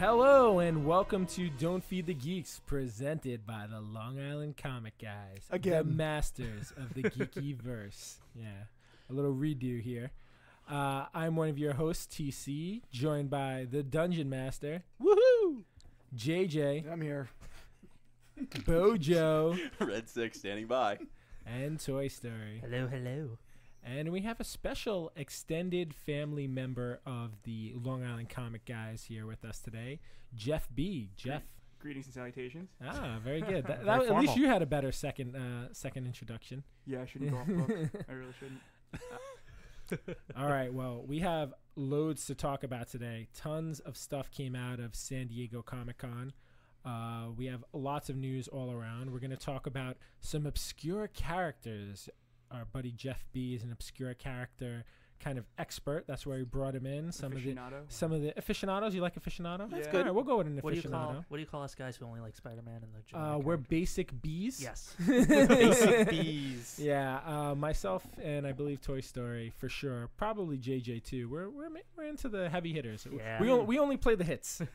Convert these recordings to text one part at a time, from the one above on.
Hello and welcome to Don't Feed the Geeks, presented by the Long Island Comic Guys, the Again. masters of the geeky verse. Yeah, a little redo here. Uh, I'm one of your hosts, TC, joined by the Dungeon Master, woohoo, JJ, I'm here. Bojo, Red Six standing by. and Toy Story. Hello, hello. And we have a special extended family member of the Long Island Comic Guys here with us today, Jeff B. Jeff. Greetings and salutations. Ah, very good. That, Very at least you had a better second uh, second introduction. Yeah, I shouldn't go off book. I really shouldn't. All right. Well, we have loads to talk about today. Tons of stuff came out of San Diego Comic Con. Uh, we have lots of news all around. We're going to talk about some obscure characters. Our buddy Jeff B is an obscure character kind of expert. That's why we brought him in. Some of the some of the aficionados. You like aficionado? That's All good. right, we'll go with an What do you call aficionado. what do you call us guys who only like Spider Man and the Uh, we're characters? basic bees. Yes. Basic bees. Yeah, uh, myself and I believe Toy Story for sure. Probably JJ too. We're we're we're into the heavy hitters. Yeah. We only, we only play the hits.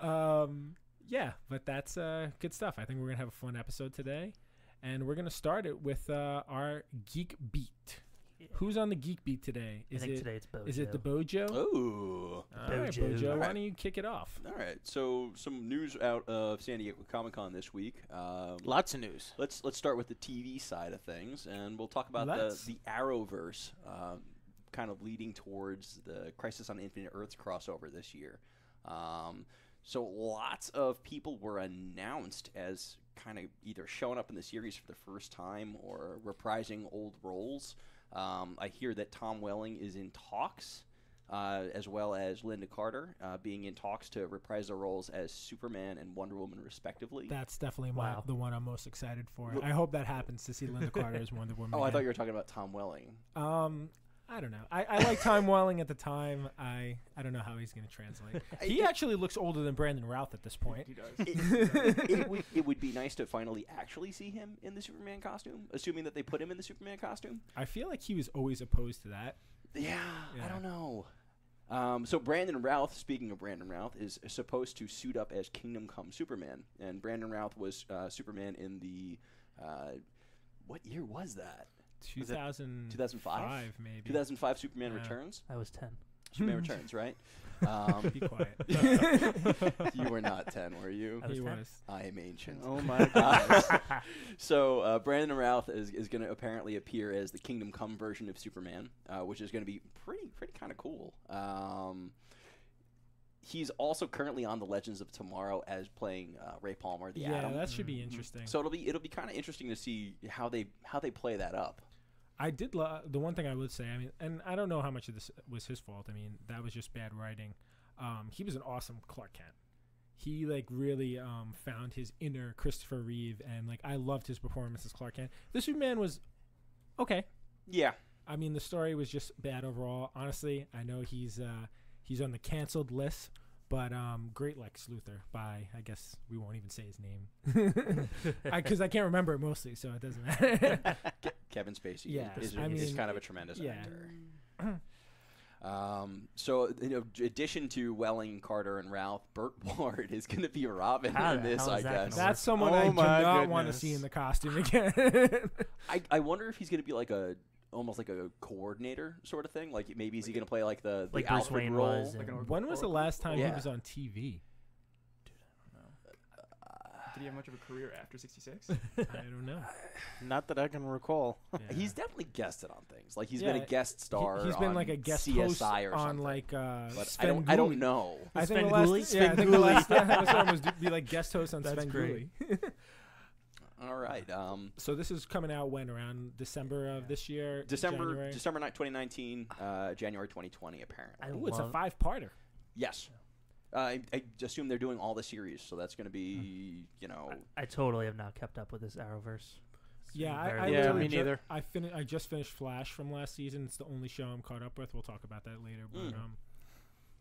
um, yeah, but that's uh, good stuff. I think we're gonna have a fun episode today, and we're gonna start it with uh, our geek beat. Yeah. Who's on the geek beat today? I Is think it today it's Bojo. is it the Bojo? Oh. All right, Bojo. Bojo. Why don't you kick it off? All right. So some news out of San Diego Comic Con this week. Um, Lots of news. let's let's start with the TV side of things, and we'll talk about Let's. the the Arrowverse, um, kind of leading towards the Crisis on Infinite Earths crossover this year. Um, so lots of people were announced as kind of either showing up in the series for the first time or reprising old roles. Um, I hear that Tom Welling is in talks. Uh, as well as Lynda Carter uh, being in talks to reprise their roles as Superman and Wonder Woman, respectively. That's definitely my, Wow. the one I'm most excited for. Look- I hope that happens to see Lynda Carter as Wonder Woman. oh, I thought you were talking about Tom Welling. Um, I don't know. I, I like Time Welling at the time. I I don't know how he's going to translate. He actually looks older than Brandon Routh at this point. He does. it, it, would, it would be nice to finally actually see him in the Superman costume, assuming that they put him in the Superman costume. I feel like he was always opposed to that. Yeah, Yeah. I don't know. Um, so Brandon Routh, speaking of Brandon Routh, is supposed to suit up as Kingdom Come Superman, and Brandon Routh was uh, Superman in the uh, what year was that? Was 2005, 2005? maybe. 2005 Superman Yeah. Returns. I was ten. Superman Returns, right? Um, Be quiet. you were not ten, were you? I was he 10. was. I am ancient. Oh my Uh, so uh, Brandon Routh is, is going to apparently appear as the Kingdom Come version of Superman, uh, which is going to be pretty pretty kind of cool. Um, he's also currently on the Legends of Tomorrow as playing uh, Ray Palmer, the yeah, Atom. that should be Mhm. interesting. So it'll be it'll be kind of interesting to see how they how they play that up. I did love the one thing I would say. I mean, and I don't know how much of this was his fault. I mean, that was just bad writing. Um, he was an awesome Clark Kent. He like really um, found his inner Christopher Reeve, and like I loved his performance as Clark Kent. The Superman was okay. Yeah, I mean, the story was just bad overall. Honestly, I know he's uh, he's on the canceled list, but um, great Lex Luthor by I guess we won't even say his name because I, can't remember it mostly, so it doesn't matter. Kevin Spacey Yeah, is, I is kind of a tremendous yeah. actor. Um, so, you know, in addition to Welling, Carter, and Ralph, Burt Ward is going to be a Robin How in this, I is that guess. That's someone Oh I do my not want to see in the costume again. I, I wonder if he's going to be like a almost like a coordinator sort of thing. Like maybe is he going to play like the, the Like Bruce Alfred Wayne role? was. Like an when was the last time he Yeah. was on TV? Dude, I don't know. Uh Did he have much of a career after 66? I don't know. Not that I can recall. Yeah. He's definitely guested on things. Like he's been Yeah, a guest star. He, has been on like a guest CSI host or on something. like uh, But I don't. I don't Gulli. know. I think the last, Gulli? yeah, I think the Gulli. last episode was to be like guest host on That's Sven great. Gulli. All right. Um, so this is coming out when around December of this year. December January? December ni- 2019, uh, January 2020, apparently. I Ooh, it's a five-parter. yes. Uh, I, I assume they're doing all the series, so that's going to be, you know, I, I totally have not kept up with this Arrowverse. It's Yeah, I, I Yeah, me ju- neither. I fin- I just finished Flash from last season. It's the only show I'm caught up with. We'll talk about that later. But Mm. um,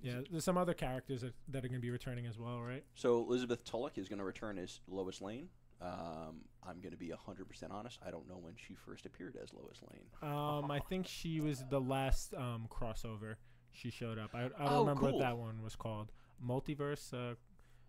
yeah, there's some other characters that, that are going to be returning as well, right? So Elizabeth Tulloch is going to return as Lois Lane. Um, I'm going to be 100% honest. I don't know when she first appeared as Lois Lane. Um, I think she was the last um, crossover She showed up. I, I don't Oh, remember cool. what that one was called. Multiverse. Uh,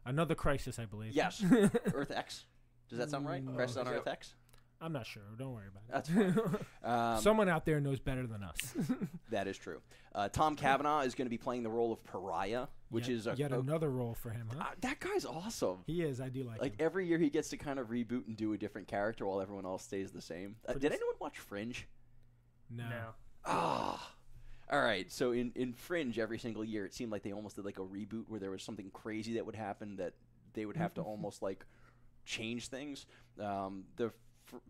another crisis, I believe. Yes. Earth X. Does that sound right? Mm, Crisis on Earth X. I'm not sure. Don't worry about That's it. Um, Someone out there knows better than us. that is true. Uh, Tom Cavanaugh is going to be playing the role of Pariah, which yet, is a, yet a- another role for him, huh? uh, that guy's awesome. he is. I do like, Like him. every year, he gets to kind of reboot and do a different character while everyone else stays the same. Uh, did anyone watch Fringe? No. Ah. All right. So in, in Fringe, every single year, it seemed like they almost did like a reboot where there was something crazy that would happen that they would have to almost like change things. Um, the f-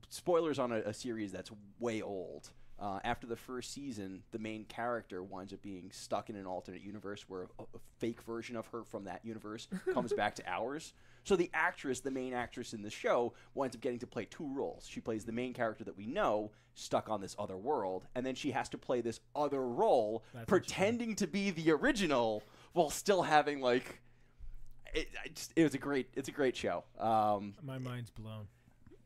spoilers on a, a series that's way old. Uh, after the first season, the main character winds up being stuck in an alternate universe where a, a fake version of her from that universe comes back to ours. So the actress, the main actress in the show, winds up getting to play two roles. She plays the main character that we know, stuck on this other world, and then she has to play this other role, That's pretending to be the original while still having like. It, I just, it was a great. It's a great show. Um, My mind's blown.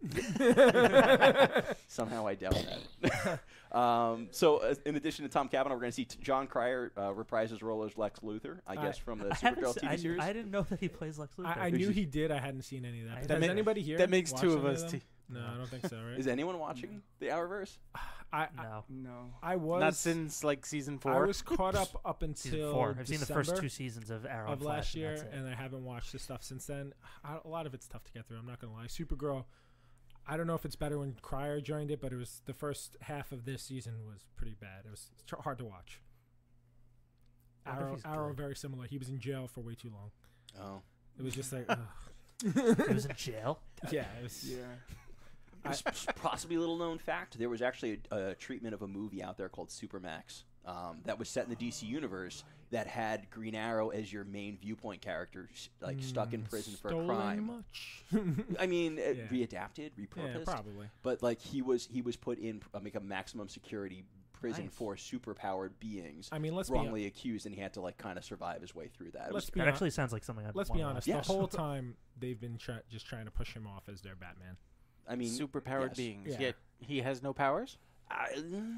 somehow I doubt that. um, so, uh, in addition to Tom Cavanaugh, we're going to see t- Jon Cryer uh, reprise his role as Lex Luthor, I I- guess, from the I, Supergirl se- TV I, series. I didn't know that he plays Lex Luthor. I, I knew he did. I hadn't seen any of that. I But didn't Does ma- anybody here? that makes watch two of any us. them? T- No, I don't think so. Right? Is anyone watching the Arrowverse? I, I no. No. I was Not since like season four. I four. was caught up up until four. I've seen the first two seasons of Arrow of Flash, last year, that's it. and I haven't watched the stuff since then. I, a lot of it's tough to get through. I'm not gonna lie. Supergirl. I don't know if it's better when Cryer joined it, but it was the first half of this season was pretty bad. It was hard to watch. I wonder if Arrow, Arrow, good. very similar. He was in jail for way too long. Oh. It was just like, ugh. he was in jail. yeah, it was. Yeah. I- S- s- possibly a little known fact there was actually a, a treatment of a movie out there called Supermax um, that was set in the DC universe that had Green Arrow as your main viewpoint character, s- like stuck in Mm, prison for a stolen crime. Much? I mean, uh, Yeah. readapted, yeah, probably. but like he was he was put in uh, like a maximum security prison Nice. for superpowered beings, I mean, let's wrongly accused, and he had to like kind of survive his way through that. Let's was, be That hon- actually sounds like something I'd Let's be honest. Yes. The whole time they've been try- just trying to push him off as their Batman. I mean, Superpowered yes. beings. Yeah. Yet he has no powers. I,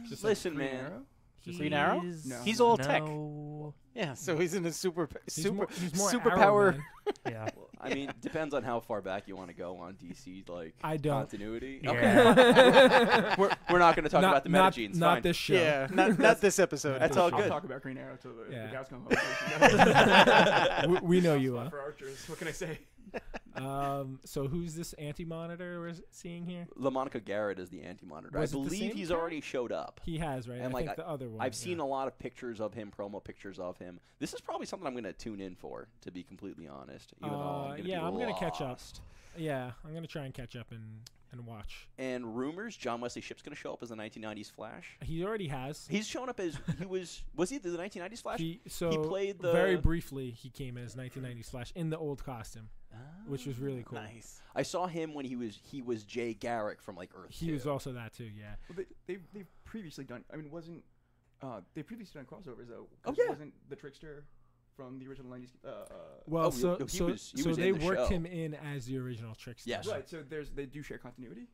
Just like listen, man. Arrow? Just Green Arrow? He's- No. He's all tech. Yeah. So he's in a super He's super more, he's more superpower. Arrow Man. Yeah. I mean, depends on how far back you want to go on DC like I don't. continuity. Yeah. Okay. we're, we're not going to talk not, about the not, metagenes. not fine. this show. Yeah. Not not this episode. That's Not all this I'll good. talk about Green Arrow till the, Yeah. the guys come home. we, we know you are. for archers. What can I say? Um, so who's this anti-monitor we're seeing here? LaMonica Garrett is the anti-monitor. Was I believe he's guy? already showed up. He has right. And, I like, think the other one. I've seen a lot of pictures of him, promo pictures of him. This is probably something I'm going to tune in for, to be completely honest. Even though Uh, I'm gonna yeah, I'm gonna catch up. Yeah, I'm gonna try and catch up and and watch. And rumors, John Wesley Shipp's going to show up as the 1990s Flash. He already has. He's shown up as he was. Was he the 1990s Flash? He so played the- very briefly. He came as 1990s Flash in the old costume, which was really cool. Nice. I saw him when he was he was Jay Garrick from like Earth. He 2. was also that too. Yeah. Well, they, they've, they've previously done. I mean, wasn't uh, they previously done crossovers though? Oh, 'Cause yeah. Wasn't the trickster from the original '90s? Uh, uh, Well, Oh, so no, he so, was- he so was they the worked show. him in as the original trickster. Yes. right. So there's they do share continuity.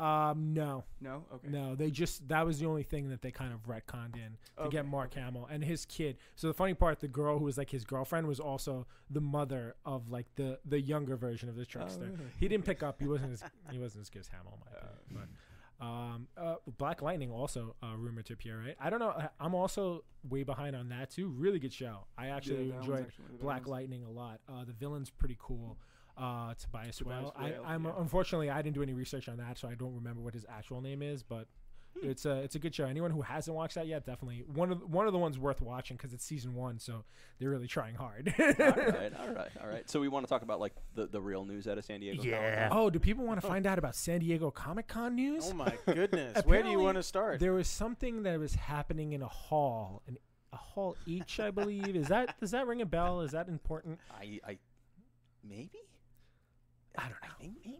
Um. No. No. Okay. No. They just that was the only thing that they kind of retconned in to get Mark okay. Hamill and his kid. So the funny part, the girl who was like his girlfriend was also the mother of like the the younger version of the trickster. really? He didn't pick up. He wasn't as he wasn't as good as Hamill, in my opinion. But um, uh, Black Lightning also uh, rumored to appear. Right? I don't know. I'm also way behind on that too. Really good show. I actually one's enjoyed actually one of the Black. Lightning a lot. Uh, the villain's pretty cool. Uh, Tobias, Tobias Whale. Whale, I, I'm yeah. unfortunately I didn't do any research on that, so I don't remember what his actual name is. But Hmm. it's a it's a good show. Anyone who hasn't watched that yet, definitely one of the, one of the ones worth watching because it's season one, so they're really trying hard. all right, all right, all right. So we want to talk about like the, the real news out of San Diego. Yeah. Oh, do people want to find out about San Diego Comic Con news? Oh my goodness. Where do you want to start? There was something that was happening in a hall, in a Hall H, I believe. Is that does that ring a bell? Is that important? I, I maybe. I don't know. think maybe.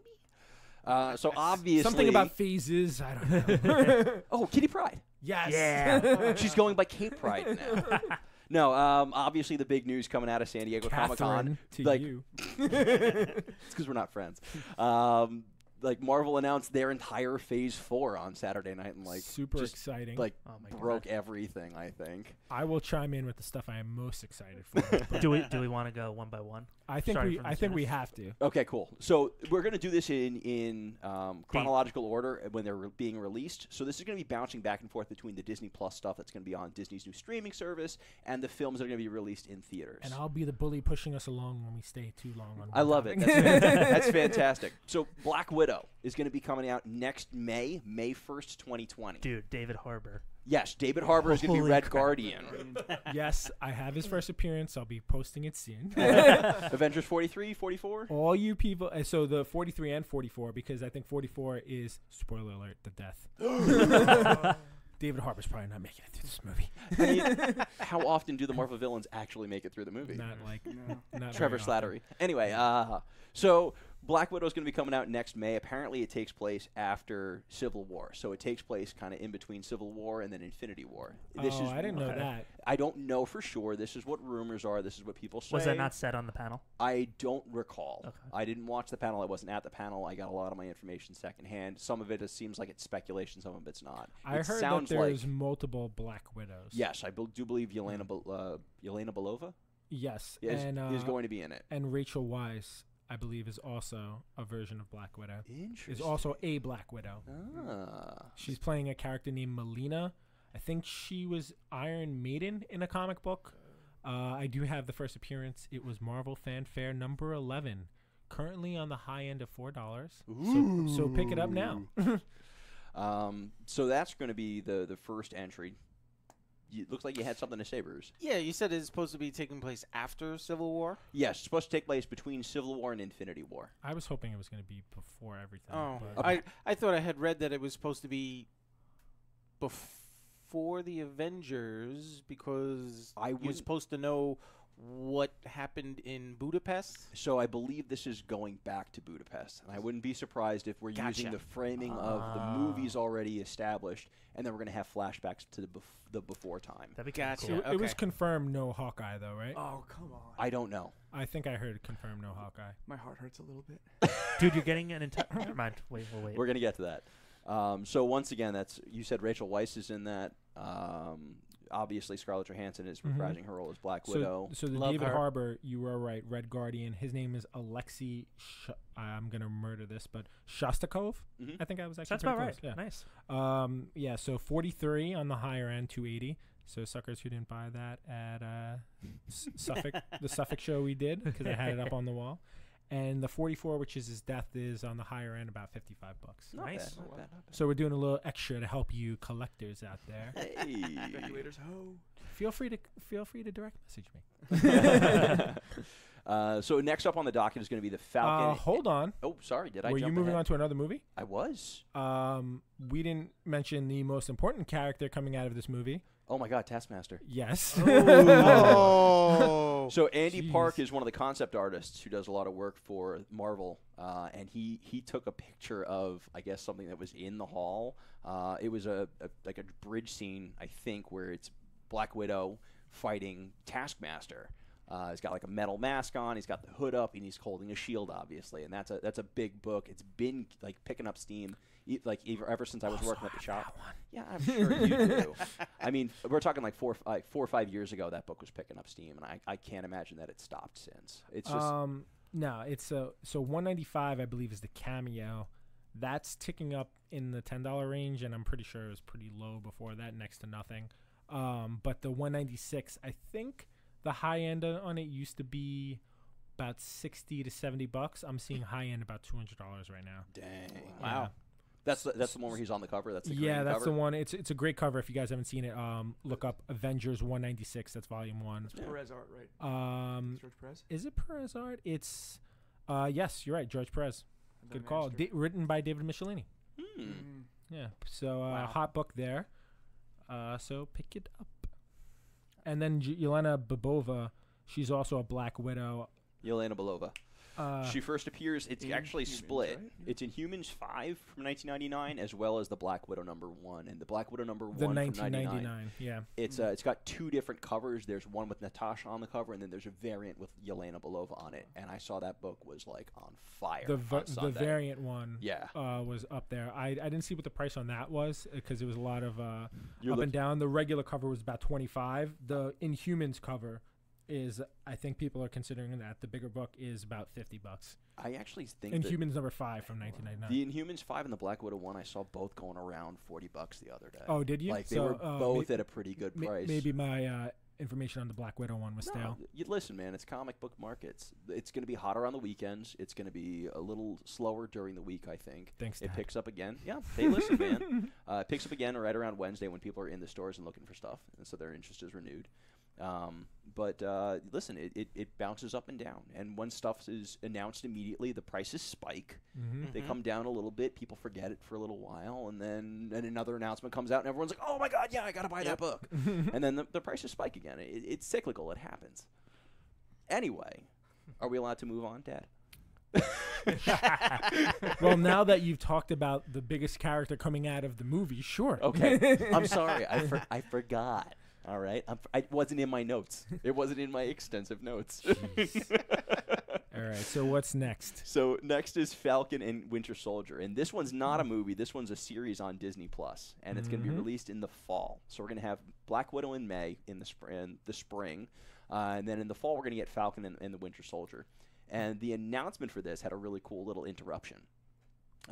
Uh, so obviously Something about phases. I don't know. oh Kitty Pryde. yes. Yeah. She's going by Cape Pride now. no, um, obviously the big news coming out of San Diego Comic Con. To like- you. It's because we're not friends. Um, like Marvel announced their entire Phase Four on Saturday night and like super just, exciting. like Oh my broke god. everything. I think. I will chime in with the stuff I am most excited for. do we do we want to go one by one? I think Starting we I think we have to. Okay, cool. So we're gonna do this in in um, chronological order when they're re- being released. So this is gonna be bouncing back and forth between the Disney Plus stuff that's gonna be on Disney's new streaming service and the films that are gonna be released in theaters. And I'll be the bully pushing us along when we stay too long on. I one love it. That's, fan- that's fantastic. So Black Widow is going to be coming out next May, May first, twenty twenty. Dude, David Harbour. Yes, David Harbour is going to be Red crap. Guardian. yes, I have his first appearance. I'll be posting it soon. Avengers 43, 44? All you people, uh, so the 43 and 44, because I think 44 is spoiler alert, the death. David Harbour's probably not making it through this movie. I mean, how often do the Marvel villains actually make it through the movie? Not like No. not Trevor. Slattery. Anyway, uh, so Black Widow is going to be coming out next May. Apparently, it takes place after Civil War, so it takes place kind of in between Civil War and then Infinity War. This oh, is I didn't know okay. that. I don't know for sure. This is what rumors are. This is what people say. Was that not said on the panel? I don't recall. Okay. I didn't watch the panel. I wasn't at the panel. I got a lot of my information secondhand. Some of it, it seems like it's speculation. Some of it's not. I it heard that there's like multiple Black Widows. yes, I do believe Yelena Bel- uh, Yelena Belova Yes, is, and uh, is going to be in it. and Rachel Weisz, I believe, is also a version of Black Widow. Interesting. Is also a Black Widow. ah. She's playing a character named Melina. I think she was Iron Maiden in a comic book. Uh, I do have the first appearance. It was Marvel Fanfare number 11, currently on the high end of $4. So, so pick it up now. Um, so that's going to be the the first entry. You, looks like you had something to say, Bruce. Yeah, you said it's supposed to be taking place after Civil War. Yes, it's supposed to take place between Civil War and Infinity War. I was hoping it was going to be before everything. Oh, but I I thought I had read that it was supposed to be before the Avengers because I you're supposed to know what happened in Budapest. So I believe this is going back to Budapest, and I wouldn't be surprised if we're using the framing of the Ah. movies already established, and then we're going to have flashbacks to the, bef- the before time. That'd be Gotcha. it, cool. Yeah, it was confirmed no Hawkeye, though, right? Oh come on. I don't know. I think I heard confirmed no Hawkeye. My heart hurts a little bit. Dude, you're getting an entire. Never mind. Wait, wait, wait. We're going to get to that. Um, so once again, that's you said Rachel Weisz is in that. Um, obviously, Scarlett Johansson is Mhm. reprising her role as Black So, Widow. so the Love David her. Harbour, you were right. Red Guardian. His name is Alexei. Sh- I'm gonna murder this, but Shostakov. Mhm. I think I was actually That's about pretty right. close, Nice. Yeah. Um. Yeah. So 43 on the higher end, 280. So suckers who didn't buy that at uh, S- Suffolk, the Suffolk show we did because I had it up on the wall, and the 44, which is his death, is on the higher end, about 55 bucks. Not Nice. bad, not bad, not bad. So we're doing a little extra to help you collectors out there. Hey. Speculators ho. feel free to feel free to direct message me. uh, so next up on the docket is going to be the Falcon. Uh, hold on. oh, sorry, did I? Were you moving ahead? on to another movie? I was. Um, we didn't mention the most important character coming out of this movie. Oh my God, Taskmaster. Yes. Oh. So Andy Park is one of the concept artists who does a lot of work for Marvel, uh, and he he took a picture of I guess something that was in the hall. Uh, it was a, a like a bridge scene, I think, where it's Black Widow fighting Taskmaster. Uh, he's got like a metal mask on. He's got the hood up, and he's holding a shield, obviously. And that's a that's a big book. It's been like picking up steam, like ever, ever since I was working at the shop. Yeah, I'm sure you do. I mean, we're talking like four, like four or five years ago. That book was picking up steam, and I, I can't imagine that it stopped since. It's just um, no, it's a so 195 I believe is the cameo. That's ticking up in the ten dollar range, and I'm pretty sure it was pretty low before that, next to nothing. Um, but the 196, I think the high end on on it used to be about 60 to 70 bucks. I'm seeing high end about 200 dollars right now. dang. Yeah. That's the, that's the one where he's on the cover. That's the yeah, that's cover. the one. It's it's a great cover. If you guys haven't seen it, um, look up Avengers 196. That's volume one. It's Perez art, right? Um, George Perez. is it Perez art? It's, uh, yes, you're right, George Perez. The Good call. master. Written by David Michelinie. Hmm. Mm. Yeah. So uh, Wow. hot book there. Uh, so pick it up. And then J- Yelena Babova, she's also a Black Widow. Yelena Belova. Uh, she first appears. It's actually Humans, split. right? It's Inhumans Five from 1999, as well as the Black Widow number one. And the Black Widow number the one from 99. 1999. Yeah. It's uh, it's got two different covers. There's one with Natasha on the cover, and then there's a variant with Yelena Belova on it. And I saw that book was like on fire. The on the variant one. Yeah, Uh, was up there. I, I didn't see what the price on that was because it was a lot of uh, up and down. The regular cover was about 25. The Inhumans cover is I think people are considering that the bigger book is about 50 bucks. I actually think Inhumans number 5 from 1999. the Inhumans Five and the Black Widow one I saw both going around 40 bucks the other day. oh, did you? like they So, were uh, both may- at a pretty good may- price. maybe my uh, information on the Black Widow one was No, stale. you listen, man. It's comic book markets. It's going to be hotter on the weekends. It's going to be a little slower during the week. I think Thanks, it Dad. picks up again. Yeah, hey, listen, man. Uh, it picks up again right around Wednesday when people are in the stores and looking for stuff, and so their interest is renewed. Um, but uh, listen, it, it, it bounces up and down, and when stuff is announced immediately, the prices spike. hmm They Mhm. come down a little bit. People forget it for a little while, and then and another announcement comes out, and everyone's like, "Oh my god, yeah, I gotta buy that book." and then the, the prices spike again. It, it's cyclical. It happens. Anyway, are we allowed to move on, Dad? well, now that you've talked about the biggest character coming out of the movie, sure. Okay, I'm sorry. I for, I forgot. All right, I'm, I wasn't in my notes. It wasn't in my extensive notes. All right. So what's next? so next is Falcon and Winter Soldier, and this one's not a movie. This one's a series on Disney Plus, and it's going to be Mhm. released in the fall. So we're going to have Black Widow in May in the spring, the spring, uh, and then in the fall we're going to get Falcon and, and the Winter Soldier. And the announcement for this had a really cool little interruption.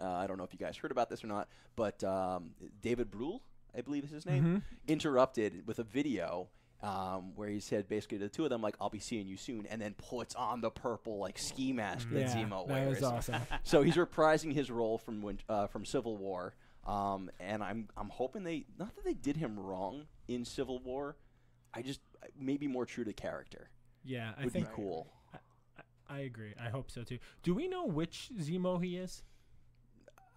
Uh, I don't know if you guys heard about this or not, but um, David Brühl, I believe is his name, Mhm. interrupted with a video um, where he said basically to the two of them like I'll be seeing you soon, and then puts on the purple like ski mask that Yeah, Zemo that wears. was awesome. so he's reprising his role from uh, from Civil War, um, and I'm I'm hoping they not that they did him wrong in Civil War, I just maybe more true to character Yeah, I would think be cool. I agree. I hope so too. Do we know which Zemo he is?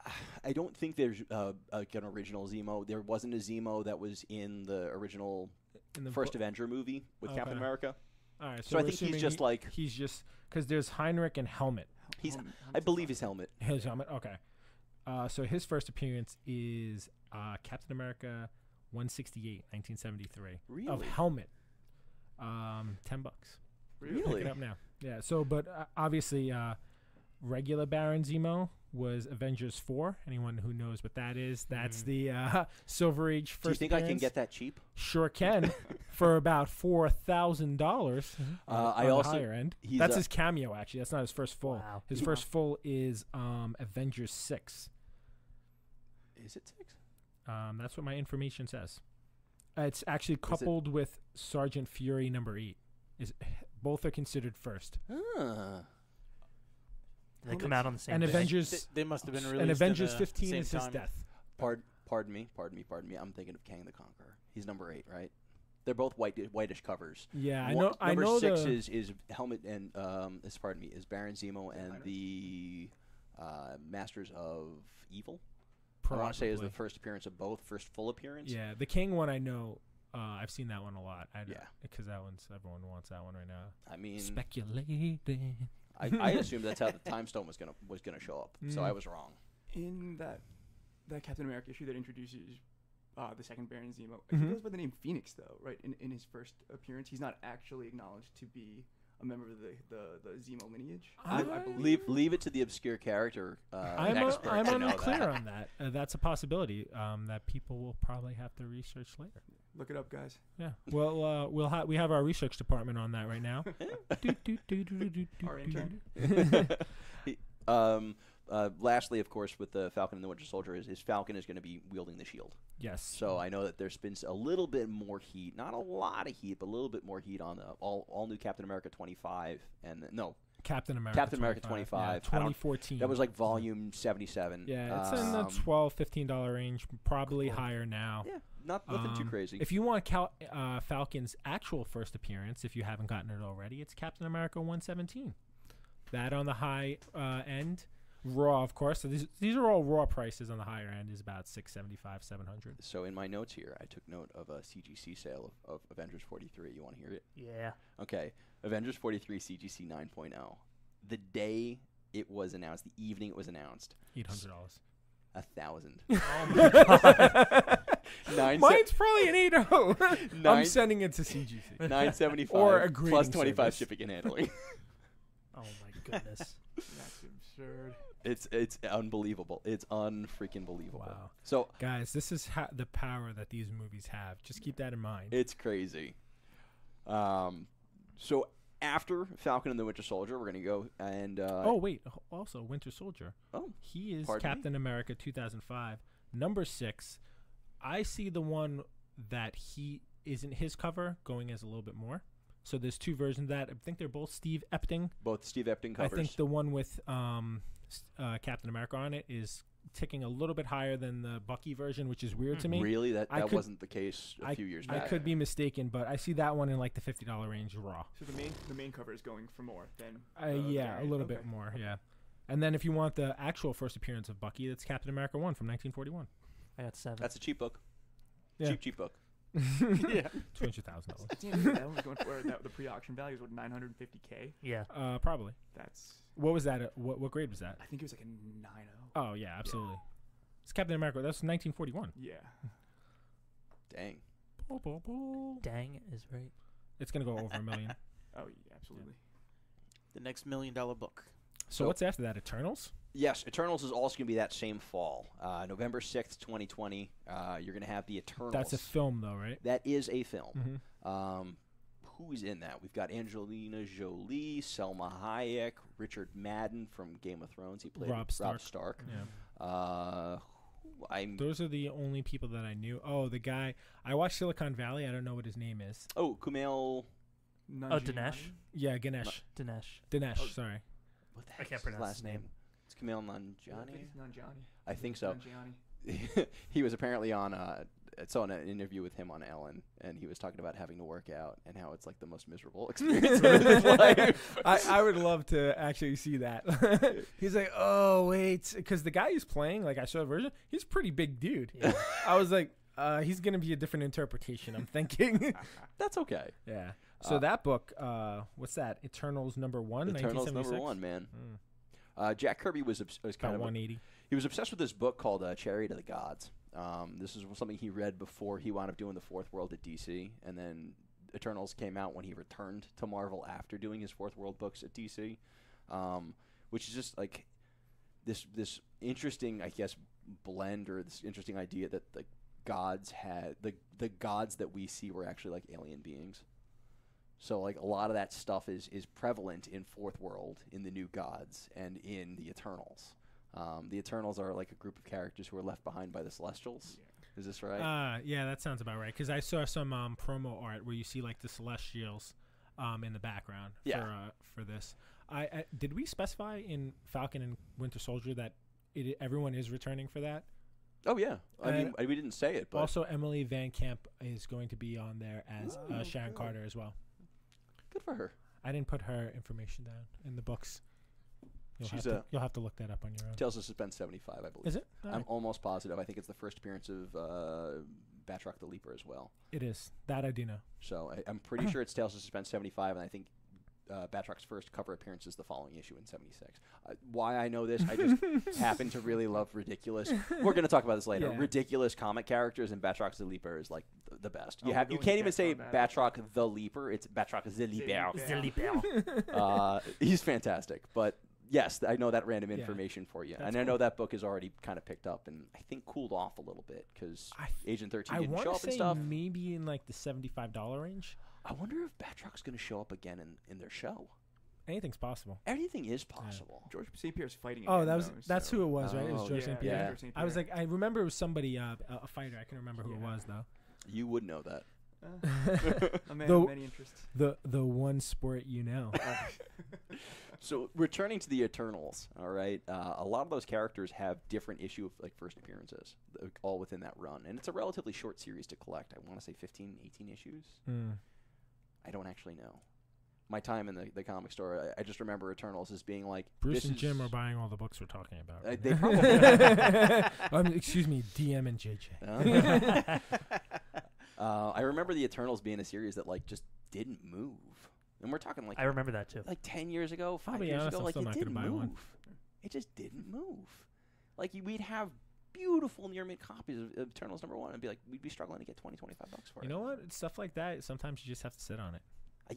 I don't think there's uh, like an original Zemo. There wasn't a Zemo that was in the original In the first bo- Avenger movie with Captain America. All right. So, I we're think he's assuming just he- like he's just because there's Heinrich and Helmut. he's. Helmet- I believe fine. his helmet. His helmet. Okay. Uh, so his first appearance is uh, Captain America 168, 1973. Really? Of Helmut. Um, ten bucks. Pick Really? it up now. Yeah. So, but uh, obviously, uh, regular Baron Zemo was Avengers four. Anyone who knows what that is, that's Mm. the uh, Silver Age first. Do you first. think I can get that cheap? Sure can, for about four thousand dollars. Uh, I also- higher end. That's a- his cameo. Actually, that's not his first full. Wow. His He- first full is um, Avengers six. Is it six? Um, that's what my information says. Uh, it's actually coupled with Sergeant Fury number eight. Is both are considered first. Ah. They come out on the same And day. Avengers- Th- they must have been released. and Avengers in the 15 same is his time. death. Pardon, pardon me, pardon me, pardon me. I'm thinking of Kang the Conqueror. He's number eight, right? They're both white, whitish covers. Yeah, I One- know. I number know six the is is helmet and um, is pardon me is Baron Zemo and the uh, Masters of Evil. I want to say is the first appearance of both, first full appearance. Yeah, the King one I know. Uh, I've seen that one a lot. I, Yeah. because that one's everyone wants that one right now. I mean, Speculating. I, I assumed that's how the Time Stone was gonna was gonna show up, so Mm. I was wrong. in that that Captain America issue that introduces uh, the second Baron Zemo. Mhm. He goes by the name Phoenix, though, right? In in his first appearance, he's not actually acknowledged to be a member of the the, the Zemo lineage. I, I I- believe. Leave leave it to the obscure character uh, I'm, a, expert I'm to know unclear that. on that. Uh, that's a possibility um, that people will probably have to research later. Look it up, guys. Yeah. Well, uh, we'll ha- we have our research department on that right now. Do, do, do, Our intern. um, uh, lastly, of course, with the Falcon and the Winter Soldier, is, is Falcon is going to be wielding the shield. Yes. So I know that there's been a little bit more heat, not a lot of heat, but a little bit more heat on the all, all new Captain America 25, and th- no, Captain America. Captain America 25. 25. Yeah, 2014. that was like volume 77. Yeah, it's in the Um, 12 15 dollar range, probably cool. higher now. Yeah, not nothing too Um, crazy. If you want Cal- uh, Falcon's actual first appearance, if you haven't gotten it already, it's Captain America 117. That on the high uh, end, raw of course. So these these are all raw prices on the higher end is about 675, 700. so in my notes here, I took note of a CGC sale of, of Avengers 43. You want to hear it? Yeah. Okay, Avengers 43 CGC 9.0. the day it was announced, the evening it was announced, Eight hundred dollars. a thousand. Oh my god. Nine se- Mine's probably an eight zero. Oh. I'm sending it to CGC. 975 or a plus 25 service. shipping and handling. Oh my goodness. That's absurd. It's it's unbelievable. It's unfreaking believable. Wow. So Guys, this is ha- the power that these movies have. Just keep that in mind. It's crazy. Um, so after Falcon and the Winter Soldier, we're gonna go and uh, oh wait, also Winter Soldier. oh, He is Pardon me? Captain America 2005, number six. I see the one that he isn't his cover going as a little bit more. So there's two versions of that. I think they're both Steve Epting. both Steve Epting covers. I think the one with um, uh, Captain America on it is ticking a little bit higher than the Bucky version, which is weird to me. really that that could- wasn't the case a few years I back. could be mistaken, but I see that one in like the fifty dollar range raw. So the main the main cover is going for more than. Uh, the yeah, a little Okay. bit more. Yeah. And then if you want the actual first appearance of Bucky, that's Captain America one from 1941. I got seven. That's a cheap book. Yeah. Cheap cheap book. yeah. Two hundred thousand dollars. Damn, that was going for that, the pre-auction value is what 950k. yeah. Uh, probably. That's What was that? uh, What what grade was that? I think it was like a 9.0. Oh yeah, absolutely. It's Captain America. That's 1941. Yeah. Dang. Dang is right. It's gonna go over a million. Oh, yeah, absolutely. The next million dollar book. So So- what's after that? Eternals. Yes, Eternals is also going to be that same fall, uh, November sixth, twenty twenty. Uh, you're going to have the Eternals. That's a film though, right? that is a film. Mm-hmm. Um, who's in that? We've got Angelina Jolie, Salma Hayek, Richard Madden from Game of Thrones. He played Robb Stark. Robb Stark. Yeah. Uh, I'm Those are the only people that I knew. Oh, the guy I watched Silicon Valley. I don't know what his name is. oh Kumail. Oh, Dinesh. Yeah, Ganesh. Dinesh. Dinesh. Oh. Sorry. What the I heck can't is his pronounce last his name. name. It's Kumail I Nanjiani. Nanjiani. I think so. Nanjiani. he was apparently on uh saw an interview with him on Ellen, and he was talking about having to work out and how it's like the most miserable experience of his life. I, I would love to actually see that. he's like, oh wait, because the guy who's playing, like I saw a version, he's a pretty big dude. Yeah. I was like, uh, he's gonna be a different interpretation. I'm thinking. That's okay. yeah. So Uh, that book, uh, what's that? Eternals number one. Eternals number one, man. Mm, Uh, Jack Kirby was obs- was kind about of a- 180. he was obsessed with this book called uh, Chariot of the Gods. Um, this is something he read before he wound up doing the Fourth World at DC, and then Eternals came out when he returned to Marvel after doing his Fourth World books at DC, um, which is just like this this interesting, I guess, blend or this interesting idea that the gods had the the gods that we see were actually like alien beings. So like a lot of that stuff is is prevalent in Fourth World, in the New Gods, and in the Eternals. Um, the Eternals are like a group of characters who are left behind by the Celestials. Is this right? Uh, yeah, that sounds about right. Because I saw some um, promo art where you see like the Celestials um, in the background Yeah. for uh, for this. I, I did we specify in Falcon and Winter Soldier that it, everyone is returning for that. oh yeah. I and mean, I- we didn't say it, but also, Emily Van Camp is going to be on there as Oh, uh, Sharon good. Carter as well. good for her. I didn't put her information down in the books. You'll, She's have, to, a- you'll have to look that up on your own. Tales of Suspense seventy five, I believe. Is it? I'm Alright. almost positive. I think it's the first appearance of uh, Batroc the Leaper as well. It is. That I do know. So I, I'm pretty sure it's Tales of Suspense 75, and I think uh, Batroc's first cover appearance is the following issue in 76. Uh, why I know this, I just happen to really love ridiculous. We're going to talk about this later. Yeah. Ridiculous comic characters, and Batroc the Leaper is like th- the best. Oh, You we're have you can't even say Batroc the Leaper. It's Batroc the Leaper. Yeah. Zilly Bell. uh, he's fantastic, but. Yes, I know that random Yeah. information for you, That's and I know that book is already kind of picked up and I think cooled off a little bit because Agent 13 I didn't show to up and stuff. maybe in like the seventy-five dollar range. I wonder if Batroc's going to show up again in, in their show. Anything's possible. Anything is possible. George St. Pierre's fighting. Oh, again, that was though, that's so- who it was, right? It was Oh, George yeah, St. yeah, Pierre. George I was like, I remember it was somebody, uh, a a fighter. I can remember who it was though. You would know that. Uh, a man Though- of many interests. the the one sport you know. So returning to the Eternals, all right. Uh, a lot of those characters have different issue of like first appearances, th- all within that run, and it's a relatively short series to collect. I want to say 15, 18 issues. Mm. I don't actually know. My time in the, the comic store, I, I just remember Eternals as being like Bruce and Jim are buying all the books we're talking about. Uh, they probably- um, excuse me, DM and JJ. Uh, uh, I remember the Eternals being a series that like just didn't move. And we're talking like I remember that too. like ten years ago, 5 years honest, ago, I'm like still it not gonna didn't buy move. one. It just didn't move. Like you- we'd have beautiful near mint copies of, of Eternals number one, and be like, we'd be struggling to get 20, 25 bucks for it. You it. know what? It's stuff like that. Sometimes you just have to sit on it.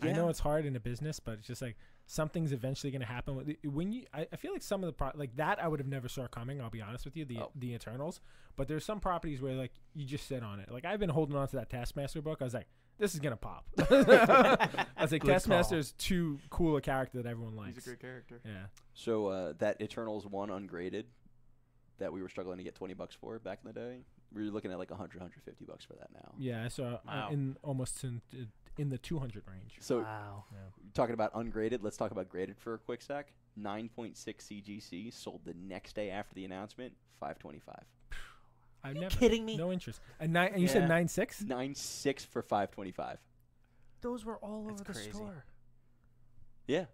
Yeah. I know it's hard in a business, but it's just like something's eventually going to happen. With when you, I, I feel like some of the pro- like that I would have never saw coming. I'll be honest with you, the Oh. the Eternals. But there's some properties where like you just sit on it. Like I've been holding on to that Taskmaster book. I was like, this is gonna pop. I was like, Taskmaster is too cool a character that everyone likes. He's a great character. Yeah. So uh, that Eternals one ungraded that we were struggling to get 20 bucks for back in the day, we were looking at like 100, 150 bucks for that now. Yeah, so saw uh, in almost in in the 200 range. So wow. talking about ungraded, let's talk about graded for a quick sec. 9.6 CGC sold the next day after the announcement, 525. I've you never kidding me? no interest. And nine, and you said Yeah. nine six. 9.6 for 525. Those were all That's over the crazy. store. Yeah,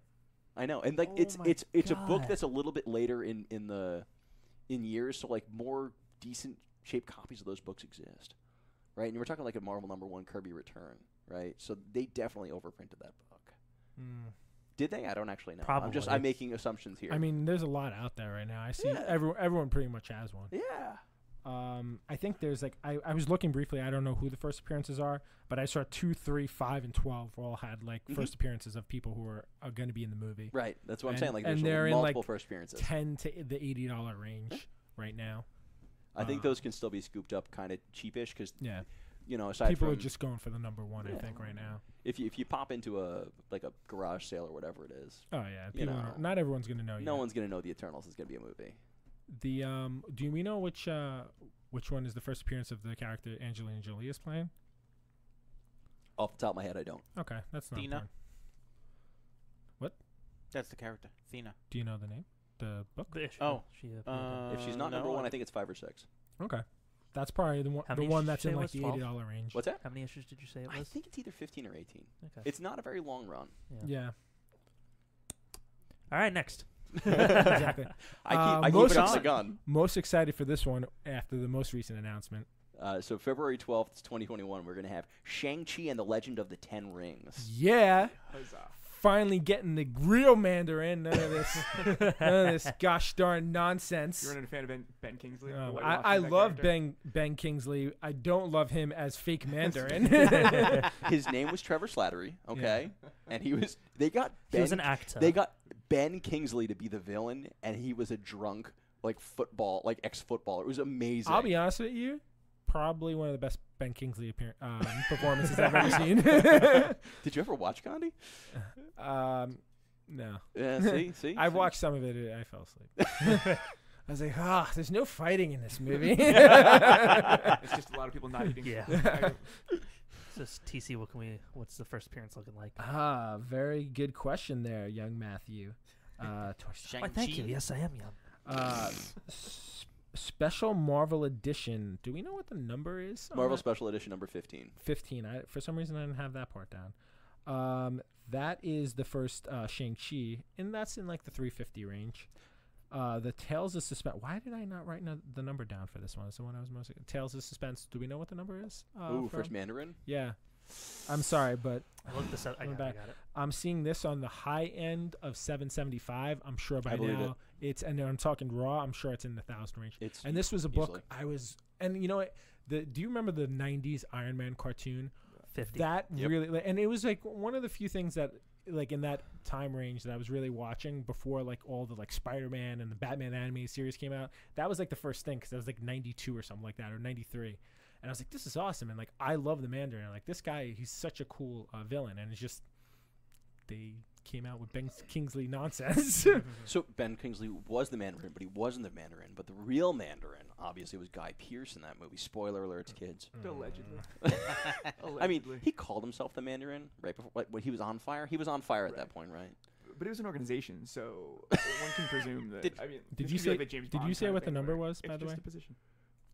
I know, and like Oh it's my it's it's a book God. that's a little bit later in in the in years, so like more decent shaped copies of those books exist, right? And we're talking like a Marvel number one Kirby Return, right? So they definitely overprinted that book. Hmm. Did they? I don't actually know. I'm just Probably. I'm making assumptions here. I mean, there's a lot out there right now. I see Yeah. everyone everyone pretty much has one. yeah, Um, I think there's like I, I was looking briefly. I don't know who the first appearances are, but I saw two, three, five, and twelve all had like Mhm. first appearances of people who are, are going to be in the movie. right. That's what I'm saying. Like and there's they're in, like, multiple first appearances. Ten to the eighty dollar range right now. I think those can still be scooped up kind of cheapish because Yeah, you know aside people from are just going for the number one. I think right now. if you if you pop into a like a garage sale or whatever it is, Oh yeah, You know. not everyone's going to know. no yet. one's gonna know the Eternals is gonna be a movie. The um, do we know which uh which one is the first appearance of the character Angelina Jolie is playing? Off the top of my head, I don't. Okay, that's not Dina? important. That's the character, Thena. Do you know the name? The book? The issue. Oh, she appeared in. Uh, if she's not number no, one, I I think it's five or six. Okay, that's probably the one. How The many one did that's say in it like was? the 12? eighty dollar range. What's that? How many issues did you say it I was? think it's either 15 or 18. okay. It's not a very long run. yeah. Yeah, All right, next. exactly. I keep, Uh, I keep most it on the gun. Most excited for this one after the most recent announcement. Uh, so February 12th, 2021, we're going to have Shang-Chi and the Legend of the Ten Rings. Yeah, Huzzah. Finally getting the real Mandarin. None of this, none of this gosh darn nonsense. You're not a fan of Ben, ben Kingsley? Um, I, I love character? Ben Ben Kingsley. I don't love him as fake Mandarin. His name was Trevor Slattery, okay? And he was they got He was an actor. They got Ben Kingsley to be the villain and he was a drunk like football, like ex-footballer. It was amazing. I'll be honest with you. Probably one of the best Ben Kingsley appear- um, performances I've ever seen. Did you ever watch Gandhi? um, no, Yeah, see, see. I've see? watched some of it. I fell asleep. I was like, ah, there's no fighting in this movie. It's just a lot of people not eating. Yeah. I- So TC, what can we? What's the first appearance looking like? ah, very good question there, young Matthew. Uh, Toy Why, thank you. Yes, I am young. Uh, s- special Marvel edition. Do we know what the number is? Marvel that? Special Edition number 15. 15. I, for some reason, I didn't have that part down. Um, that is the first uh, Shang-Chi, and that's in like the 350 range. Uh, the Tales of Suspense. Why did I not write no- the number down for this one? It's the one I was most. Tales of Suspense. Do we know what the number is? Uh, Ooh, from? first Mandarin. Yeah. I'm sorry, but I looked this up. I I'm got, it, I got it. I'm seeing this on the high end of 775. I'm sure by I believe now it's, and I'm talking raw. I'm sure it's in the thousand range. It's And this was a book easily. I was, and you know what? The do you remember the '90s Iron Man cartoon? Fifty. That Yep. really, and it was like one of the few things that, like in that time range that I was really watching before like all the like Spider-Man and the Batman animated series came out. That was like the first thing because that was like '92 or something like that or '93. And I was like, this is awesome. And like, I love the Mandarin. Like, this guy, he's such a cool uh, villain. And it's just, they came out with Ben Kingsley nonsense. So Ben Kingsley was the Mandarin, but he wasn't the Mandarin. But the real Mandarin, obviously, was Guy Pearce in that movie. Spoiler alerts, kids. Allegedly. Allegedly. I mean, he called himself the Mandarin right before. Like, when he was on fire. He was on fire at that point, right? But it was an organization, so one can presume that. Did- I mean, Did this you could be say- like the James did Bond you say kind of what the thing number where was, by it's the just way? a position.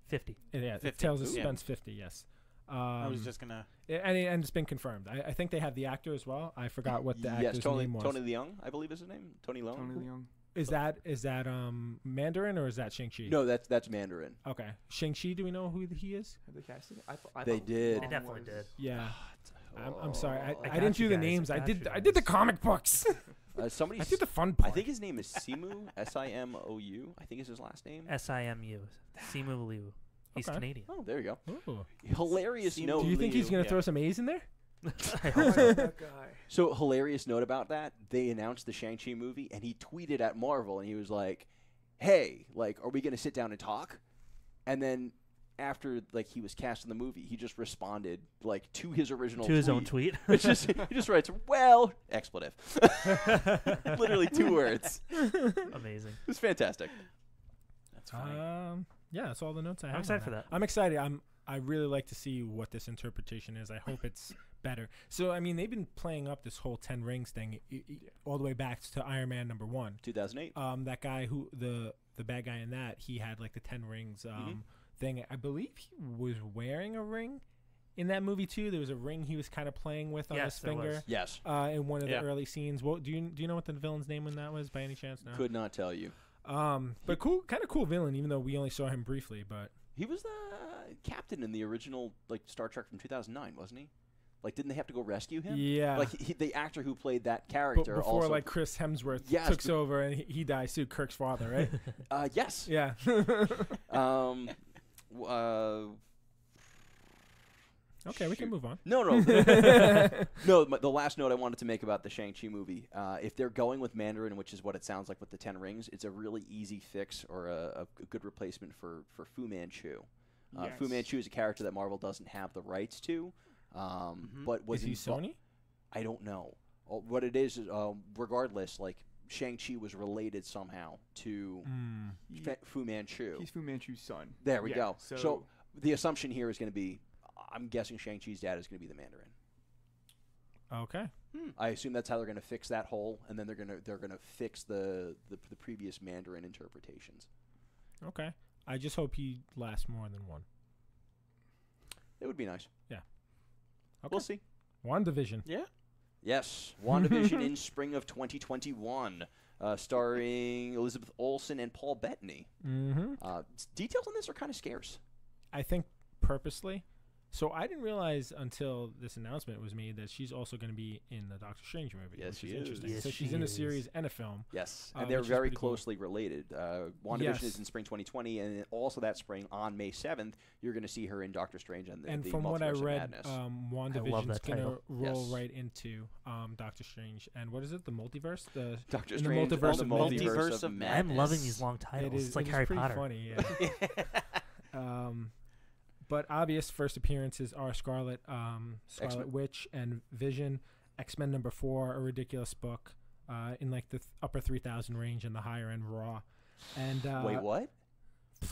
Fifty. yeah, it 50. tells us Ooh. Suspense 50, yes. Um, I was just gonna. Yeah, and, and it's been confirmed. I, I think they have the actor as well. I forgot what the yes, actor's Tony name was. Tony Leung, I believe is his name. Tony Leung. Tony Leung. Is that is that um Mandarin or is that Shang Chi? No, that's that's Mandarin. Okay, Shang Chi. Do we know who he is? Have they casted it? I th- I They did. They definitely was- did. Yeah. I'm, I'm sorry. I. I, I didn't got you do the guys. names. I Got did I did the comic books. Uh, somebody. I did the s- fun I think his name is Simu. S I M O U. I think is his last name. S I M U. Simu Liu. He's Okay. Canadian. Oh, there you go. Ooh. Hilarious Simu note. Do you think he's Liu, gonna yeah. throw some A's in there? I I hope so. that guy. So hilarious note about that. They announced the Shang Chi movie, and he tweeted at Marvel, and he was like, "Hey, like, are we gonna sit down and talk?" And then after like he was cast in the movie, he just responded like to his original to his own tweet. tweet. It's just he just writes, "Well, expletive." Literally two words. Amazing. It's fantastic. That's funny. Um, yeah, that's all the notes I have. I'm excited for that. I'm excited. I'm. I really like to see what this interpretation is. I hope it's better. So, I mean, they've been playing up this whole Ten Rings thing i- i- all the way back to Iron Man number one. 2008. Um, that guy who the the bad guy in that he had like the Ten Rings um Mm-hmm. thing. I believe he was wearing a ring in that movie too. There was a ring he was kind of playing with on Yes, his there was. finger. Yes. Uh, in one of Yeah. the early scenes. What do you do? You know what the villain's name in that was by any chance? No. Could not tell you. Um, but cool, kind of cool villain, even though we only saw him briefly. But He was the captain in the original like Star Trek from 2009, wasn't he? Like, didn't they have to go rescue him? yeah, Like he, the actor who played that But character before also. like Chris Hemsworth Yes, took be- over and he, he dies too, Kirk's father, right? uh, yes. yeah. Um. w- Uh. Okay, we can move on. No, no, no. my- The last note I wanted to make about the Shang Chi movie: uh, if they're going with Mandarin, which is what it sounds like with the Ten Rings, it's a really easy fix or a, a good replacement for for Fu Manchu. Uh, Fu Manchu is a character that Marvel doesn't have the rights to, um, Mhm. but was Is he invo- Sony? I don't know. Uh, what it is, is uh, regardless, like Shang Chi was related somehow to Mm. Fu Manchu. he's Fu Manchu's son. There we Yeah, go. So, So, the assumption here is going to be, I'm guessing Shang Chi's dad is going to be the Mandarin. Okay. I assume that's how they're going to fix that hole, and then they're going to they're going to fix the, the the previous Mandarin interpretations. Okay. I just hope he lasts more than one. It would be nice. Okay. We'll see. WandaVision. yeah. Yes, WandaVision in spring of 2021, uh, starring Elizabeth Olsen and Paul Bettany. Mm-hmm. Uh, details on this are kind of scarce. I think purposely. So I didn't realize until this announcement was made that she's also going to be in the Doctor Strange movie. Yes, which she is is. interesting. Yes, so she she's in a series and a film. Yes, Uh, and they're very pretty cool. closely related. Uh, WandaVision Yes. is in spring 2020, and also that spring on May 7th, you're going to see her in Doctor Strange and the, and the from what I Multiverse of read, Madness. um, love WandaVision's that going to roll Yes. right into um, Doctor Strange. And what is it? The multiverse? The Doctor in the Strange on multiverse the of multiverse, Madness. of I'm Madness. I'm loving these long titles. It is it's like it is Harry pretty Potter. funny. Yeah. um, but obvious first appearances are Scarlet, um, Scarlet X-Men. Witch, and Vision. X Men number four, a ridiculous book, uh, in like the th- upper three thousand range and the higher end Raw, and uh, Wait, what?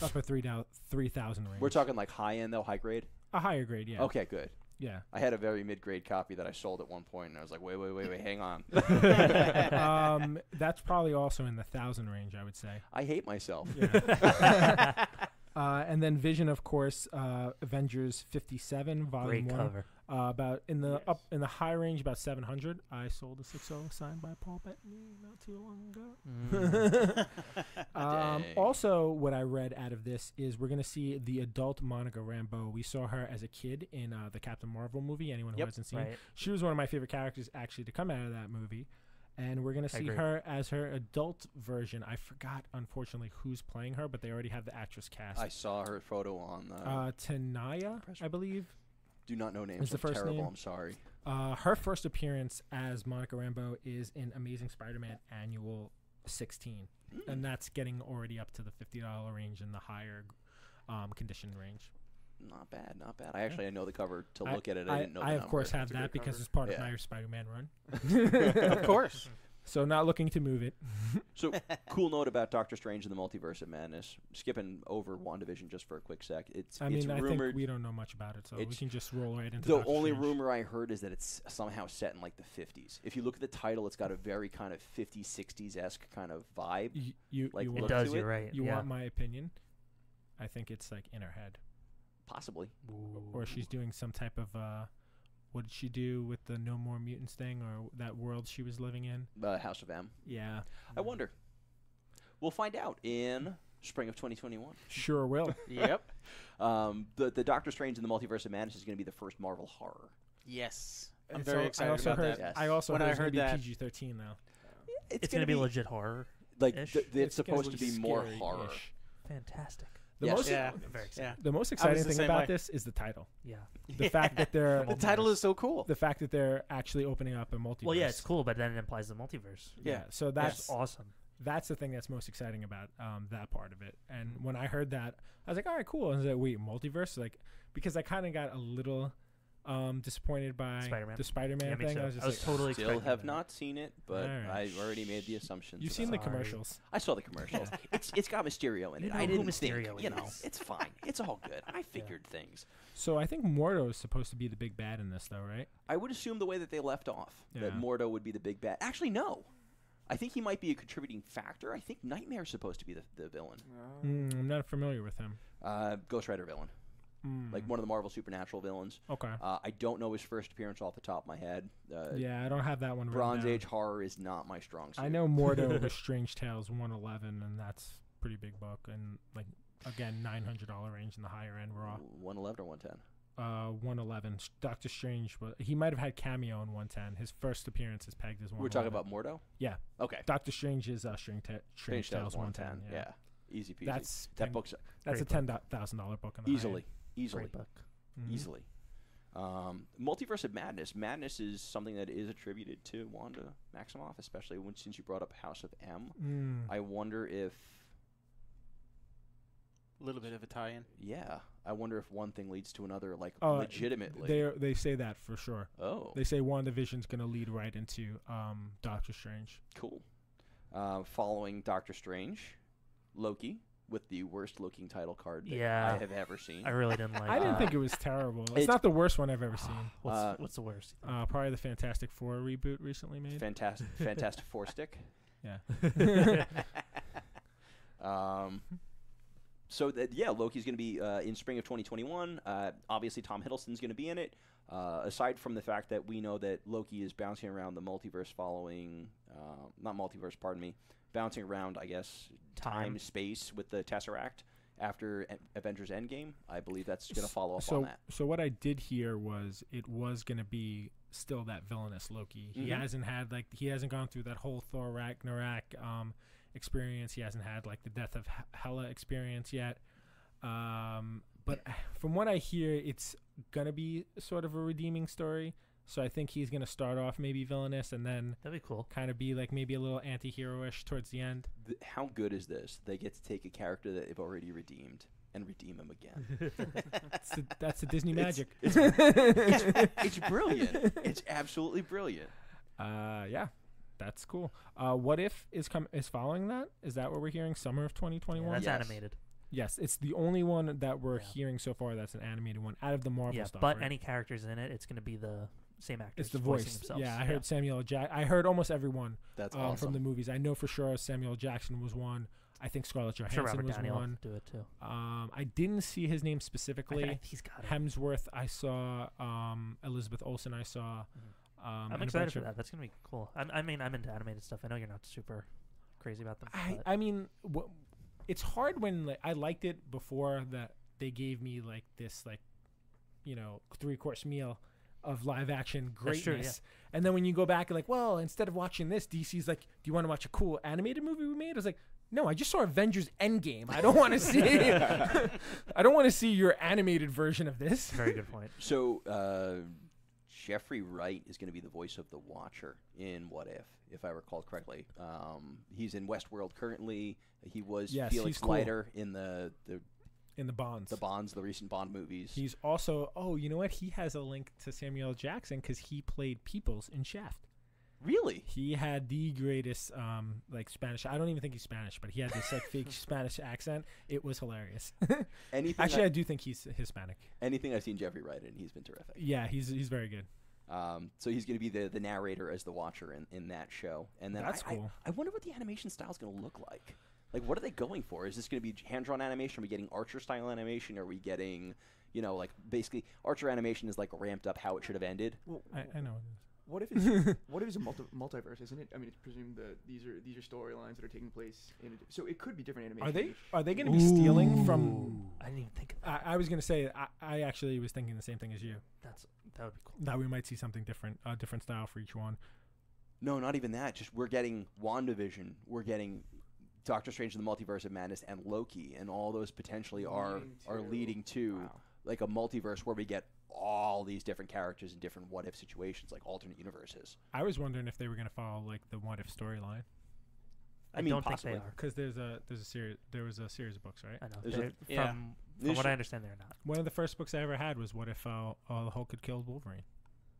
upper three down three thousand range. We're talking like high end though, high grade. a higher grade, yeah. Okay, good. Yeah. I had a very mid grade copy that I sold at one point, and I was like, wait, wait, wait, wait, hang on. um, that's probably also in the thousand range, I would say. I hate myself. Yeah. uh, and then Vision, of course, uh, Avengers 57, Volume Great 1. cover. Uh, about in the Yes. up in the high range, about 700. I sold a 6.0 signed by Paul Bettany not too long ago. Mm. um, Dang. also, what I read out of this is we're going to see the adult Monica Rambeau. We saw her as a kid in uh, the Captain Marvel movie. Anyone who Yep. hasn't seen, right. she was one of my favorite characters actually to come out of that movie. And we're gonna see her as her adult version. I forgot, unfortunately, who's playing her, but they already have the actress cast. I saw her photo on. Uh, uh, Teyonah, I believe. do not know names. is the first terrible. name? I'm sorry. Uh, her first appearance as Monica Rambeau is in Amazing Spider-Man Annual 16, Mm. and that's getting already up to the fifty dollar range and the higher um, condition range. Not bad, not bad. I actually I know the cover to I- look at it. I, I, didn't know. I the of course have that because cover. it's part Yeah. of my Spider-Man run. of course. So not looking to move it. So cool note about Doctor Strange and the Multiverse of Madness. Skipping over WandaVision just for a quick sec. It's I it's mean, I rumored. think we don't know much about it, so we can just roll right into the Doctor only Strange. rumor I heard is that it's somehow set in like the 50s. If you look at the title, it's got a very kind of 50s, 60s esque kind of vibe. You, you, like, you look It want does. You're right. you yeah. want my opinion? I think it's like in her head, Possibly. or she's doing some type of uh, what did she do with the No More Mutants thing, or that world she was living in? Uh, House of M. Yeah, I wonder. We'll find out in spring of 2021. Sure will. yep. Um, the the Doctor Strange in the Multiverse of Madness is going to be the first Marvel horror. Yes. I'm It's very al- excited I also about heard, that. Yes. I also When heard I it's gonna heard be that- PG-13 now. It's, gonna, be legit horror. like ish. th- it's, It's supposed to be more horror. Fantastic. The Yes. most Yeah. Very excited. Yeah. the most exciting the thing about way. this is the title. Yeah. The fact that they're the title is so cool. the fact that they're actually opening up a multiverse. Well, yeah, it's cool, but then it implies the multiverse. Yeah, Yeah. so That's that's awesome. that's the thing that's most exciting about um, that part of it. And Mm-hmm. when I heard that, I was like, all right, cool. And I was like, wait, multiverse? Like, because I kind of got a little um, disappointed by Spider-Man. the Spider-Man Yeah, me thing. too. I was just I was like, totally Still expecting have that. not seen it, but Alright. I've already made the assumptions. you've seen the Sorry. commercials. I saw the commercials. it's it's got Mysterio in You it. know I who didn't think, Mysterio you know, is. it's fine. It's all good. I figured things. So I think Mordo is supposed to be the big bad in this, though, right? I would assume the way that they left off that Yeah. Mordo would be the big bad. Actually, no. I think he might be a contributing factor. I think Nightmare's supposed to be the, the villain. Mm, I'm not familiar with him. Uh, Ghost Rider villain, Mm, like one of the Marvel supernatural villains. okay. Uh, I don't know his first appearance off the top of my head. Uh, yeah, I don't have that one. Bronze down. Age horror is not my strong suit. I know Mordo was Strange Tales 111, and that's pretty big book. And like again, $900 range in the higher end. We're off. 111 or 110. Uh, 111. Doctor Strange, was, he might have had cameo in 110. His first appearance is pegged as 111. We're talking about Mordo. Yeah. Okay. Doctor Strange is uh, Strange, ta- Strange, Strange Tales Tales 110. 110. Yeah. Easy peasy. That's that ten- book's that's a ten thousand dollar book. In the easily. Easily, Great book. Mhm. easily. Um, Multiverse of Madness. Madness is something that is attributed to Wanda Maximoff, especially when since you brought up House of M. Mm. I wonder if, A little bit of a tie-in. yeah, I wonder if one thing leads to another, like Uh, legitimately. They they say that for sure. oh, They say WandaVision's going to lead right into um, Doctor Strange. cool. Uh, following Doctor Strange, Loki with the worst looking title card that Yeah. I have ever seen. I really didn't like. It. I didn't think it was terrible. It's, it's- not the worst one I've ever seen. What's Uh, what's the worst? Uh, probably the Fantastic Four reboot recently made. Fantastic, Fantastic Four stick. yeah. Um, so that yeah, Loki's going to be uh, in spring of 2021. Uh, obviously, Tom Hiddleston's going to be in it. Uh, aside from the fact that we know that Loki is bouncing around the multiverse, following uh, not multiverse, pardon me, bouncing around, I guess, time, Time. space with the Tesseract after Avengers Endgame. I believe that's going to follow up so on that. so what I did hear was it was going to be still that villainous Loki. He Mhm. hasn't had like he hasn't gone through that whole Thor Ragnarok um, experience. He hasn't had like the death of H- Hela experience yet. Um, but from what I hear, it's gonna be sort of a redeeming story. So I think he's gonna start off maybe villainous and then That'd be cool. kind of be like maybe a little anti-hero-ish towards the end. Th- how good is this? They get to take a character that they've already redeemed and redeem him again. That's the, that's the Disney It's- magic. it's, it's brilliant. It's absolutely brilliant. Uh, yeah, that's cool. Uh, what if is com- is following that? Is that what we're hearing? Summer of Yeah, 2021. that's Yes. animated. yes, it's the only one that we're Yeah. hearing so far that's an animated one out of the Marvel yeah, stuff. but right? any characters in it, it's going to be the same actors. it's the voice. Themselves. Yeah, I heard Samuel Jack. I heard almost everyone That's um, awesome. from the movies. I know for sure Samuel Jackson was one. I think Scarlett I'm sure Johansson was Downey will one. do it too. Um, I didn't see his name I specifically. he's got it. Hemsworth, I saw. Um, Elizabeth Olsen, I saw. Um, I'm excited for that. That's gonna be cool. I'm, I mean, I'm into animated stuff. I know you're not super crazy about them. I, I mean, wh- it's hard when like I liked it before that they gave me like this like, you know, three course meal of live action That's true, greatness, and then when you go back and like, well, instead of watching this, DC's like, do you want to watch a cool animated movie we made? I was like. No, I just saw Avengers Endgame. I don't want to see. I don't want to see your animated version of this. very good point. So uh, Jeffrey Wright is going to be the voice of the Watcher in What If, if I recall correctly. Um, he's in Westworld currently. He was Yes, Felix he's cool. Leiter in the, the in the Bonds. the Bonds, the recent Bond movies. He's also. Oh, you know what? He has a link to Samuel Jackson because he played Peoples in Shaft. really He had the greatest, um, like Spanish. I don't even think he's Spanish, but he had this like fake Spanish accent. It was hilarious. anything. Actually, I I, do think he's Hispanic. anything I've seen Jeffrey Wright in, he's been terrific. Yeah, he's he's very good. Um, so he's going to be the, the narrator as the Watcher in, in that show. And then That's I, I- cool. I, wonder what the animation style is going to look like. Like, what are they going for? Is this going to be hand drawn animation? Are we getting Archer style animation? Are we getting, you know, like basically Archer animation is like ramped up how it should have ended? I, I know. What if it's what if it's a multi- multiverse, isn't it? I mean, it's presumed that these are these are storylines that are taking place in. A, so it could be different animation. Are they are they going to be stealing from? I didn't even think of that. I, I was going to say I, I actually was thinking the same thing as you. That's that would be cool. That we might see something different, a different style for each one. No, not even that. Just we're getting WandaVision. We're getting Doctor Strange in the Multiverse of Madness and Loki, and all those potentially are Leading are to- leading to Wow. like a multiverse where we get all these different characters in different what if situations, like alternate universes. I was wondering if they were going to follow like the what if storyline I I, mean, don't possibly. think they are. because there's a there's a series there was a series of books right. I know. There's a- They're- Yeah. From, from what I understand, they're not. One of the first books I ever had was what if uh, uh, the Hulk had killed Wolverine.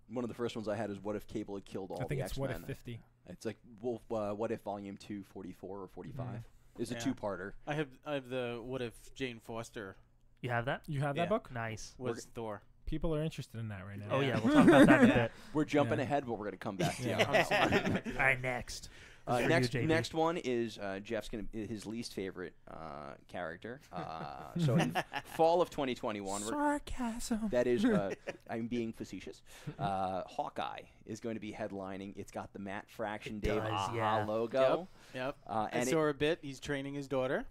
One of the first ones I had is what if Cable had killed all I think the it's X what Men. if 50. It's like Wolf. Uh, what if Volume Two, forty four or 45 Mhm. It's a Yeah. two-parter. I have I have the what if Jane Foster You have that? You have Yeah. that book? Nice. was Thor. People are interested in that right now. Oh Yeah. yeah, we'll talk about that in a Yeah. bit. We're jumping Yeah. ahead, but we're gonna come back to Yeah. you. All right, next. Uh, For you, next, next one is uh, Jeff's gonna his least favorite uh, character. Uh, so in fall of 2021, we're, Sarcasm. that is, uh, I'm being facetious. Uh, Hawkeye is going to be headlining. It's got the Matt Fraction It Dave does, Aja yeah. logo, Yep. uh, I and it- saw a bit. He's training his daughter.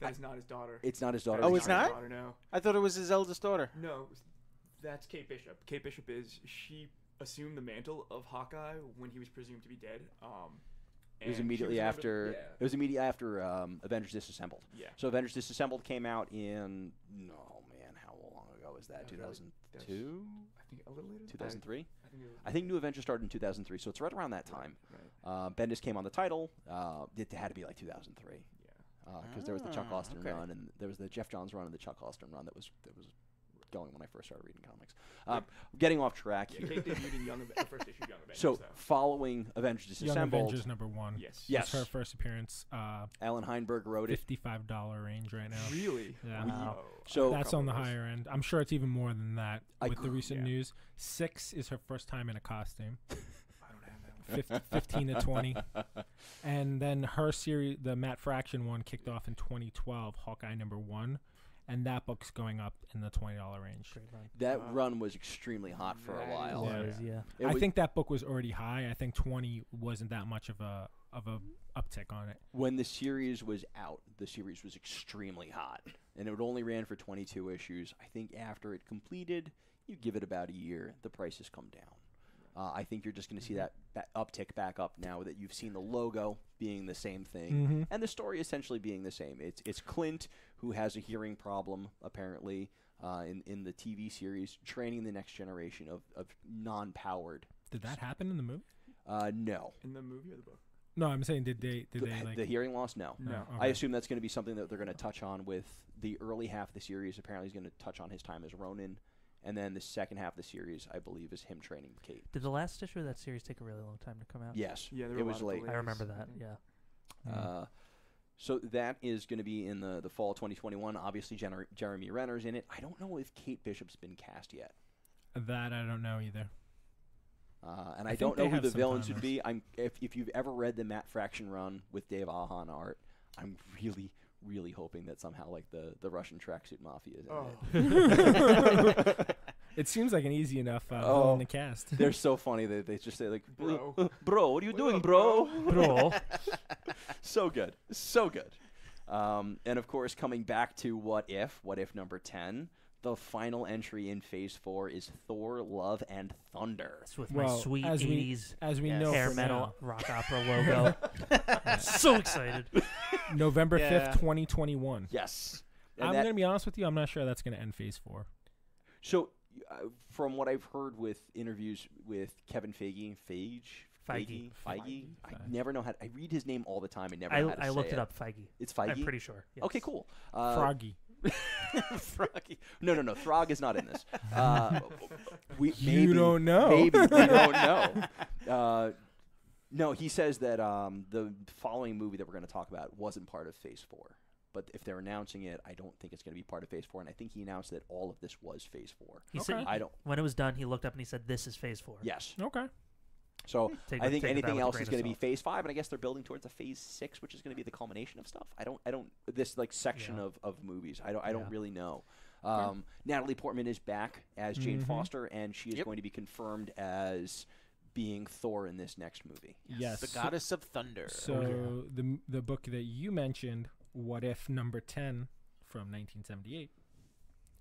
That is not his daughter. it's not his daughter. Oh, That it's is not? Daughter, no. I thought it was his eldest daughter. No, that's Kate Bishop. Kate Bishop is she assumed the mantle of Hawkeye when he was presumed to be dead. Um, It was immediately one of the- after. Yeah. It was immediately after um, Avengers Disassembled. yeah. So Avengers Disassembled came out in. No man, how long ago was that? Was early- 2002, I think a little later. 2003. I, I think it was. I think New Avengers started in 2003, so it's right around that time. Right. Uh, Bendis came on the title. Uh, it had to be like 2003 Yeah. because there was the Chuck Ah, Austin okay. run and there was the Geoff Johns run and the Chuck Austin run that was that was going when I first started reading comics. Uh, Getting off track Yeah, here. Kate debuted in Young Ave- the first issue of Young Avengers. So though. following Avengers Young Disassembled, Avengers number one. yes. Yes. It's her first appearance. Uh, Allan Heinberg wrote it. fifty-five dollar range right now. Really? Yeah. Wow. So- That's on the higher end. I'm sure it's even more than that I with the cr- recent yeah. news. Six is her first time in a costume. I don't have that one. 50, 15 to 20. And then her series, the Matt Fraction one, kicked off in 2012, Hawkeye number one. And that book's going up in the $20 range. That Wow. run was extremely hot for a while. Yeah. Was, yeah. It I was- think that book was already high. I think 20 wasn't that much of a of a uptick on it. when the series was out, the series was extremely hot, and it only ran for 22 issues. I think after it completed, you give it about a year, the prices come down. Uh, I think you're just going to see that, that uptick back up now that you've seen the logo being the same thing Mhm. and the story essentially being the same. It's it's Clint who has a hearing problem apparently uh, in in the TV series, training the next generation of of non-powered. Did that happen in the movie? Uh, no, In the movie or the book? No, I'm saying did they did the, they like the hearing loss. No, No, No. I assume that's going to be something that they're going to touch on with the early half of the series. Apparently, he's going to touch on his time as Ronin, and then the second half of the series, I believe, is him training Kate. Did the last issue of that series take a really long time to come out? Yes, Yeah, there were it a was lot late. delays. I remember that. Yeah. Uh, so that is going to be in the the fall 2021. Obviously, Jener- Jeremy Renner's in it. I don't know if Kate Bishop's been cast yet, that I don't know either. uh, and I I, don't know who the some villains would be. I'm if if you've ever read the Matt Fraction run with Dave Aja art, I'm really really hoping that somehow like the the Russian tracksuit mafia is in Oh. it. It seems like an easy enough uh, Oh. villain to cast. They're so funny that they just say like, Bro. "Uh, bro, what are you What doing, up, bro?" Bro. so good, so good. Um, and of course, coming back to what if, what if number ten, the final entry in Phase Four is Thor: Love and Thunder. It's with Well, my sweet as we- 80s As we Yes. know, hair metal now, rock opera logo. I'm so excited. November Yeah. 5th, 2021. Yes. And I'm that- going to be honest with you. I'm not sure that's going to end phase four. so, from what I've heard with interviews with Kevin Feige, Feige, Feige. Feige, Feige. I never know how. To, I read his name all the time and never I, know how to I say looked it. it up, Feige. It's Feige. I'm pretty sure. Yes. Okay, cool. Uh, Froggy. Froggy. No, no, no. Throg is not in this. Uh, we maybe, you don't know. Maybe we don't know. Uh, no, he says that um, the following movie that we're going to talk about wasn't part of Phase Four. But if they're announcing it, I don't think it's going to be part of Phase Four. And I think he announced that all of this was Phase Four. He Okay. said I don't. when it was done, he looked up and he said, "This is Phase 4. Yes. Okay. So Take I think anything else is going to be. Phase Five, and I guess they're building towards a Phase Six, which is going to be the culmination of stuff. I don't. I don't. This like section Yeah. of, of movies. I don't. I don't Yeah. really know. Um, Natalie Portman is back as Jane Mhm. Foster, and she is Yep. going to be confirmed as being Thor in this next movie. Yes. The so- goddess of thunder. So the m- the book that you mentioned, What If Number Ten from 1978,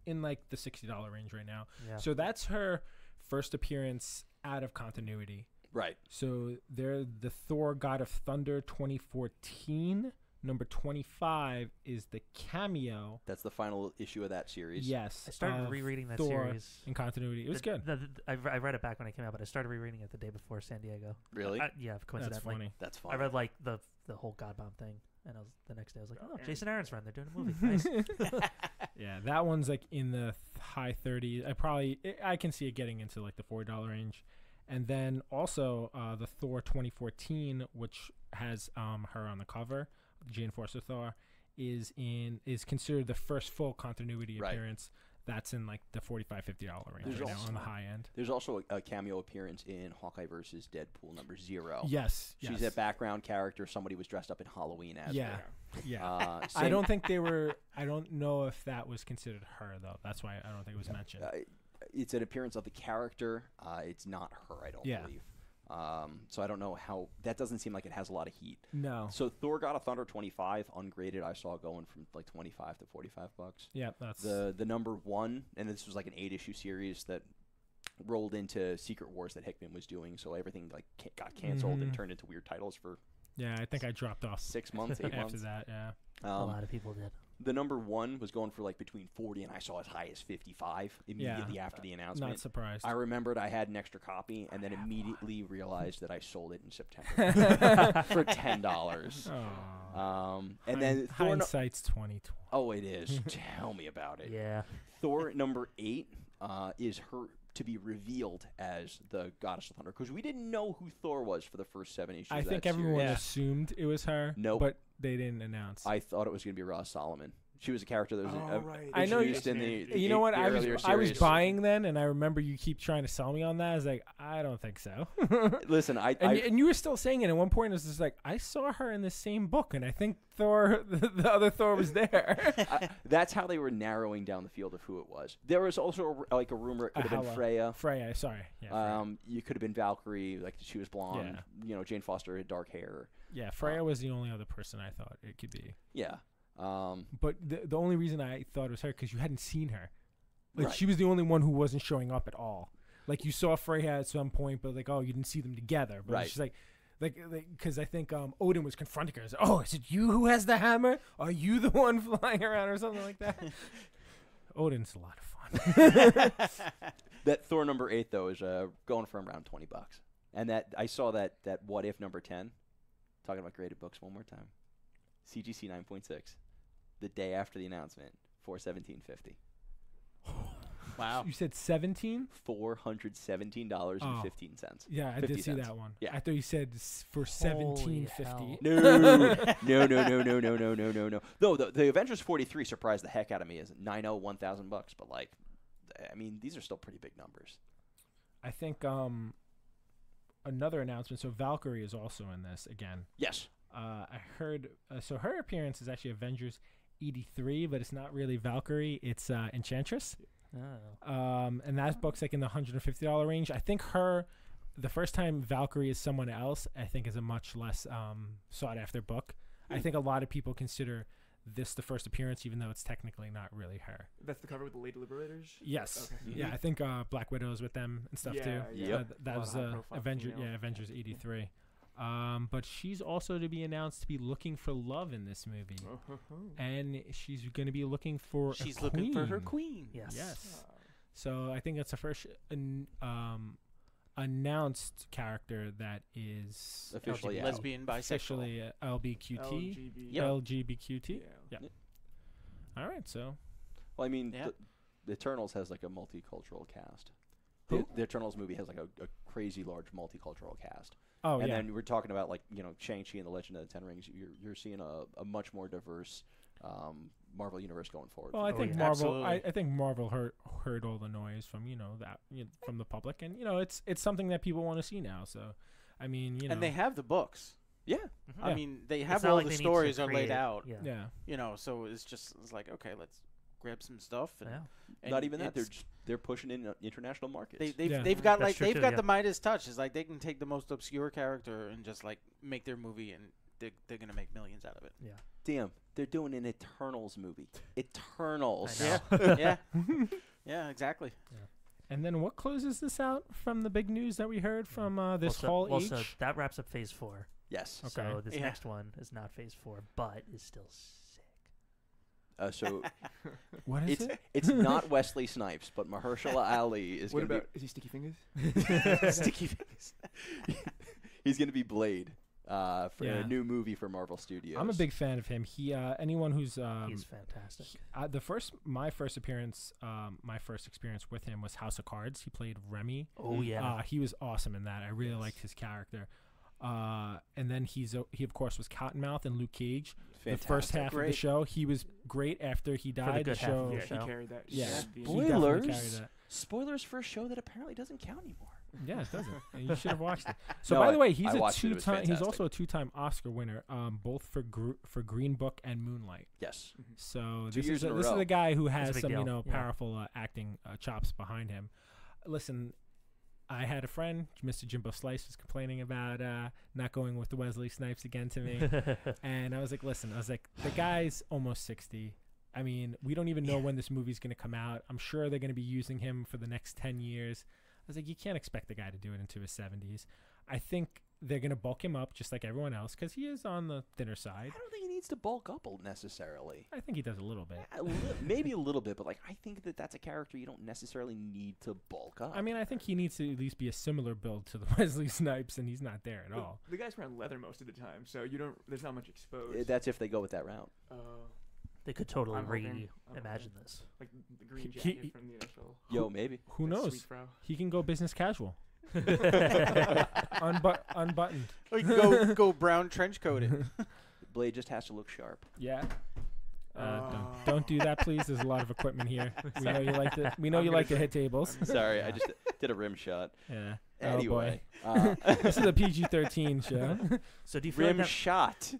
in like the sixty dollar range right now. Yeah. So that's her first appearance out of continuity. Right. So they're the Thor God of Thunder 2014. Number 25 is the cameo. That's the final issue of that series. Yes. I started rereading that Thor series. in continuity. It was The- good. the- the- I, I read it back when it came out, but I started rereading it the day before San Diego. Really? I, yeah, That's coincidentally. funny. That's fine. I read like the the whole God Bomb thing, and I was the next day I was like, oh, Aaron. Jason Aaron's friend. They're doing a movie. Nice. yeah, that one's like in the th- high 30s. I probably I I can see it getting into like the four dollar range, and then also uh, the Thor 2014, which has um her on the cover, Jane Foster Thor, is in is considered the first full continuity Right. appearance. That's in like the 45 50 dollar range right now on the high end. There's also a, a cameo appearance in Hawkeye versus Deadpool number zero. Yes, She's yes. a background character. Somebody was dressed up in Halloween as Yeah. her. yeah. Uh, I don't think they were. I don't know if that was considered her though. That's why I don't think it was mentioned. Uh, it's an appearance of the character. Uh, it's not her, I don't Yeah. believe. Um, so I don't know how. That doesn't seem like it has a lot of heat. No. So Thor God of Thunder 25 ungraded. I saw going from like 25 to 45 bucks. Yeah, that's The the number one, and this was like an eight issue series that rolled into Secret Wars that Hickman was doing. So everything like ca- got canceled and Mhm. turned into weird titles for yeah. I think I dropped off six months, eight after months. that. Yeah. a Um, lot of people did. The number one was going for like between 40 and I saw as high as 55 immediately after the announcement. Not surprised. I remembered I had an extra copy and then immediately realized that I sold it in September for ten dollars. Aw. Um, and then Hind- Thor. No- hindsight's twenty twenty. oh, it is. Tell me about it. Yeah. Thor number eight uh, is her to be revealed as the goddess of thunder because we didn't know who Thor was for the first seven issues. I of think that everyone. Yeah. assumed it was her. Nope. But they didn't announce. I thought it was going to be Roz Solomon. She was a character that was Oh, uh, right. I know you- introduced in the. you know what? I was earlier I was buying then, and I remember you keep trying to sell me on that. I was like, I don't think so. Listen, I, and, I y- and you were still saying it at one point. It was just like I saw her in the same book, and I think Thor, the, the other Thor, was there. I, that's how they were narrowing down the field of who it was. There was also a r like a rumor it could have been Freya. Freya, sorry. Yeah, Freya. Um, you could have been Valkyrie, like she was blonde. Yeah. You know, Jane Foster had dark hair. yeah, Freya was the only other person I thought it could be. Yeah. Um, But the the only reason I thought it was her because you hadn't seen her. Like Right. she was the only one who wasn't showing up at all. Like you saw Freya at some point, but like oh you didn't see them together. But Right. she's like. Like, because I think um, Odin was confronting her. He's like, oh, is it you who has the hammer? Are you the one flying around or something like that? Odin's a lot of fun. that Thor number eight though is uh, going for around twenty bucks, and that I saw that that what if number ten. Talking about graded books one more time. CGC nine point six, the day after the announcement, four seventeen fifty. Wow. You said 17? Four hundred seventeen dollars Oh. and fifteen. Yeah, I 50 did see that one. Yeah. I thought you said s- for Holy 1750. hell. No, no, no, no, no, no, no, no, no, no. No, the, the Avengers 43 surprised the heck out of me as 90 1000 bucks, but like I mean, these are still pretty big numbers. I think um another announcement. So Valkyrie is also in this again. Yes. Uh, I heard. Uh, so her appearance is actually Avengers 83, but it's not really Valkyrie. It's uh, Enchantress. Oh. Um, and that book's like in the 150 dollar range. I think her. The first time Valkyrie is someone else, I think, is a much less um, sought after book. I Hmm. think a lot of people consider this the first appearance, even though it's technically not really her. That's the cover with the Lady Liberators. Yes. Okay. Yeah, I think uh, Black Widow's with them and stuff too. Yeah, yeah. Uh, Yep. that was of uh, Avenger. female. Yeah, Avengers '83. Um, but she's also to be announced to be looking for love in this movie, and she's going to be looking for. a She's looking for her queen. queen. Yes. Yes. So I think that's the first an, um, announced character that is Officially LGBT, lesbian, bisexual. officially uh, LBQT, LGB. Yep. LGBTQT. Yeah. Yeah. All right, so Well, I mean, Yeah. the, the Eternals has like a multicultural cast. The, the Eternals movie has like a, a crazy large multicultural cast. Oh yeah. and yeah, then we're talking about like you know Shang Chi and the Legend of the Ten Rings. You're you're seeing a, a much more diverse um, Marvel universe going forward. Well, I Oh, think yeah. Marvel. I, I think Marvel heard heard all the noise from you know that you know, from the public, and you know it's it's something that people want to see now. So, I mean, you know, and they have the books. yeah, I Yeah. mean, they have all like the they need to stories are laid create- out. Yeah. yeah, You know, so it's just it's like okay, let's grab some stuff. And, Yeah. and Not even that. They're just, they're pushing in uh, international markets. They, they've, Yeah. they've got That's like they've too, got yeah. the Midas touch. It's like they can take the most obscure character and just like make their movie, and they're, they're gonna make millions out of it. Yeah. Damn, they're doing an Eternals movie. Eternals. I know. yeah, yeah, exactly. And then what closes this out from the big news that we heard from uh, this well, so, Hall well, H? so that wraps up phase four. Yes. Okay. So this Yeah. next one is not phase four, but is still sick. Uh, so what is it's it? it's not Wesley Snipes, but Mahershala Ali is What going about is he Sticky Fingers? to be sticky face. He's going to be Blade uh, for Yeah. a new movie for Marvel Studios. I'm a big fan of him. He uh, anyone who's um, He's fantastic. he- uh, the first my first appearance, um, my first experience with him was House of Cards. He played Remy. Oh yeah. Uh, he was awesome in that. I really liked his character. Uh, and then he's a, he of course was Cottonmouth and Luke Cage. The first Fantastic. half of the show, he was great. After he the died, good the half of show. the Yeah, he carried that. Yeah, that he Spoiler. Spoilers? that. Spoilers for a show that apparently doesn't count anymore. Yeah, it doesn't. And you should have watched it. So, No, by I- the way, he's I a watched it. It two-time. He's also a two-time Oscar winner, um, both for gr- for Green Book and Moonlight. Yes. So Two this years is a, in a this is a guy who has big some you deal, know yeah. powerful uh, acting uh, chops behind him. Listen, I had a friend, Mr. Jimbo Slice, was complaining about uh, not going with the Wesley Snipes again to me, and I was like, listen, I was like, the guy's almost sixty. I mean, we don't even know when this movie's going to come out. I'm sure they're going to be using him for the next 10 years. I was like, you can't expect the guy to do it into his 70s. I think they're going to bulk him up just like everyone else because he is on the thinner side. I don't think he needs to bulk up necessarily. I think he does a little bit. A li- maybe a little bit, but like I think that that's a character you don't necessarily need to bulk up. I mean, I think he needs to at least be a similar build to the Wesley Snipes, and he's not there at The- all. The guy's wearing leather most of the time, so you don't. There's not much exposed. That's if they go with that route. uh, they could totally I'm reimagine this. like the green He- he- jacket from the initial. Yo, maybe. Who that knows? He can go business casual, Unbu- unbuttoned. Or you can go go brown trench coated. Blade just has to look sharp. Yeah. Uh, Oh. don't, don't do that, please. There's a lot of equipment here. We know you like to. We know I'm you gonna like to hit tables. I'm- Sorry, I just did a rim shot. Yeah. Anyway, Oh boy. uh, this is a PG-13 show. So do you feel rim like shot.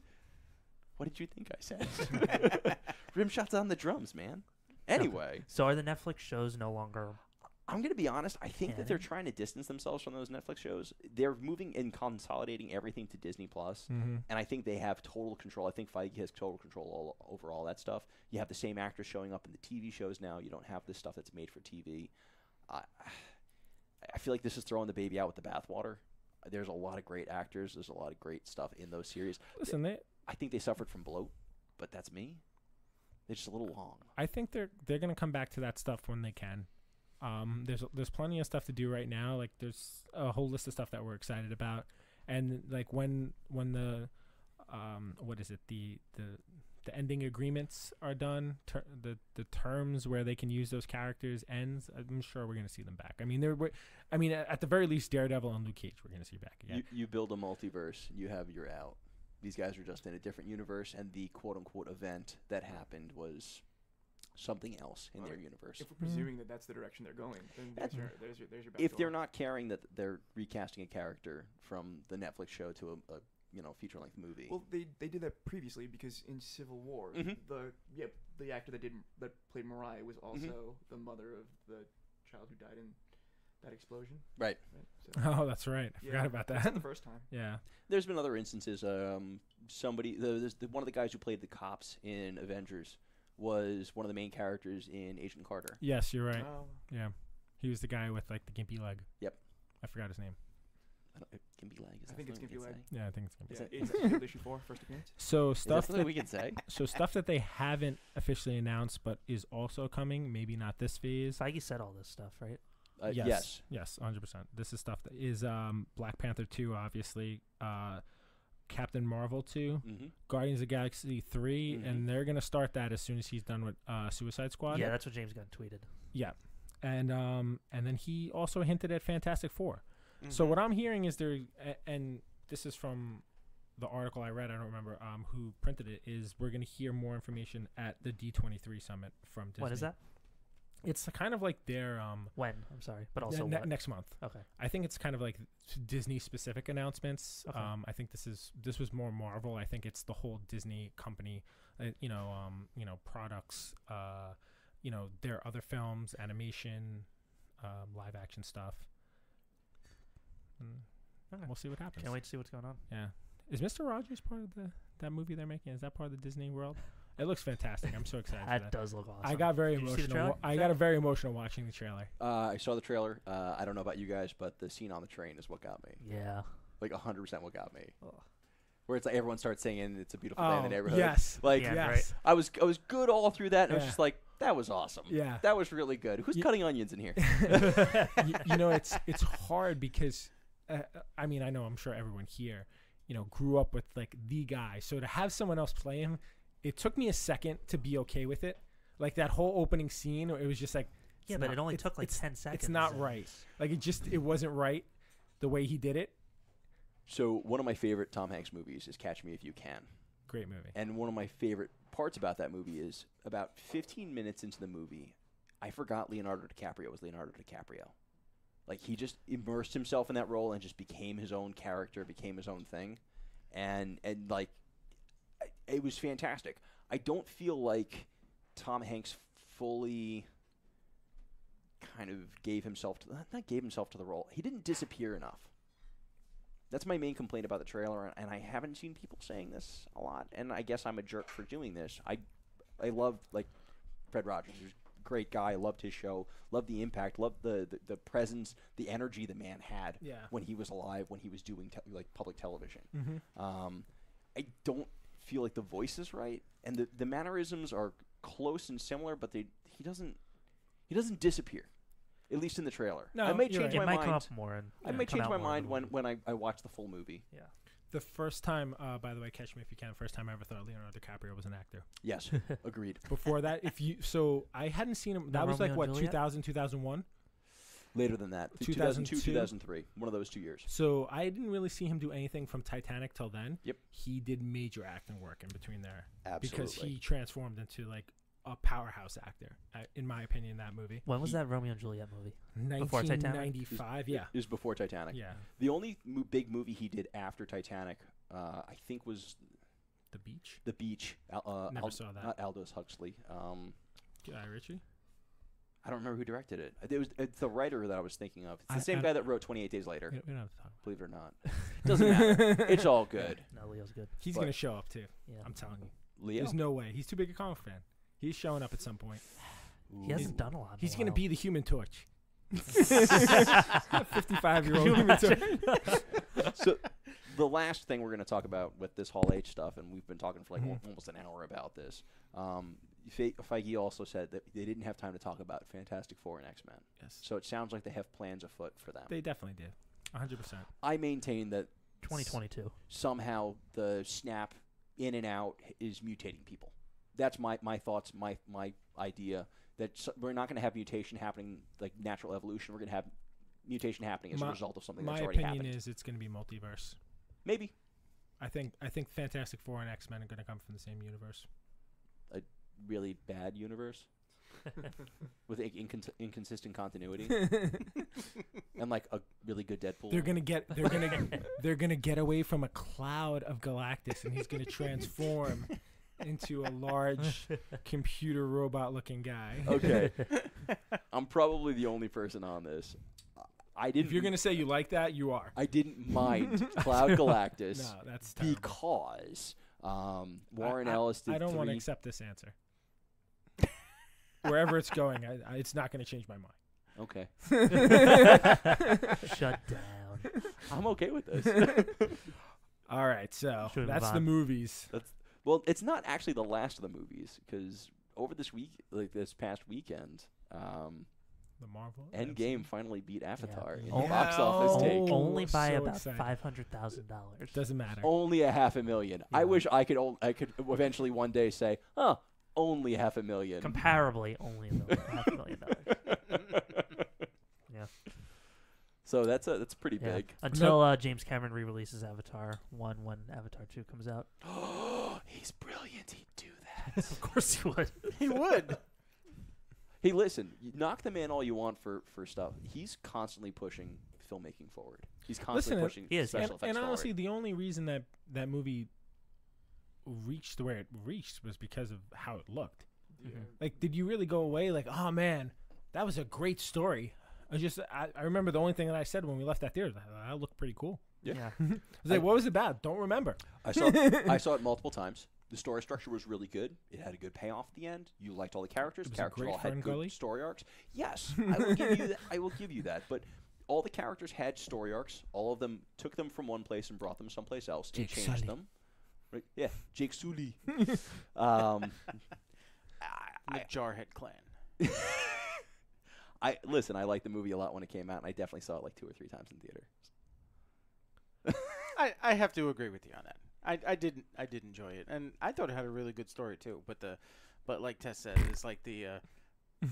What did you think I said? rim shots on the drums, man. Anyway, so are the Netflix shows no longer I'm gonna be honest. I think that they're trying to distance themselves from those Netflix shows. They're moving and consolidating everything to Disney Plus. mm-hmm. and I think they have total control. I think Feige has total control all, over all that stuff. You have the same actors showing up in the TV shows now. You don't have this stuff that's made for TV. I I feel like this is throwing the baby out with the bathwater. There's a lot of great actors. There's a lot of great stuff in those series. Listen, they, I think they suffered from bloat, but that's me. They're just a little long. I think they're they're gonna come back to that stuff when they can. Um, there's there's plenty of stuff to do right now. Like there's a whole list of stuff that we're excited about, and like when when the um what is it the the the ending agreements are done, ter- the the terms where they can use those characters ends. I'm sure we're gonna see them back. I mean, there were, I mean, at at the very least, Daredevil and Luke Cage we're gonna see back again. You, you build a multiverse, you have your out. These guys are just in a different universe, and the quote unquote event that happened was something else in their universe. If we're presuming that that's the direction they're going, then there's That's- your there's your there's your. if they're not caring that they're recasting a character from the Netflix show to a, a you know feature length movie. Well, they they did that previously because in Civil War, Mhm. the yeah the actor that did that played Mariah was also Mm-hmm. the mother of the child who died in that explosion. right. Right. So, oh, that's right. I yeah, forgot about that. not the first time. yeah. There's been other instances. Um, somebody, the, there's the, one of the guys who played the cops in Avengers was one of the main characters in Agent Carter. Yes, you're right. Oh, Yeah, he was the guy with like the gimpy leg. Yep. I forgot his name. I don't, it can be leg. Is I that think it's something we Gimpy can Leg. say? Yeah, I think it's gimpy. yeah, that- it's Field issue four, first appearance. So Is that stuff that we can say? so stuff that they haven't officially announced but is also coming. Maybe not this phase. Feige said all this stuff, right? Uh, yes, yes. yes, hundred percent. This is stuff that is um Black Panther two, obviously. Uh, Captain Marvel two, Mm-hmm. Guardians of the Galaxy 3 Mhm. and they're gonna start that as soon as he's done with uh Suicide Squad. yeah, that's what James Gunn tweeted. Yeah. And um and then he also hinted at Fantastic 4. So Mhm. what I'm hearing is there, a- and this is from the article I read. I don't remember um, who printed it. Is we're going to hear more information at the D23 summit from Disney. When is that? It's kind of like their um When? I'm sorry, but also ne- next month. Okay. I think it's kind of like Disney specific announcements. Okay. Um, I think this is this was more Marvel. I think it's the whole Disney company, uh, you know, um, you know, products, uh, you know their other films, animation, um, live action stuff. And Okay. We'll see what happens. Can't wait to see what's going on. Yeah. Is Mr. Rogers part of the that movie they're making? Is that part of the Disney World? It looks fantastic. I'm so excited. That that. does look awesome. I got very Did you see the emotional. I got a very emotional watching the trailer. Uh, I saw the trailer. Uh, I don't know about you guys, but the scene on the train is what got me. Yeah. Like 100% what got me. Ugh. Where it's like everyone starts singing "It's a Beautiful Day in the Oh, Neighborhood." yes. Like Yeah, yes. right. I was, I was good all through that. And I was just like, that was awesome. Yeah. That was really good. Who's Ye- cutting onions in here? you, you know, it's it's hard because uh, I mean, I know I'm sure everyone here, you know, grew up with like the guy. So to have someone else play him, it took me a second to be okay with it. Like that whole opening scene, it was just like Yeah, it's but not- it only it's- took like ten seconds. It's not right. Like it just it wasn't right the way he did it. So one of my favorite Tom Hanks movies is Catch Me If You Can. Great movie. And one of my favorite parts about that movie is about 15 minutes into the movie, I forgot Leonardo DiCaprio was Leonardo DiCaprio. Like he just immersed himself in that role and just became his own character, became his own thing, and and like I- it was fantastic. I don't feel like Tom Hanks fully kind of gave himself to not gave himself to the role. He didn't disappear enough. That's my main complaint about the trailer, and- I haven't seen people saying this a lot. And I guess I'm a jerk for doing this. I, I love like Fred Rogers. He was a great guy. Loved his show. Loved the impact. Loved the, the, the presence, the energy the man had Yeah. when he was alive, when he was doing te- like public television. Mm-hmm. Um, I don't feel like the voice is right, and the the mannerisms are close and similar, but they he doesn't he doesn't disappear. At least in the trailer. No, I may you're change right. It my might mind. come up more. And, I may change my mind when, when I, I watch the full movie. Yeah. The first time, uh, by the way, catch me if you can. First time I ever thought Leonardo DiCaprio was an actor. Yes, agreed. Before that, if you so I hadn't seen him. No That was like Romeo and what Juliet? 2000, 2001. Later than that, 2002, 2002? 2003, one of those two years. So I didn't really see him do anything from Titanic till then. Yep. He did major acting work in between there Absolutely. because he transformed into like a powerhouse actor, uh, in my opinion. That movie, When was he- that Romeo and Juliet movie? Before Titanic? 1995. Yeah, It was before Titanic. yeah. The only mo- big movie he did after Titanic, uh, I think, was The Beach. The Beach. Al- uh, Never Al- saw that. Not Aldous Huxley. Um, Guy Ritchie. I don't remember who directed it. It was it's the writer that I was thinking of. It's the I- same I- guy that wrote 28 Days Later. We don't, have to talk. Believe it or not, doesn't matter. It's all good. No, Leo's good. He's But- gonna show up too. Yeah. I'm telling you. Leo. There's no way. He's too big a comic fan. He's showing up at some point. he hasn't done a lot. in a He's gonna while. be the Human Torch. 55 year old Could you Human Torch. so the last thing we're going to talk about with this Hall H stuff, and we've been talking for like Mhm. al- almost an hour about this. Um, Fe- Feige also said that they didn't have time to talk about Fantastic Four and X Men. Yes. So it sounds like they have plans afoot for them. They definitely did. 100%. I maintain that 2022. somehow the snap in and out is mutating people. That's my, my thoughts, my my idea that s we're not going to have mutation happening like natural evolution. We're going to have mutation happening as My- a result of something My that's already opinion is it's going to be multiverse. Maybe I think I think Fantastic Four and X Men are going to come from the same universe. Really bad universe with in- incons- inconsistent continuity and like a really good Deadpool. They're gonna get they're gonna they're gonna get away from a cloud of Galactus, and he's gonna transform into a large computer robot looking guy. okay. I'm probably the only person on this. I didn't. If you're gonna say you like that, you are. I didn't mind Cloud Galactus No, that's terrible. because um, Warren I, Ellis did I don't want to accept this answer. Wherever it's going, I, I, it's not going to change my mind. Okay, Shut down. I'm okay with this. All right, so Should we that's the on? movies. well, it's not actually the last of the movies because over this week, like this past weekend, um, The Marvel. Endgame finally beat Avatar in Oh, the box office yeah. take. Oh, Only by so about five hundred thousand dollars. Doesn't matter. Only a half a million. I wish I could. I could eventually one day say, "Huh, only half a million. Comparably, only a million, half a million dollars. Yeah. So that's a that's pretty Yeah. big. Until uh, James Cameron re-releases Avatar one when Avatar two comes out. He's brilliant. He'd do that. of course he would. He would. hey, listen, you knock the man all you want for for stuff. He's constantly pushing filmmaking forward. He's constantly Listen, pushing He is, special and, effects and honestly, forward. the only reason that that movie reached where it reached was because of how it looked. Mhm. Like, did you really go away like, oh man, that was a great story? I just, I, I remember the only thing that I said when we left that theater. That, that looked pretty cool. Yeah. Yeah. I was like, I- what was it about? Don't remember. I saw I saw it multiple times. The story structure was really good. It had a good payoff at the end. You liked all the characters. It was a characters great all had good Gully. story arcs. Yes, I will give you that. I will give you that. But all the characters had story arcs. All of them took them from one place and brought them someplace else Jake and changed Sully. them. Right? Yeah, Jake Sully. um, I, The Jarhead Clan. I listen. I liked the movie a lot when it came out, and I definitely saw it like two or three times in theater. I, I have to agree with you on that. I, I didn't I did enjoy it, and I thought it had a really good story too. But the but like Tess said, it's like the uh,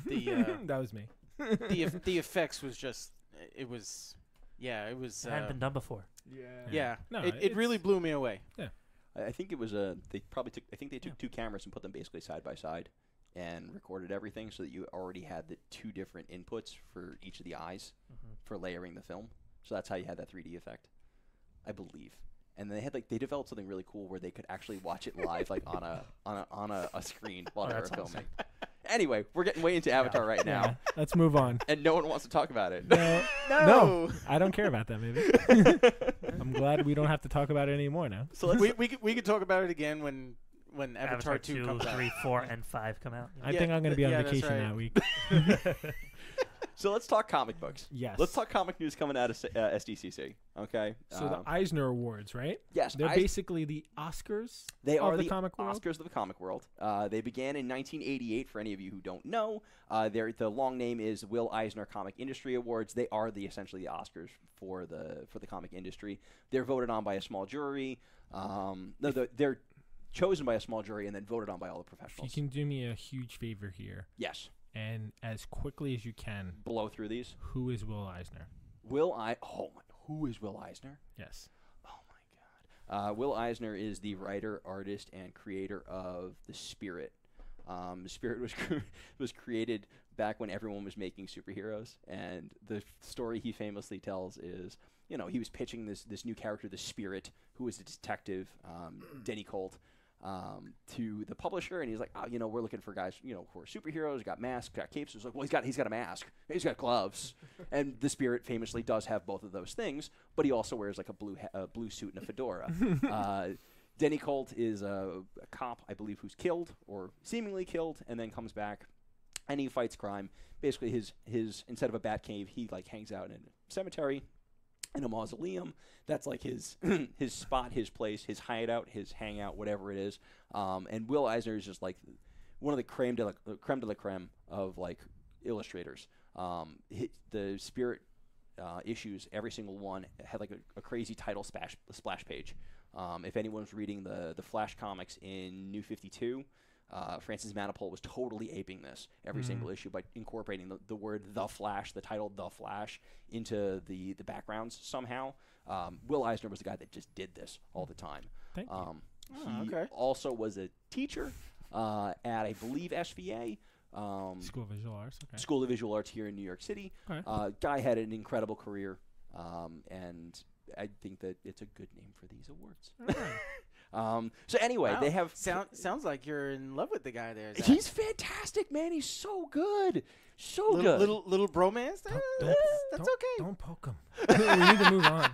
The, uh, that was me. the the effects was just it was yeah it was It hadn't uh, been done before. Yeah. yeah No, it, it really blew me away. I I think it was a. They probably took. I think they took two cameras and put them basically side by side, and recorded everything so that you already had the two different inputs for each of the eyes Mhm. for layering the film. So that's how you had that 3D effect, I believe. And they had like they developed something really cool where they could actually watch it live, like on a on a on a, a screen while Oh, they were that's awesome. filming. Anyway, we're getting way into Avatar right now, Yeah, let's move on. and no one wants to talk about it. No, no, I don't care about that movie. I'm glad we don't have to talk about it anymore now. so let's we we could, we could talk about it again when when Avatar, Avatar, two 2, comes out. 3, 4, and 5 come out. I Yeah, think I'm going to be on yeah, vacation right. that week. so let's talk comic books. Yes. Let's talk comic news coming out of uh, SDCC. Okay. So Um, the Eisner Awards, right? yes, They're I- basically the Oscars. They are the the, comic world? Oscars of the comic world. Uh, they began in 1988. For any of you who don't know, uh, the long name is Will Eisner Comic Industry Awards. They are the essentially the Oscars for the for the comic industry. They're voted on by a small jury. Um, no, they're, they're chosen by a small jury and then voted on by all the If you can do me a huge favor here, yes, and as quickly as you can, blow through these. who is Will Eisner? Will I? Oh my! Who is Will Eisner? Yes. Oh my God! Uh, Will Eisner is the writer, artist, and creator of the Spirit. Um, the Spirit was was created back when everyone was making superheroes, and the f- story he famously tells is, you know, he was pitching this this new character, the Spirit, who was a detective, um, Denny Colt, um, to the publisher, and he's like, oh, you know, we're looking for guys, you know, who are superheroes, got masks, got capes. He's like, well, he's got he's got a mask, he's got gloves, and the Spirit famously does have both of those things, but he also wears like a blue ha- a blue suit and a fedora. uh, Denny Colt is a, a cop, I believe, who's killed or seemingly killed, and then comes back, and he fights crime. Basically, his his instead of a bat cave, he like hangs out in a cemetery, in a mausoleum. That's like his his spot, his place, his hideout, his hangout, whatever it is. Um, and Will Eisner is just like one of the creme de la creme de la creme of like illustrators. Um, the Spirit uh, issues, every single one had like a, a crazy title splash splash page. Um, if anyone's reading the the Flash comics in New Fifty Two. Uh, Francis Manapul was totally aping this every Mhm. single issue by incorporating the, the word "the Flash," the title "the Flash," into the the backgrounds somehow. Um, Will Eisner was the guy that just did this all the time. Thank you. Um, Oh, he okay. also was a teacher uh, at, I believe, SVA, um, School of Visual Arts. Okay. School of Visual Arts here in New York City. Okay. Uh, guy had an incredible career, um, and I think that it's a good name for these awards. Alright. Um, so anyway, Wow. they have Sound sounds like you're in love with the guy there. Zach. He's fantastic, man. He's so good, so little, good. little little bromance. Don't- don't- that's don't- okay. Don't poke him. we need to move on.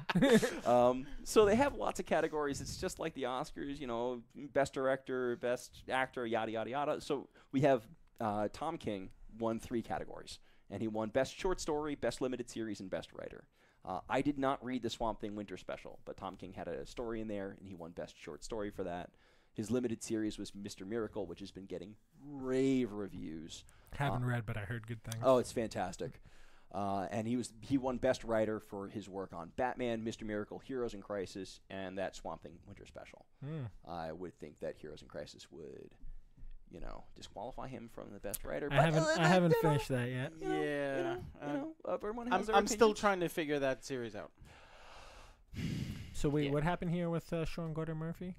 um, so they have lots of categories. It's just like the Oscars, you know, best director, best actor, yada yada yada. So we have uh, Tom King won three categories, and he won best short story, best limited series, and best writer. Uh, I did not read the Swamp Thing Winter Special, but Tom King had a story in there, and he won best short story for that. His limited series was Mr. Miracle, which has been getting rave reviews. Haven't read, but I heard good things. Oh, it's fantastic. Uh, and he was he won best writer for his work on Batman, Mr. Miracle, Heroes in Crisis, and that Swamp Thing Winter Special. Mm. I would think that Heroes in Crisis would, you know, disqualify him from the best writer. I haven't. uh, I haven't you know, finished that yet. you know, Yeah, you know, uh, you know, everyone has I'm their I'm still trying to figure that series out. So wait, Yeah. what happened here with uh, Sean Gordon Murphy?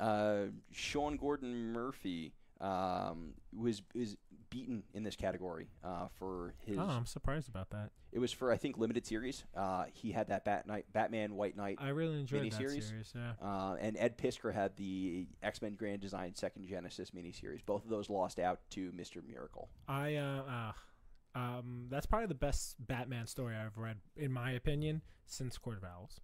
uh, Sean Gordon Murphy um, was is beaten in this category uh, for his. Oh, I'm surprised about that. It was for I think limited series. Uh, he had that Bat Knight, Batman White Knight, I really enjoyed that series. Yeah. uh, and Ed Piskor had the X Men Grand Design Second Genesis miniseries. Both of those lost out to Mister Miracle. I uh, uh um that's probably the best Batman story I've read in my opinion since Court of Owls.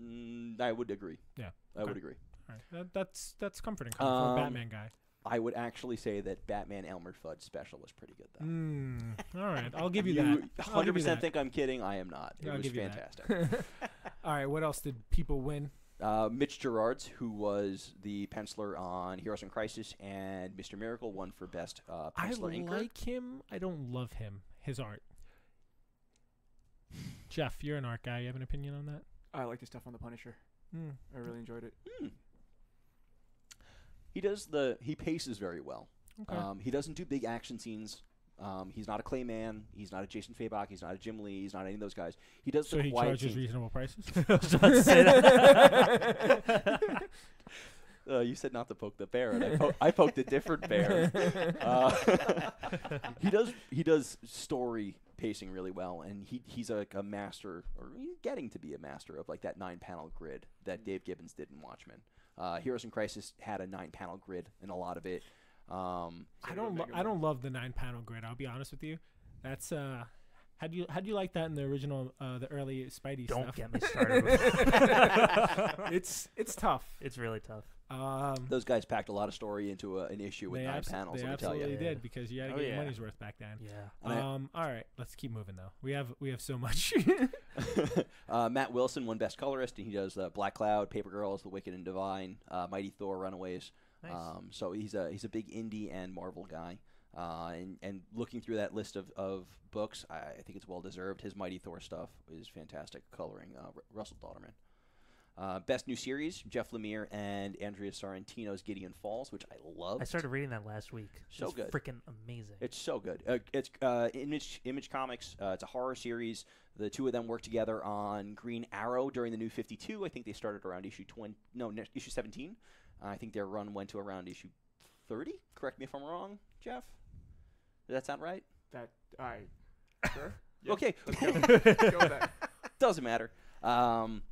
Mm, I would agree. Yeah, I okay. would agree. All right. That, that's that's comforting coming from a Um, Batman guy. I would actually say that Batman Elmer Fudd special was pretty good though. Mm, all right, I'll give you, you that. Hundred percent think I'm kidding. I am not. It I'll was give you that. fantastic. all right, what else did people win? uh, Mitch Gerads, who was the penciler on Heroes in Crisis and Mister Miracle, won for best uh, I penciler inker. like him. I don't love him. His art. Jeff, you're an art guy. You have an opinion on that? I like the stuff on the Punisher. Mm. I really enjoyed it. Hmm. He does the he paces very well. Okay. Um, he doesn't do big action scenes. Um, he's not a Clay Mann. He's not a Jason Fabok. He's not a Jim Lee. He's not any of those guys. He does so the he quiet charges scenes. reasonable prices. I was about to say that. Uh, you said not to poke the bear, and I, po- I poked a different bear. Uh, he does he does story pacing really well, and he he's like a master, or he's getting to be a master of like that nine panel grid that Dave Gibbons did in Watchmen. Uh, Heroes in Crisis had a nine panel grid in a lot of it. Um, I don't. Lo- I don't love the nine panel grid. I'll be honest with you. That's uh. How do you how do you like that in the original uh, the early Spidey Don't stuff? get me started. With it's it's tough. it's really tough. Um, those guys packed a lot of story into a, an issue with they nine abs- panels. they Let me tell absolutely you. Yeah. did because you had to Oh, get your yeah. money's worth back then. Yeah. And I- Um. All right. Let's keep moving though. We have we have so much. uh, Matt Wilson won Best Colorist, and he does uh, Black Cloud, Paper Girls, The Wicked and Divine, uh, Mighty Thor, Runaways. Nice. Um, so he's a he's a big indie and Marvel guy. Uh, and, and looking through that list of, of books, I, I think it's well deserved. His Mighty Thor stuff is fantastic coloring. Uh, R- Russell Dauterman. Uh, best new series: Jeff Lemire and Andrea Sorrentino's Gideon Falls, which I love. I started reading that last week. So it's good. Freaking amazing. It's so good. Uh, it's uh, Image Image Comics. Uh, it's a horror series. The two of them worked together on Green Arrow during the New Fifty Two. I think they started around issue twenty. No, ne- issue seventeen. I think their run went to around issue thirty. Correct me if I'm wrong, Jeff. Does that sound right? That I sure. Yeah, Okay. go. Go. Doesn't matter. Um,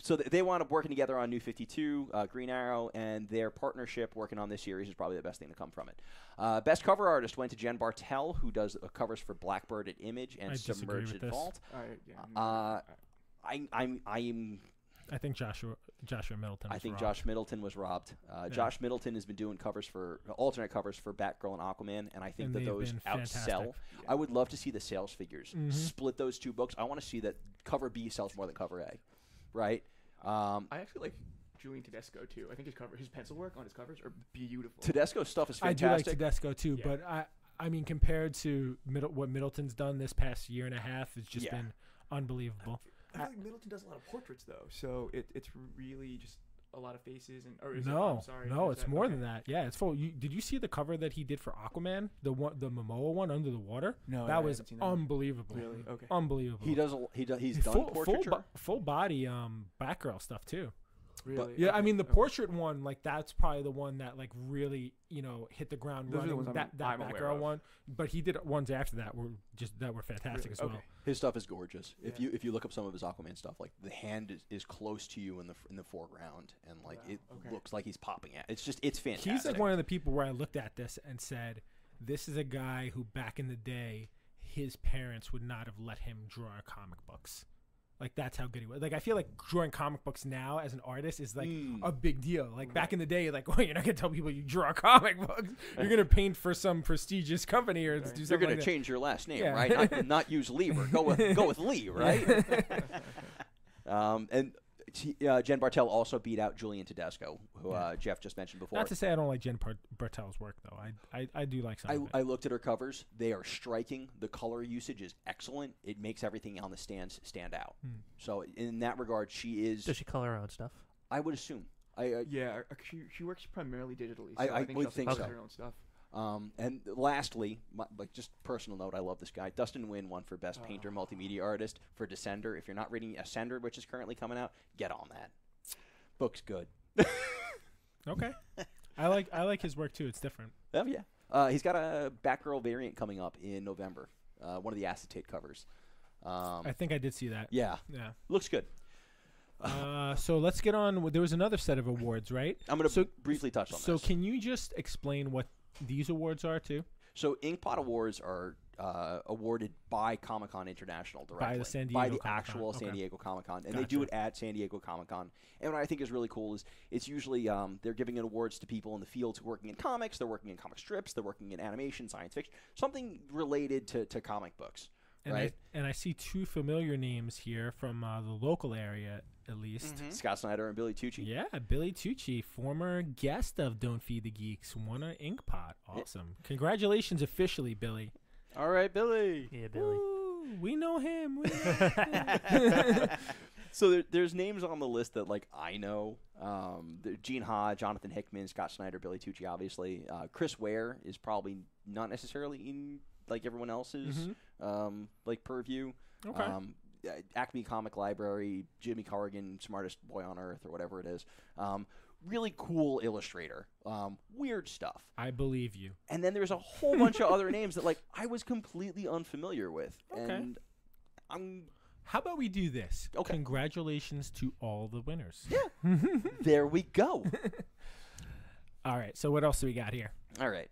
so th- they wound up working together on New 52, uh, Green Arrow, and their partnership working on this series is probably the best thing to come from it. Uh, best cover artist went to Jen Bartel, who does uh, covers for Blackbird at Image and I Submerged at this. Vault. All right, yeah, Uh, I- I, I'm, I'm, I think Joshua Joshua Middleton. I was think robbed. Josh Middleton was robbed. Uh, Yeah. Josh Middleton has been doing covers for alternate covers for Batgirl and Aquaman, and I think And that those outsell. fantastic. I would love to see the sales figures Mhm. split those two books. I want to see that cover B sells more than cover A, right? Um, I actually like Julian Tedesco too. I think his cover, his pencil work on his covers are beautiful. Tedesco's stuff is fantastic. I do like fantastic. Tedesco too, Yeah. but I I mean compared to Middle, what Middleton's done this past year and a half, it's just Yeah. been unbelievable. I feel like Middleton does a lot of portraits though, so it, it's really just a lot of faces and. Or is it, no, I'm sorry, no, is it's that- more okay. than that. Yeah, it's full. You, did you see the cover that he did for Aquaman? The one, the Momoa one under the water. No, I that was haven't seen that one. unbelievable. Really? Okay. Unbelievable. He does. A, he does. He's full, done full, portraiture. bo- full body um Batgirl stuff too. Really? Yeah, I mean the okay. portrait one, like that's probably the one that like really you know hit the ground Those are the running. that that I'm Batgirl one, but he did ones after that were just that were fantastic Really? as well. Okay. His stuff is gorgeous. If you if you look up some of his Aquaman stuff, like the hand is, is close to you in the in the foreground, and like Wow, it okay. looks like he's popping at. It's just it's fantastic. He's like one of the people where I looked at this and said, "This is a guy who back in the day, his parents would not have let him draw comic books." Like that's how good he was. Like I feel like drawing comic books now as an artist is like Mm. a big deal. Like back in the day, like well, you're not gonna tell people you draw comic books. You're gonna paint for some prestigious company or Right. do You're You're gonna like that. change your last name, Yeah. right? Not, not use Lieber. Go with go with Lee, right? um, and t- uh, Jen Bartel also beat out Julian Tedesco, who Yeah. uh, Jeff just mentioned before. Not to say I don't like Jen Part- Bartel's work though. I I, I do like some I, of it. I looked at her covers. They are striking. The color usage is excellent. It makes everything on the stands stand out. Hmm. So in that regard, she is. Does she color her own stuff? I would assume. I, I Yeah, uh, she she works primarily digitally. So I- I, I think would she also think so. her own stuff. Um, and lastly, my, like just personal note, I love this guy. Dustin Nguyen won for best painter, Oh. multimedia artist for Descender. If you're not reading Ascender, which is currently coming out, get on that. Book's good. okay. I like I like his work too. It's different. Oh yeah. Uh, he's got a Batgirl variant coming up in November. Uh, one of the acetate covers. Um, I think I did see that. yeah, Yeah. looks good. Uh, so let's get on. There was another set of awards, right? I'm going to So- briefly touch on this. So this. can you just explain what these awards are too? So Inkpot Awards are uh, awarded by Comic Con International directly, the San by the Comic-Con. actual San Okay. Diego Comic Con, and they do it at San Diego Comic Con. And what I think is really cool is it's usually um, they're giving awards to people in the fields who are working in comics, they're working in comic strips, they're working in animation, science fiction, something related to, to comic books. And Right. I, and I see two familiar names here from uh, the local area, at least. Mhm. Scott Snyder and Billy Tucci. Yeah, Billy Tucci, former guest of Don't Feed the Geeks, won an Inkpot. Awesome. Congratulations officially, Billy. All right, Billy. Yeah, Billy. Woo, we know him. We know him. So there, there's names on the list that like I know. Um, the- Gene Ha, Jonathan Hickman, Scott Snyder, Billy Tucci, obviously. Uh, Chris Ware is probably not necessarily in like everyone else's Mhm. um, like purview. Okay. Um, Acme Comic Library, Jimmy Corrigan, smartest boy on earth, or whatever it is. Um, really cool illustrator. Um, weird stuff. I believe you. And then there's a whole bunch of other names that like I was completely unfamiliar with. Okay. And I'm How about we do this? Okay. Congratulations to all the winners. Yeah. there we go. All right. So what else do we got here? All right.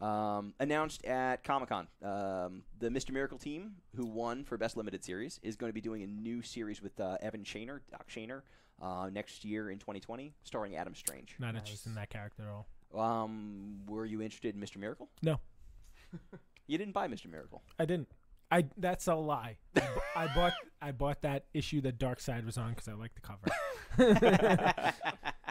Um, announced at Comic Con, um, the Mr. Miracle team, who won for Best Limited Series, is going to be doing a new series with uh, Evan Shaner, Doc Shaner, uh, next year in 2020, starring Adam Strange. Not interested in that character at all. Um, were you interested in Mr. Miracle? No. You didn't buy Mr. Miracle. I didn't. I that's a lie. I, bu- I bought I bought that issue that Darkseid was on because I liked the cover.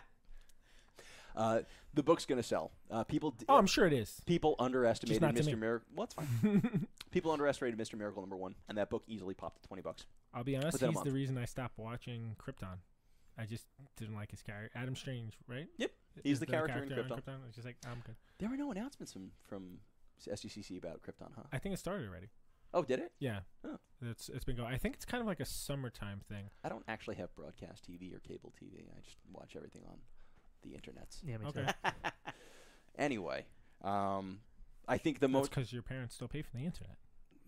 Uh, the book's going to sell. Uh, people, d- oh, I'm sure it is. people underestimated Mr. Miracle. Well, that's fine. people underestimated Mr. Miracle number one, and that book easily popped to 20 bucks. I'll be honest. He's the reason I stopped watching Krypton. I just didn't like his character. Adam Strange, right? Yep. He's is the the character in on Krypton. I was just like, I'm good. There were no announcements from from SDCC about Krypton, huh? I think it started already. Oh, did it? Yeah. Oh. It's it's been going. I think it's kind of like a summertime thing. I don't actually have broadcast TV or cable TV. I just watch everything on the internets. Yeah, me Okay. too. Anyway, um, I think the most. because your parents still pay for the internet.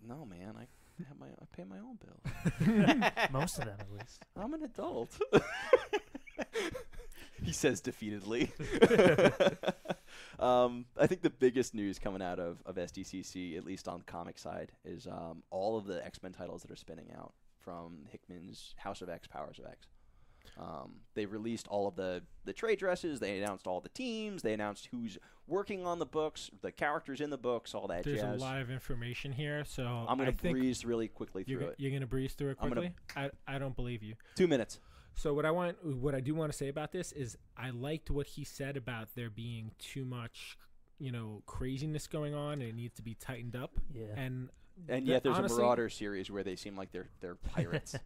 No, man, I have my I pay my own bill. Most of them, at least. I'm an adult. he says defeatedly. um, I think the biggest news coming out of, of SDCC, at least on the comic side, is um, all of the X Men titles that are spinning out from Hickman's House of X, Powers of X. Um, they released all of the, the trade dresses. They announced all the teams. They announced who's working on the books, the characters in the books, all that There's jazz. a lot of information here, so I'm gonna breeze really quickly you're, through it. you're gonna breeze through it I'm gonna- quickly. I I don't believe you. Two minutes. So what I want, what I do want to say about this is, I liked what he said about there being too much, you know, craziness going on, and it needs to be tightened up. Yeah. And And the- yet there's honestly- a Marauder series where they seem like they're they're pirates.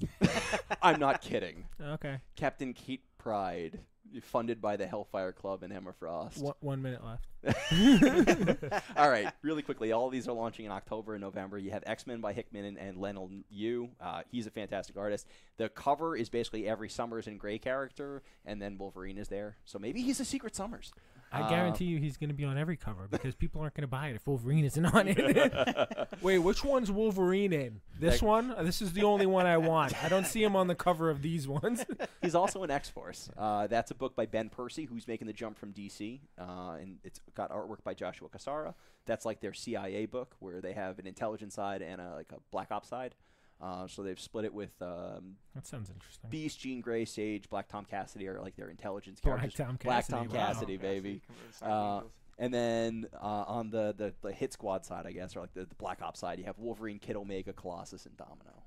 I'm not kidding. Okay, Captain Kate Pryde, funded by the Hellfire Club and Emma Frost. one, one minute left. all right, really quickly, all these are launching in October and November. You have X Men by Hickman and, and Leinil Yu. Uh, he's a fantastic artist. The cover is basically every Summers and Gray character, and then Wolverine is there. So maybe he's a Secret Summers. I Uh, guarantee you he's going to be on every cover because people aren't going to buy it if Wolverine isn't on it. Wait, which one's Wolverine in? This That- one? Uh, This is the only one I want. I don't see him on the cover of these ones. He's also in X Force. Uh, that's a book by Ben Percy, who's making the jump from DC, uh, and it's got artwork by Joshua Cassara. That's like their CIA book, where they have an intelligence side and a, like a Black Ops side. Uh, so they've split it with um, that sounds interesting. Beast, Jean Grey, Sage, Black Tom Cassidy are like their intelligence Black characters. Tom Black Cassidy. Tom wow. Cassidy, baby. Uh, And then uh, on the, the, the hit squad side, I guess, or like the, the Black Ops side, you have Wolverine, Kid Omega, Colossus, and Domino.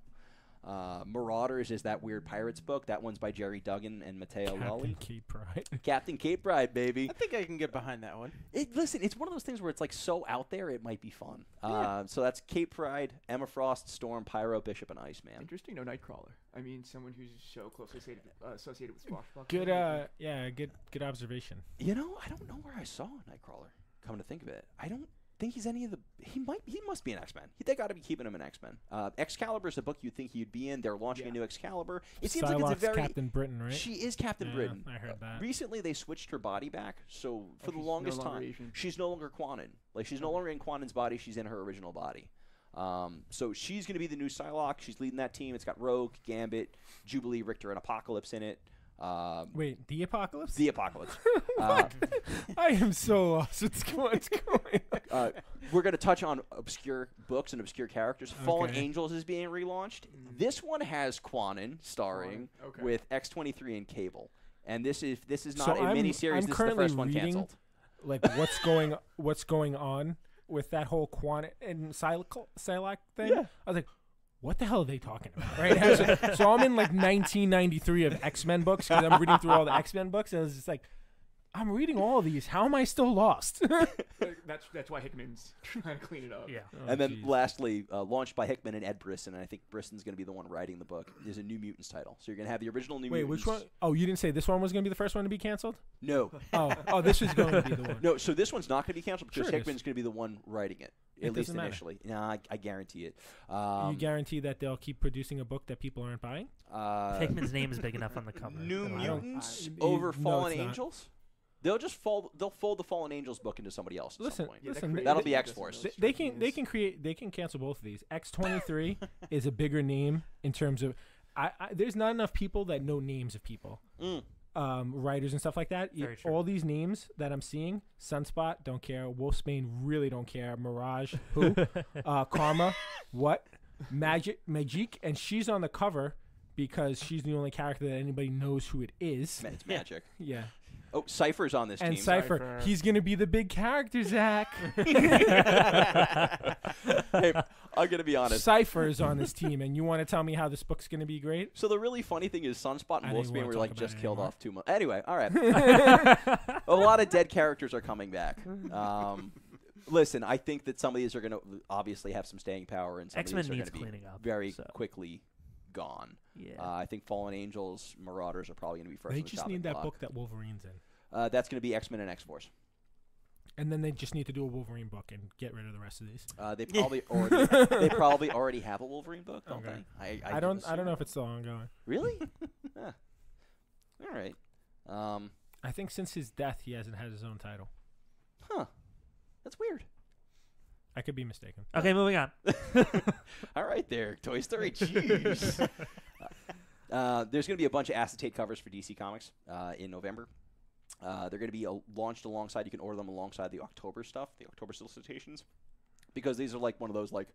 Uh, Marauders is that weird pirates book. That one's by Gerry Duggan and Matteo Captain Lolli. Kate Pryde. Captain Kate Bride, baby. I think I can get behind that one. It, listen, it's one of those things where it's like so out there, it might be fun. Uh, so that's Kate Pryde, Emma Frost, Storm, Pyro, Bishop, and Iceman. Interesting. No Nightcrawler. I mean, someone who's so closely associated, uh, associated with Swashbuckler. Good, uh, yeah, good, good observation. You know, I don't know where I saw Nightcrawler. Come to think of it, I don't. Think he's any of the. He might. He must be an X Men. They got to be keeping him an X Men. Uh, Excalibur is a book you'd think he'd be in. They're launching Yeah. a new Excalibur. It seems like it's a very. Captain Britain, right? She is Captain Yeah, Britain. I heard Uh, that. recently, they switched her body back, so for Oh, the she's no longest time, Asian. she's no longer Kwannon. Like she's no longer in Kwannon's body; she's in her original body. Um, so she's going to be the new Psylocke. She's leading that team. It's got Rogue, Gambit, Jubilee, Rictor, and Apocalypse in it. Um, Wait, the apocalypse? the Apocalypse. uh, I am so lost. What's going, what's going on? uh, we're going to touch on obscure books and obscure characters. Fallen Okay. Angels is being relaunched. This one has Kwannon starring Kwannon, okay. with X23 and Cable. And this is this is So not a I'm- miniseries. I'm this is the currently first one reading- canceled. Like, what's going what's going on with that whole quant and Psylocke Psylocke thing? Yeah. I was like, what the hell are they talking about? Right? so, so I'm in like 1993 of X Men books because I'm reading through all the X Men books, and I was just like, I'm reading all of these. How am I still lost? that's that's why Hickman's trying to clean it up. Yeah. Oh, and then jeez. lastly, uh, launched by Hickman and Ed Brisson, and I think Brisson's going to be the one writing the book. Is a New Mutants title. So you're going to have the original New Wait, Mutants. which one? Oh, you didn't say this one was going to be the first one to be canceled? No, Oh, oh, this was going to be the one. no. So this one's not going to be canceled because Sure. Hickman's going to be the one writing it. It At least doesn't matter. initially. No, I, I guarantee it. Um, you guarantee that they'll keep producing a book that people aren't buying? uh, Hickman's name is big enough on the cover. New It'll I don't- Mutants I- over no, Fallen not. Angels. They'll just fold. They'll fold the Fallen Angels book into somebody else. At Listen, some point. Yeah, that listen, created That'll the be X-Force. They, they can they can create they can cancel both of these. X twenty three is a bigger name in terms of I, I there's not enough people that know names of people, Mm. um, writers and stuff like that. Y- Very true. All these names that I'm seeing, Sunspot don't care, Wolfsbane really don't care, Mirage who, uh, Karma, what, Magic Magic, and she's on the cover because she's the only character that anybody knows who it is. Ma- It's magic. Yeah, Oh, Cypher's on this and team. Cipher, Cypher. he's gonna be the big character, Zach. hey, I'm gonna be honest. Cypher is on this team, and you want to tell me how this book's gonna be great? So the really funny thing is Sunspot and don't Wolfsbane were like just killed anymore. off two months. Anyway, all right. a lot of dead characters are coming back. Um, listen, I think that some of these are going to obviously have some staying power, and some X-Men of these are going to be cleaning up, very so. quickly gone. Yeah. Uh, I think Fallen Angels, Marauders are probably going to be first. They just need that block. book that Wolverine's in. Uh, that's going to be X Men and X Force. And then they just need to do a Wolverine book and get rid of the rest of these. Uh, they probably already they probably already have a Wolverine book, don't Okay. they? I, don't I don't know if it's still ongoing. really. Huh. All right. Um, I think since his death he hasn't had his own title. huh. That's weird. I could be mistaken. okay, moving on. All right, there, Toy Story. Jeez. Uh, there's going to be a bunch of acetate covers for DC Comics uh, in November. Uh, they're going to be uh, launched alongside. You can order them alongside the October stuff, the October solicitations, because these are like one of those like,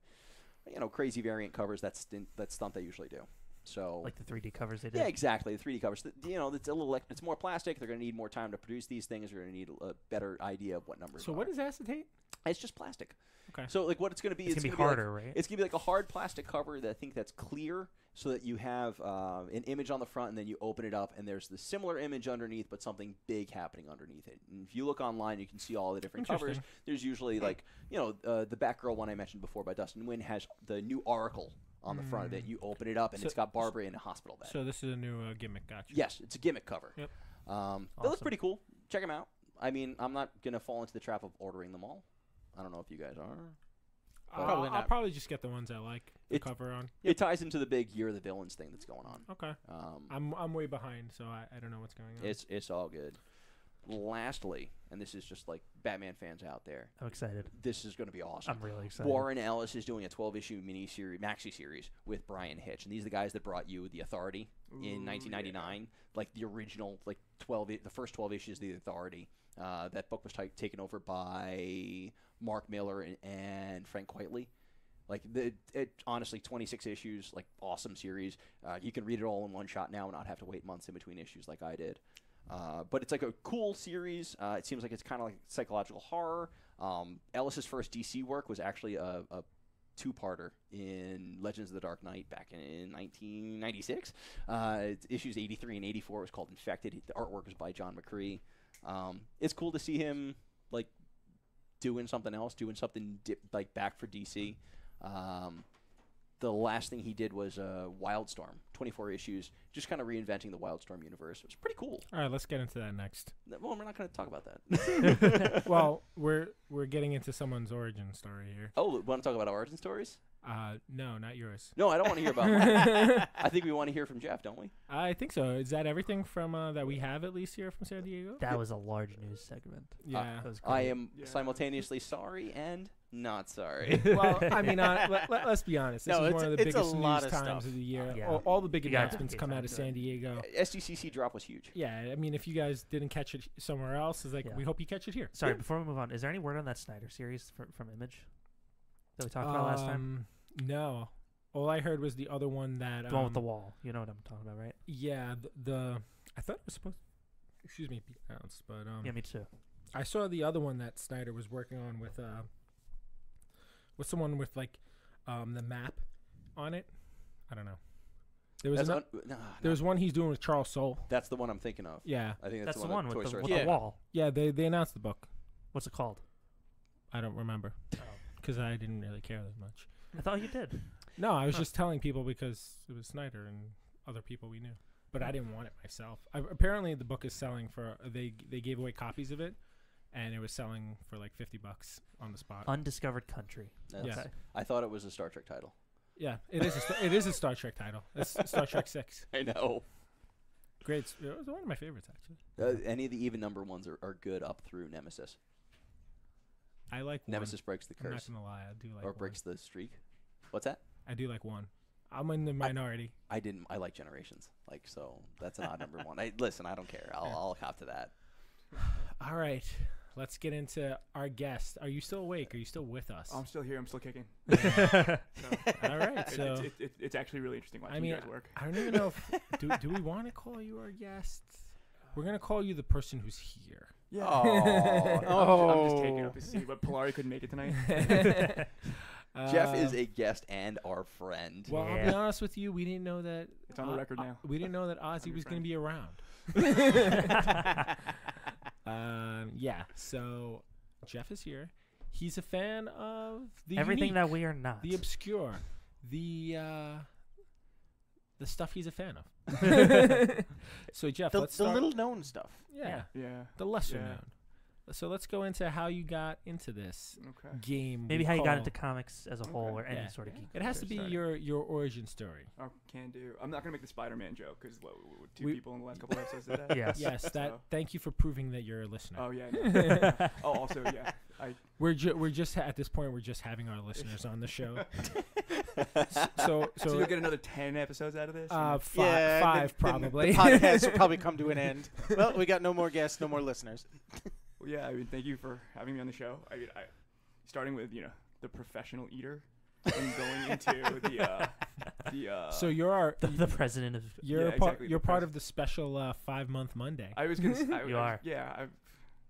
you know, crazy variant covers that stint, that stunt they usually do. So Like the 3D covers they did. yeah, exactly. The 3D covers. th- You know, it's a little. It's more plastic. They're going to need more time to produce these things. They're going to need a a better idea of what numbers. So are. what is acetate? It's just plastic. Okay. So like, what it's going to be? It's, gonna be like- harder, right? it's gonna be like a hard plastic cover that I think that's clear, so that you have uh, an image on the front, and then you open it up, and there's the similar image underneath, but something big happening underneath it. And if you look online, you can see all the different covers. There's usually like you know uh, the Batgirl one I mentioned before by Dustin Nguyen has the new Oracle on the front of it. You open it up, and So- it's got Barbara in a hospital bed. So this is a new uh, gimmick. Gotcha. yes, it's a gimmick cover. Yep. Um, They look pretty cool. Check them out. I mean, I'm not gonna fall into the trap of ordering them all. I don't know if you guys are. Uh, Probably I'll not. probably just get the ones I like. The It- cover on. It ties into the big "You're the Villains" thing that's going on. Okay. Um, I'm I'm way behind, so I, I don't know what's going on. It's it's all good. Lastly, and this is just like Batman fans out there, I'm excited. this is going to be awesome. I'm really excited. Warren Ellis is doing a 12 issue mini series, maxi series with Bryan Hitch, and these are the guys that brought you the Authority in Ooh, 1999, like the original, like 12, the first 12 issues of the Authority. Uh, that book was ta taken over by Mark Millar and, and Frank Quitely. Like the, it honestly, 26 issues, like awesome series. Uh, you can read it all in one shot now and not have to wait months in between issues like I did. Uh, but it's like a cool series. Uh, it seems like it's kind of like psychological horror. Um, Ellis's first DC work was actually a, a two-parter in Legends of the Dark Knight back in 1996. Uh, issues 83 and 84 was called Infected. The artwork was by John McCrea. Um, it's cool to see him like doing something else, doing something dip, like back for DC. Um, the last thing he did was uh, Wildstorm, 24 issues, just kind of reinventing the Wildstorm universe. It was pretty cool. All right, let's get into that next. Th- Well, we're not going to talk about that. well, we're we're getting into someone's origin story here. oh, want to talk about origin stories? Uh, no, not yours. No, I don't want to hear about mine. I think we want to hear from Jeff, don't we? I think so. Is that everything from uh, that we have at least here from San Diego? That was a large news segment. yeah. That was I great. am Yeah. simultaneously sorry and not sorry. well, I mean, uh, let, let, us be honest. This No, is it's- one of the it's a biggest lot news of times stuff. of the year. Yeah. All, all the big You announcements come out of San Diego. SDCC drop was huge. Yeah, I mean, if you guys didn't catch it somewhere else, it's like Yeah. we hope you catch it here. Sorry, Yeah. before we move on, is there any word on that Snyder series from, from Image that we talked about last time? Um, No, all I heard was the other one that The one with the um, wall. You know what I'm talking about, right? Yeah, the, the I thought it was supposed. Excuse me, be announced, but um, yeah, me too. I saw the other one that Snyder was working on with uh, with someone with like um the map on it. I don't know. There was That's ano- un- nah, there nah. was one he's doing with Charles Soule. That's the one I'm thinking of. Yeah, I think That's, that's, the one that with, Toy the, Story with said. the wall. yeah. They they announced the book. What's it called? I don't remember Oh. because I didn't really care that much. I thought you did. No, I was Huh. just telling people because it was Snyder and other people we knew. But I didn't want it myself. I, apparently, the book is selling for they they gave away copies of it, and it was selling for like fifty bucks on the spot. Undiscovered Country. That's- Yeah. Okay. I thought it was a Star Trek title. yeah, it is. A, Sta- it is a Star Trek title. It's Star Trek Six. I know. Great. s- It was one of my favorites actually. Uh, any of the even number ones are, are good up through Nemesis. I like one. Nemesis breaks the I'm not curse gonna lie. I do like or one. breaks the streak. What's that? I do like one. I'm in the minority. I didn't. I like Generations. Like so, that's an odd number one. I listen. I don't care. I'll, Yeah. I'll cop to that. All right. Let's get into our guest. Are you still awake? Are you still with us? I'm still here. I'm still kicking. So All right. So it's, it, it, it's actually really interesting watching I mean, you guys work. I don't even know if do, do we want to call you our guest. We're gonna call you the person who's here. Yeah. Oh, I'm, just, I'm just taking Oh. up his seat, but Polari couldn't make it tonight. Jeff is Um, a guest and our friend. Well, I'll be honest with you. We didn't know that. It's on the uh, record uh, now. we didn't know that Ozzy was going to be around. Um, yeah. So Jeff is here. He's a fan of the Everything unique, that we are not. the obscure, the uh, the stuff he's a fan of. so Jeff, the, let's the start. little known stuff. yeah, Yeah. the lesser Yeah. known. So let's go into how you got into this Okay. game. Maybe how you got into comics as a whole, Okay. or any Yeah. sort of geek. It has to be Sorry. your your origin story. Oh, can do. I'm not gonna make the Spider-Man joke because two We- people in the last couple episodes did that. Yes. Yes, that. So- Thank you for proving that you're a listener. Oh yeah. no. oh, also yeah. I We're ju- we're just at this point we're just having our listeners on the show. so so, so, you'll get another ten episodes out of this. uh, and fi- yeah, and then- five then probably. The podcast will probably come to an end. Well, we got no more guests, no more listeners. Well, yeah, I mean, thank you for having me on the show. I mean, I, starting with you know the professional eater and going into the uh, the. Uh, so you're our The, the president of. you're Yeah, part exactly, you're the part pres- of the special uh, five month Monday. I was gonna. s- I, You I- are. Yeah. I,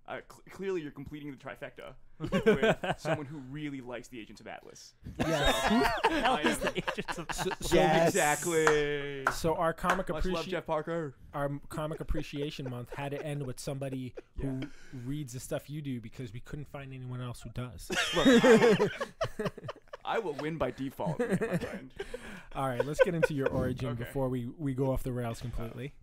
I, cl- clearly, you're completing the trifecta with someone who really likes the Agents of Atlas. yes. Hell I the Agents of so, so, Yes. Exactly. so our comic Much love, appreciation Jeff Parker. our comic appreciation month had to end with somebody who reads the stuff you do because we couldn't find anyone else who does. Look, I will, I will win by default, my friend. All right, let's get into your origin Okay. before we we go off the rails completely.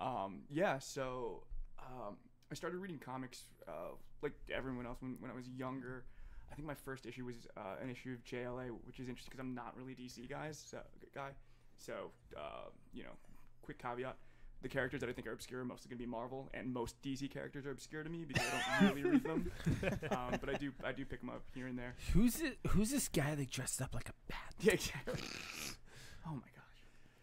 Um, yeah, so um, I started reading comics uh, like everyone else when, when I was younger. I think my first issue was uh, an issue of JLA, which is interesting because I'm not really DC guys so, guy. So uh, you know, quick caveat: the characters that I think are obscure are mostly gonna be Marvel, and most DC characters are obscure to me because I don't really read them. Um, but I do I do pick them up here and there. Who's it, who's this guy that dressed up like a bat? Yeah, exactly. Oh my gosh.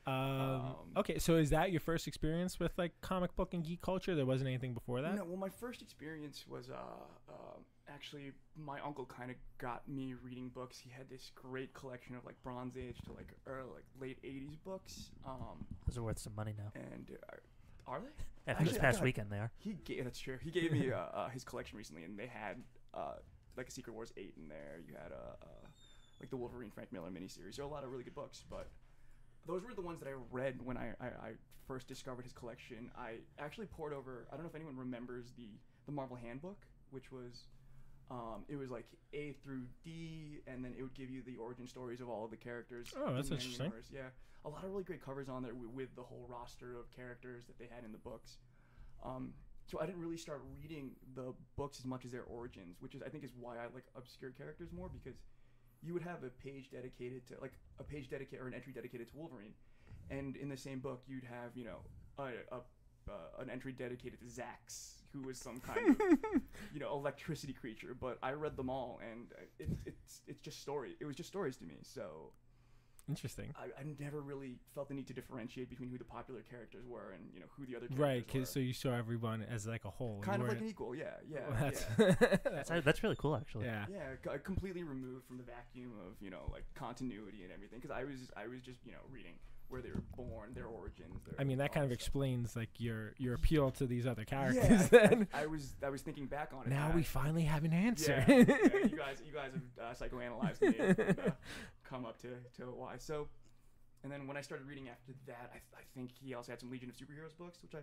Um, Um, okay, so is that your first experience with like comic book and geek culture? There wasn't anything before that. No, well, my first experience was uh, uh, actually my uncle kind of got me reading books. He had this great collection of like Bronze Age to like early, like late '80s books. Um, Those are worth some money now. and uh, are they? After this Actually, I past weekend, they are. He gave that's true. He gave me uh, uh, his collection recently, and they had uh, like a Secret Wars eight in there. You had uh, uh, like the Wolverine Frank Miller miniseries. There are a lot of really good books, but those were the ones that I read when I, I, I first discovered his collection. I actually poured over. I don't know if anyone remembers the the Marvel Handbook, which was Um, it was like A through D, and then it would give you the origin stories of all of the characters. Oh, that's in interesting. universe. Yeah, a lot of really great covers on there with, with the whole roster of characters that they had in the books. Um, so I didn't really start reading the books as much as their origins, which is I think is why I like obscure characters more because you would have a page dedicated to like a page dedicated or an entry dedicated to Wolverine, and in the same book you'd have you know a, a uh, an entry dedicated to Zzzax, who was some kind of you know electricity creature. But I read them all, and uh, it, it's it's just story. It was just stories to me. So Interesting. I, I never really felt the need to differentiate between who the popular characters were and you know who the other characters Right, were. cause so you saw everyone as like a whole. you kind of like an equal. Yeah, yeah, Well, that's, yeah. That's, that's really cool, actually. yeah. Yeah, c- completely removed from the vacuum of you know like continuity and everything. Because I was I was just you know reading where they were born, their origins. Their I mean, that kind of stuff. explains like your your appeal to these other characters. I, then I, I was I was thinking back on it. now we finally have an answer. Yeah, yeah, you guys you guys have uh, psychoanalyzed me and uh, come up to to why. So, and then when I started reading after that, I, I think he also had some Legion of Superheroes books, which I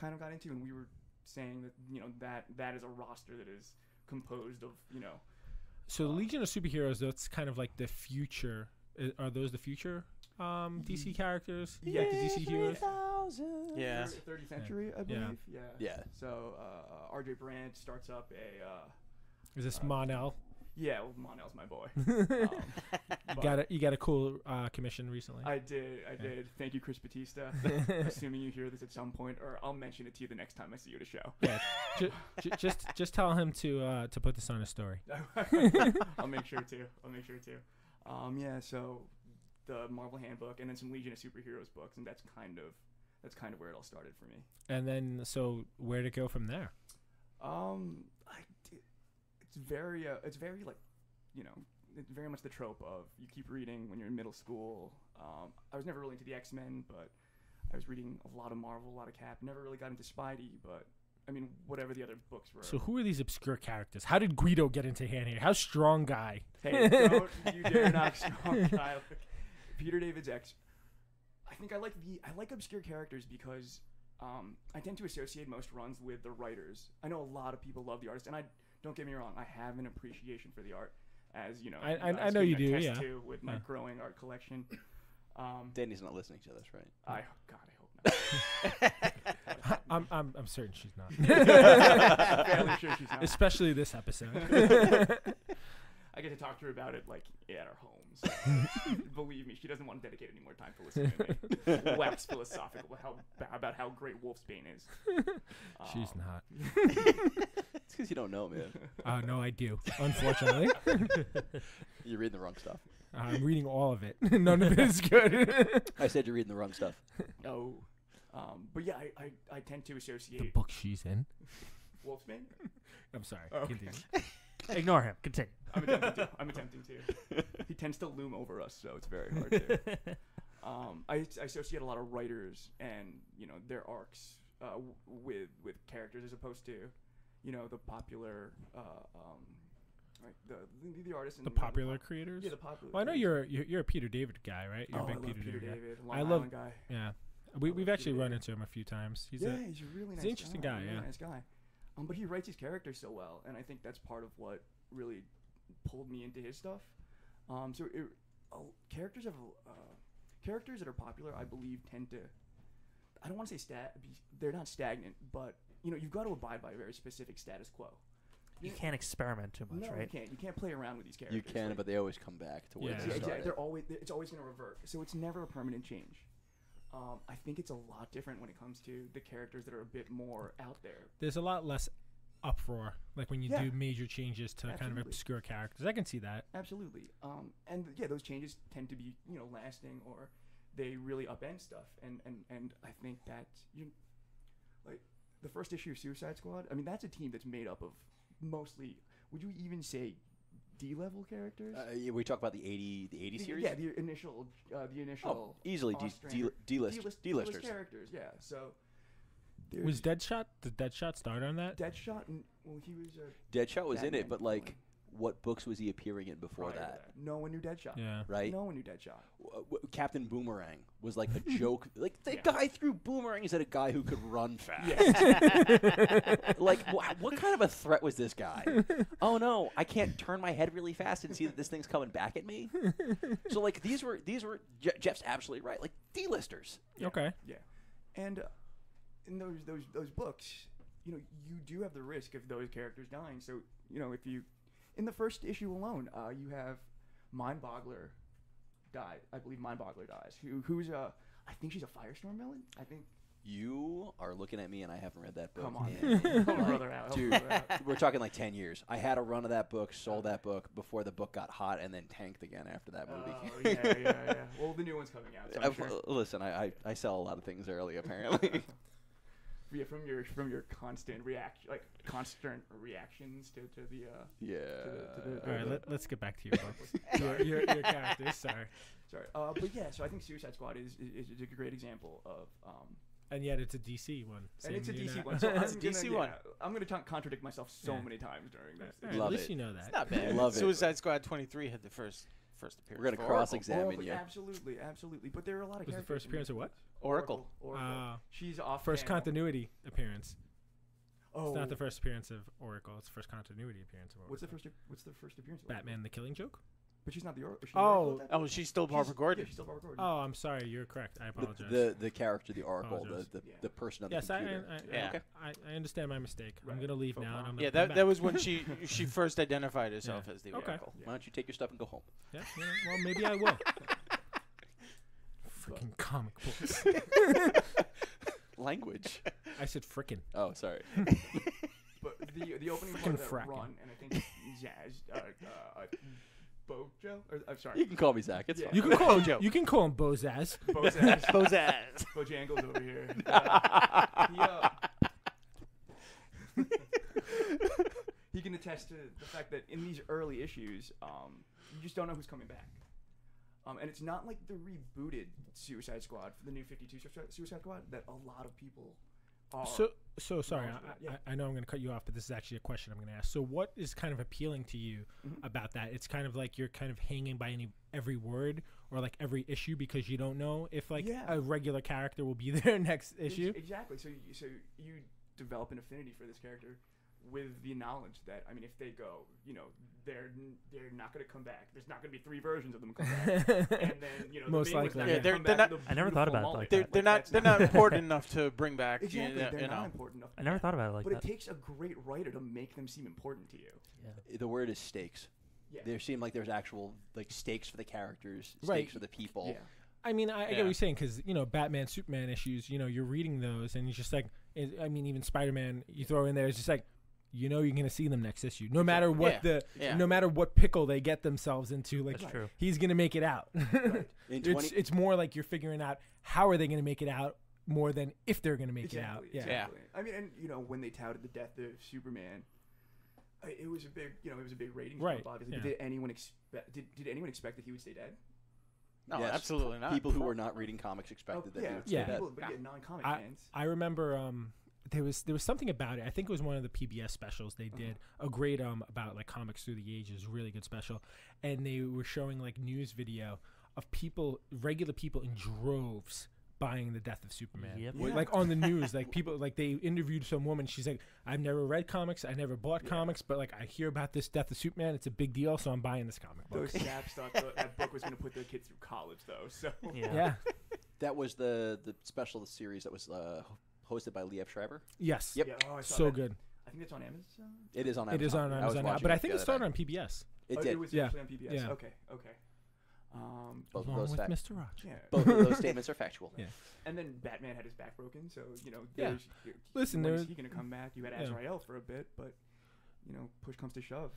kind of got into, and we were saying that you know that that is a roster that is composed of you know so the Legion of Superheroes, that's kind of like the future. Are those the future um, DC characters? Yeah, the DC heroes. Yeah. thir- 30th century, I Yeah. believe. Yeah. Yeah. So uh, R.J. Brande starts up a uh, Is this Uh, Mon-El? yeah. Well, Mon-El's my boy. you Um, but got a you got a cool uh, commission recently. I did. I Yeah. did. Thank you, Chris Batista. Assuming you hear this at some point, or I'll mention it to you the next time I see you at a show. yeah, ju- ju- just just tell him to uh, to put this on a story. I'll make sure to. I'll make sure to. Um, yeah. So the Marvel Handbook, and then some Legion of Superheroes books, and that's kind of that's kind of where it all started for me. And then so where to go from there? Um, I it's very uh, it's very like, you know, it's very much the trope of you keep reading when you're in middle school. Um, I was never really into the X Men, but I was reading a lot of Marvel, a lot of Cap. Never really got into Spidey, but I mean, whatever the other books were. So who are these obscure characters? How did Guido get into hand here? How strong guy? Hey, don't you dare knock strong Kyle. Peter David's X. I think I like the I like obscure characters because um, I tend to associate most runs with the writers. I know a lot of people love the artist, and I don't get me wrong, I have an appreciation for the art, as you know. I- I- I know you do, yeah. To with my Yeah. growing art collection. Um, Danny's not listening to this, right? I God, I hope not. I'm I'm I'm certain she's not. Fairly sure she's not. Especially this episode. I get to talk to her about it like at our homes. So believe me, she doesn't want to dedicate any more time to listening to me wax philosophical how, about how great Wolfsbane is. she's Um, not. It's because you don't know, man. Uh, no, I do. Unfortunately, You're reading the wrong stuff. I'm reading all of it. None of it is good. I said you're reading the wrong stuff. No. Um, but yeah, I, I, I tend to associate the book she's in. Wolfsbane. I'm sorry. Oh, okay. Continue. Ignore him. Continue. I'm attempting to. I'm attempting to. He tends to loom over us, so it's very hard to. um, I, I associate a lot of writers and you know their arcs uh, with with characters as opposed to, you know, the popular, uh, um, right, the the, the artists. And The popular pop- creators. yeah, the popular. Well, I know you're, you're you're a Peter David guy, right? You're oh, a big I love Peter, Peter David. David. guy. Long I love- Island guy. Yeah, we love we've Peter actually run David. into him a few times. He's yeah, a he's a really nice an interesting guy, really yeah. nice guy. Um, but he writes his characters so well, and I think that's part of what really pulled me into his stuff. Um, so it, uh, characters of uh, characters that are popular, I believe, tend to. I don't want to say stat. They're not stagnant, but you know, you've got to abide by a very specific status quo. You Yeah. can't experiment too much, no, right? you can't. You can't play around with these characters. You can, like- but they always come back to where Yeah. they yeah, started. exactly. They're always. It's always going to revert. So it's never a permanent change. Um, I think it's a lot different when it comes to the characters that are a bit more out there. there's a lot less uproar, like when you Yeah. do major changes to kind of obscure characters. I can see that. Absolutely. Um, and yeah, those changes tend to be you know lasting or they really upend stuff. And and and I think that you like the first issue of Suicide Squad. I mean, that's a team that's made up of mostly. Would you even say D level characters? Uh, yeah, we talk about the 80, the 80 The- series? Yeah, the initial, uh, the initial. Oh, easily D, Ostrander. D, D-list, D-list, D-listers. Characters. Yeah. So. Was Deadshot? Did Deadshot start on that? Deadshot? Well, he was. Deadshot was in it, but like, what books was he appearing in before Prior to that? No one knew Deadshot. Yeah. Right? No one knew Deadshot. W- w- Captain Boomerang was like a joke. Like the Yeah. guy threw boomerangs at a guy who could run fast. Yeah. like wh- what kind of a threat was this guy? oh no, I can't turn my head really fast and see that this thing's coming back at me. so like these were these were Je- Jeff's absolutely right. Like D-listers. Okay. Yeah, and uh, in those those those books, you know, you do have the risk of those characters dying. So you know, if you in the first issue alone, uh, you have Mindboggler died. I believe Mindboggler dies. Who who's uh I think she's a Firestorm villain. I think. You are looking at me and I haven't read that book. Come on, man. like, brother out. Dude, we're talking like 10 years. I had a run of that book, sold that book before the book got hot and then tanked again after that movie. Oh yeah, yeah, yeah. Well, the new one's coming out. So I'm sure. Listen, I, I, I sell a lot of things early, apparently. Yeah, from your from your constant reaction, like constant reactions to, to the uh, yeah. to the- All right. Let, let's get back to your book. your, your, your characters. Sorry. sorry, uh, but yeah. So I think Suicide Squad is, is is a great example of um, And yet it's a DC one. and it's a DC unit. one. So I'm It's a gonna, DC yeah, one. I'm gonna t- contradict myself so Yeah. many times during this. All right, Love at least it. you know that. It's not bad. Love it. Suicide Squad 23 had the first first appearance. We're gonna cross examine Oh, Examine but ya. absolutely, absolutely. But there are a lot of Was the characters first in appearance this. of what? Oracle. Oracle. Ah. She's off. First panel. continuity appearance. Oh, It's not the first appearance of Oracle. It's the first continuity appearance of Oracle. What's the first? What's the first appearance? of Oracle? Batman: The Killing Joke. But she's not the Oracle. Oh. Oh, she's still Barbara Gordon. Yeah, she's still Barbara Gordon. Oh, I'm sorry. You're correct. I The, apologize. the the character, the oracle, the the, Yeah. the person on yes, the I, I, computer. I, Yeah. Okay. I, I understand my mistake. I'm gonna leave Faux now. And. I'm Yeah, gonna that that was when she she first identified herself as the Okay. Oracle. Yeah. Why don't you take your stuff and go home? Yeah, yeah, well, maybe I will. Freaking comic books. Language. I said frickin'. Oh, sorry. But the the opening part Frickin' of that fracking. run, and I think Jazz, uh, uh, uh, Bojo, or I'm sorry. You can call me Zach. It's Yeah. fine. You can call him. Bojo. You can call him Bozaz. Bozaz, Bozaz. Bojangles over here. Uh, he, uh, he can attest to the fact that in these early issues, um, you just don't know who's coming back. Um, and it's not like the rebooted Suicide Squad for the new 52 Suicide- Suicide Squad that a lot of people are. So, so sorry. I, yeah. I, I know I'm going to cut you off, but this is actually a question I'm going to ask. So, what is kind of appealing to you Mhm. about that? It's kind of like you're kind of hanging by any every word or like every issue because you don't know if like Yeah. a regular character will be there next Ex- issue. Exactly. So you, so you develop an affinity for this character with the knowledge that I mean, if they go, you know, they're they're not going to come back. There's not going to be three versions of them come back. and then you know, Most main one's likely. not Yeah, they're- they're not- with a I never thought about it like They're, that. they're Like, not they're not important enough to bring back. Exactly. You know, they're you not important enough. I never thought about it like but that. But it takes a great writer to make them seem important to you. yeah. The word is stakes. Yeah. There seemed like there's actual like stakes for the characters, stakes Right. for the people. Yeah. I mean, I, I get what you're saying because you know Batman, Superman issues. You know, you're reading those, and it's just like, I mean, even Spider Man, you throw in there, it's just like, you know, you're gonna see them next issue, no matter what Yeah. the, Yeah. no matter what pickle they get themselves into. Like, That's true. he's gonna make it out. Right. In it's it's more like you're figuring out how are they gonna make it out more than if they're gonna make it out. Exactly. Yeah. Yeah. Exactly. I mean, and you know, when they touted the death of Superman, it was a big, you know, it was a big ratings Right, jump. Obviously, yeah. Did anyone expect? Did, did anyone expect that he would stay dead? No, Yes. absolutely not. people who were not reading comics expected Oh, that yeah, he would Yeah. say that. people, but yeah, non-comic I- fans. I remember um there was there was something about it. I think it was one of the PBS specials they did a great um about like comics through the ages, really good special, and they were showing like news video of people, regular people in droves buying the death of Superman. Yep. Yeah. Like on the news, like people like they interviewed some woman. She's like, "I've never read comics. I never bought Yeah. comics, but like I hear about this death of Superman. It's a big deal, so I'm buying this comic book." Those saps thought tho- that book was going to put their kids through college, though. So Yeah. yeah. That was the the special the series that was uh, hosted by Liev Schreiber. Yes. Yep. Yeah, oh, I saw So that. good. I think it's on Amazon. It is on It Amazon. is on I Amazon now, but I think it started on PBS. It oh, did. It was Yeah. actually on PBS. Yeah. Okay. Okay. Um, both of those with fact- Mr. Rogers. yeah. both of those statements are factual. Yeah. And then Batman had his back broken, so you know. Yeah. there's- y- Listen, when there is was- he going to come back? You had Yeah. Azrael for a bit, but you know, push comes to shove.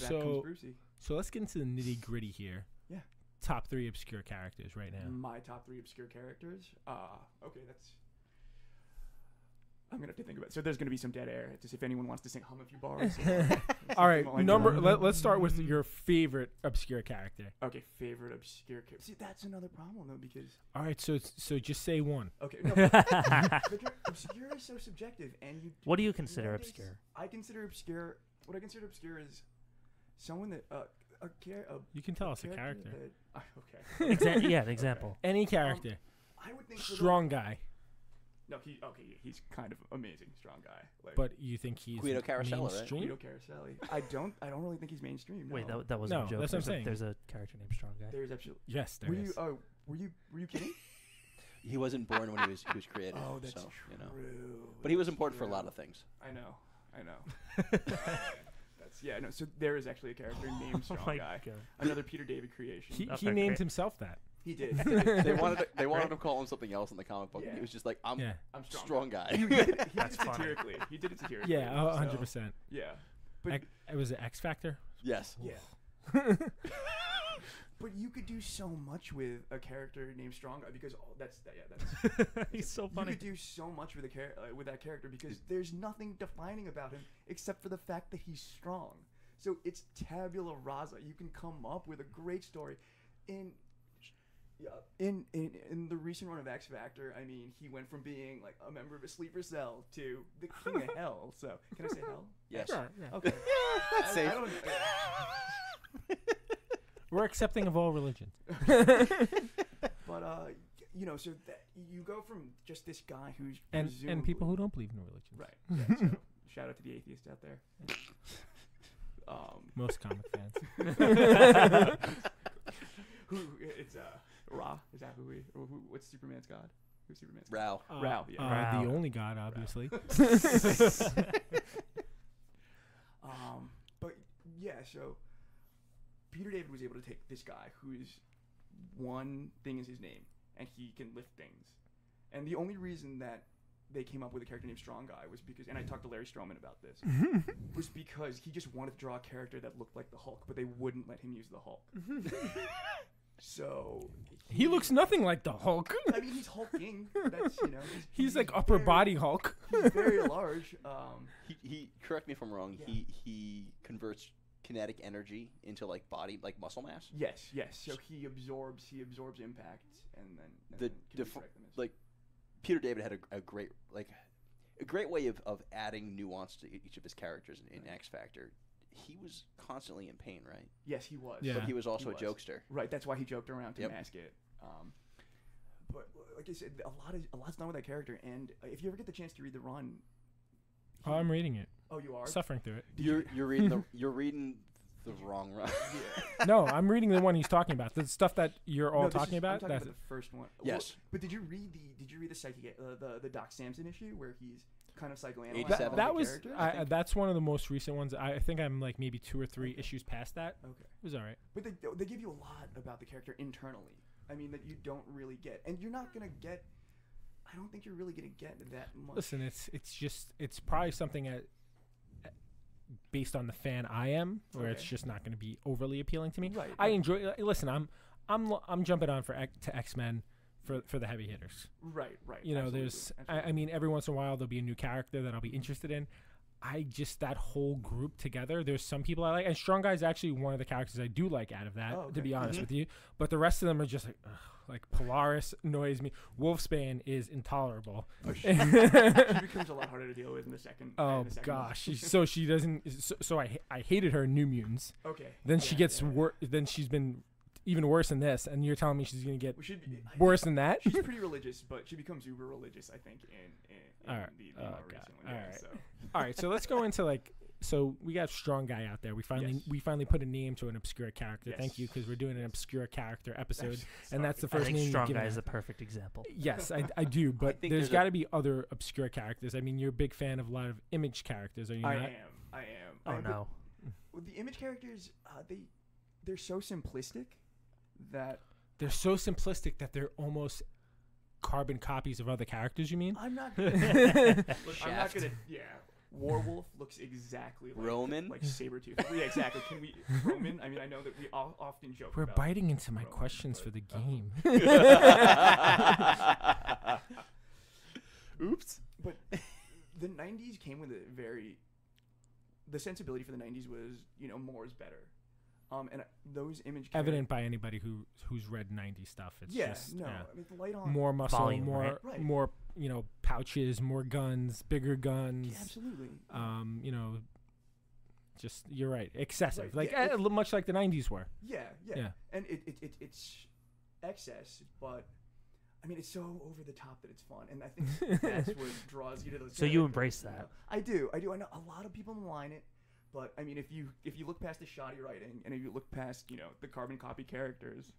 Back So comes Brucey. So let's get into the nitty gritty here. Yeah. Top three obscure characters right now. My top three obscure characters. Uh okay, that's. I'm gonna have to think about. it. So there's gonna be some dead air. Just if anyone wants to sing hum a few bars. All right, like number. that. Let, let's start with your favorite obscure character. Okay, favorite obscure character. See, that's another problem though because All right, so so just say one. okay, no, but obscure, obscure is so subjective, and you. What do you consider nowadays, obscure? I consider obscure. What I consider obscure is someone that uh, a, char- a You can tell us a character. That, uh, okay. Exa- yeah, an example. Any character. I would think for the- Strong guy. No, he okay. He's kind of amazing, strong guy. Like, But you think he's Guido Carosella, right? mainstream? Guido Caraselli. I don't. I don't really think he's mainstream. Wait, no. that, that wasn't No, a joke. that's what I'm there's, a, saying. there's a character named Strong Guy. There's absolutely. Yes, there Were is. you? Oh, were you? Were you kidding? He wasn't born when he was he was created. oh, that's so, true. you know. But he was important for a lot of things. I know. I know. that's yeah. No. So there is actually a character named oh Strong my Guy. god. Another Peter David creation. he he okay, named great. himself that. He did. they wanted to, they wanted Right? to call him something else in the comic book, Yeah. he was just like, "I'm yeah. I'm strong. strong guy." He, did it, he That's did funny. satirically. He did it satirically. Yeah, a so, hundred percent. Yeah. But X- It was an X Factor. yes. yeah. But you could do so much with a character named Strong Guy because oh, that's that, yeah that's He's so funny. you funny. could do so much with a char- uh, with that character because there's nothing defining about him except for the fact that he's strong. So it's tabula rasa. You can come up with a great story. In yeah, in, in in the recent run of X Factor, I mean, he went from being like a member of a sleeper cell to the king of hell. So can I say hell? Yes. Sure, yeah. Okay. That's I, I safe. don't, We're accepting of all religions. but uh, you know, so that you go from just this guy who's And and people who don't believe in religion. Right. Yeah, so shout out to the atheists out there. Um, Most comic fans. who it's uh Ra? Is that who we? Or who, what's Superman's god? Who's Superman's god? Rao. Uh, Rao, yeah. uh, Rao. The only god, obviously. Um, but yeah, so Peter David was able to take this guy whose one thing is his name, and he can lift things. And the only reason that they came up with a character named Strong Guy was because, and I talked to Larry Stroman about this, was because he just wanted to draw a character that looked like the Hulk, but they wouldn't let him use the Hulk. So he looks nothing like the Hulk. I mean, he's hulking. That's you know, he's, He's like upper very- body Hulk. He's very large. Um, He, he correct me if I'm wrong. Yeah. He he converts kinetic energy into like body like muscle mass. yes, yes. So he absorbs, he absorbs impact, and then and The then can dif- redirect them as- like Peter David had a, a great like a great way of, of adding nuance to each of his characters in, in X Factor. He was constantly in pain, right? Yes, he was. Yeah. But he was also was. a jokester. Right. That's why he joked around to Yep. mask it. Um, but like I said, a lot of a lot's done with that character, and uh, if you ever get the chance to read the run, Oh, I'm reading it. oh, you are. Suffering through it. You're you're reading the you're reading the wrong run. Yeah. No, I'm reading the one he's talking about. The stuff that you're all No, talking is- I'm about. talking That's about the first one. Yes. but did you read the Did you read the psychic uh, the the Doc Samson issue where he's kind of psychoanalyzing all That- that, the that was characters? I, I- that's one of the most recent ones. I, I think I'm like maybe two or three issues past that. okay. It was all right. But they they give you a lot about the character internally. I mean that you don't really get, and you're not gonna get. I don't think you're really gonna get that much. Listen, it's it's just it's probably something at, based on the fan I am, where it's just not going to be overly appealing to me. Right. I right, enjoy. Listen, I'm I'm I'm jumping on for to X Men for for the heavy hitters. right. Right. You know, absolutely, there's I, I mean every once in a while there'll be a new character that I'll be interested in. I just that whole group together. There's some people I like, and Strong Guy's actually one of the characters I do like out of that. Oh, To be okay. honest Mhm. with you, but the rest of them are just like, ugh, like Polaris annoys me. Wolfsbane is intolerable. she becomes a lot harder to deal with in the second. Oh in the second gosh, she, so she doesn't. So, so I I hated her in New Mutants. okay. Then she gets yeah. wor- Then she's been even worse than this, and you're telling me she's gonna get should be, I- worse than that. She's pretty religious, but she becomes uber religious, I think, in, in, in Alright. the, the Oh, God. recent one. Yeah, Alright. so. All right, so let's go into like. So we got strong guy out there. We finally Yes. we finally put a name to an obscure character. Thank you because we're doing an obscure character episode, and that's the I first think name Strong you've Guy given is out. the perfect example. Yes, I, I do, but think there's there's a- got to be other obscure characters. I mean, you're a big fan of a lot of image characters, are you I not? am. I am. Oh I am, but no. the image characters, uh, they they're so simplistic that They're so simplistic that they're almost carbon copies of other characters. You mean? I'm not. Gonna, look, I'm not gonna. Yeah. Warwolf looks exactly like Roman? like Sabretooth. yeah, exactly. Can we Roman? I mean, I know that we all often joke We're about biting into my Roman, questions but- for the oh. game. Oops. But the '90s came with a very. The sensibility for the '90s was, you know, more is better, um, and those image charac- Evident by anybody who who's read '90s stuff. It's yeah, just no, yeah. I mean, light on. more muscle, Volume, more right? Right. more you know pouches, more guns, bigger guns. Yeah, absolutely. Um, you know, Just you're right, excessive, Right, like yeah, uh, much like the '90s were. Yeah, yeah. Yeah. And it, it, it it's excess, but I mean it's so over the top that it's fun, and I think that's what draws you to those. So you characters, embrace know? that. I do, I do. I know a lot of people malign it, but I mean if you if you look past the shoddy writing and if you look past you know the carbon copy characters,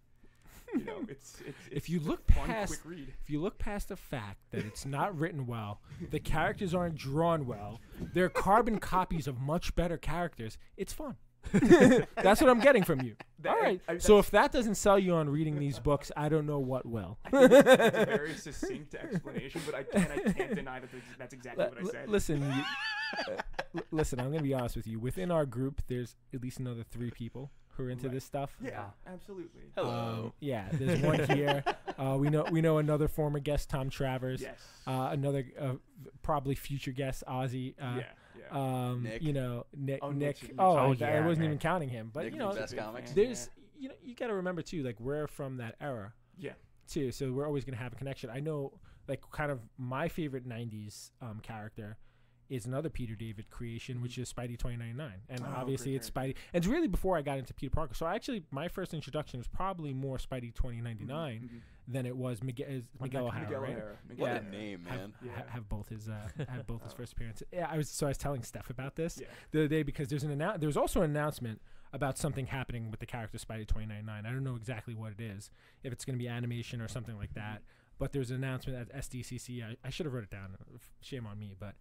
you know it's it's, it's If you look fun, past- quick read. If you look past the fact that it's not written well, the characters aren't drawn well, they're carbon copies of much better characters, it's fun. That's what I'm getting from you. That- All right. I- so if that doesn't sell you on reading these books, I don't know what will. I it's, it's a very succinct explanation, but I and I can't deny that that's- exactly Li- what I said. listen, you, l- listen. I'm gonna be honest with you. Within our group, there's at least another three people who are into Right. this stuff. yeah, Yeah. absolutely. Hello. Um, yeah, there's one here. Uh, we know we know another former guest, Tom Travers. Yes. Uh, another uh, probably future guest, Ozzy. Uh, yeah. Yeah. Um, Nick. you know, Nick. Oh, Nick. Nick's a oh, fan. I, Oh, I yeah, wasn't right. even counting him. But Nick you know, Best Big Comics. fan, there's you know you got to remember too. Like we're from that era yeah. too, so we're always gonna have a connection. I know, like, kind of my favorite '90s um, character is another Peter David creation, which is Spidey 2099, and Oh, obviously great it's Spidey. And it's really before I got into Peter Parker. So actually, my first introduction was probably more Spidey 2099 Mhm. than it was Miguel, is Miguel O'Hara, Miguel right? O'Hara. What Yeah. a name, have, man. Yeah. ha- have both his uh, have both his Oh. first appearances. Yeah, I was so I was telling Steph about this Yeah. the other day because there's an annou- there was also an announcement about something happening with the character Spidey 2099. I don't know exactly what it is, if it's going to be animation or something like that. But there's an announcement at SDCC. I, I should have wrote it down. Shame on me, but.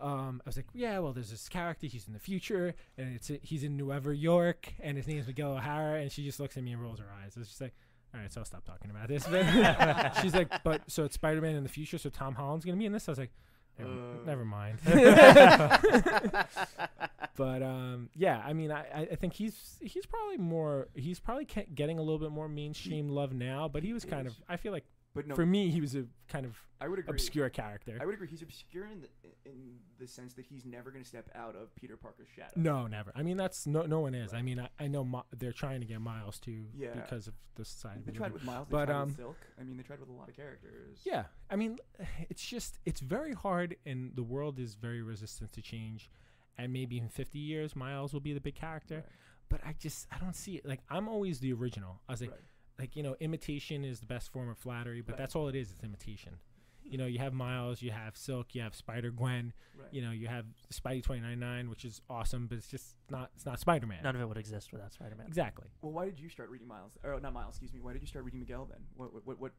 Um, I was like, yeah, well, there's this character. He's in the future, and it's he's in Nueva York, and his name's Miguel O'Hara. And she just looks at me and rolls her eyes. It's just like, all right, so I'll stop talking about this. She's like, but so it's Spider Man in the future, so Tom Holland's gonna be in this. I was like, never, Uh. never mind. but um, yeah, I mean, I, I think he's he's probably more he's probably getting a little bit more mainstream love now. But he was kind of. I feel like But no, for me he was a kind of I would agree. obscure character. I would agree. He's obscure in the in the sense that he's never going to step out of Peter Parker's shadow. No, never. I mean, that's no no one is. I mean, I, I know Mi- they're trying to get Miles too Yeah. because of the side. They tried with Miles. They But, tried um, with Silk. I mean, they tried with a lot of characters. Yeah, I mean, it's just it's very hard, and the world is very resistant to change. And maybe in 50 years, Miles will be the big character. Right. But I just I don't see it. Like I'm always the original. I was like, Right. Like you know, imitation is the best form of flattery, but Right. that's all it is. It's imitation. You know, you have Miles, you have Silk, you have Spider Gwen. Right. You know, you have Spidey 2099, which is awesome, but it's just not it's not Spider Man. None of it would exist without Spider-Man. Exactly. Well, why did you start reading Miles? Or not Miles? Excuse me. Why did you start reading Miguel then? What? What? What? what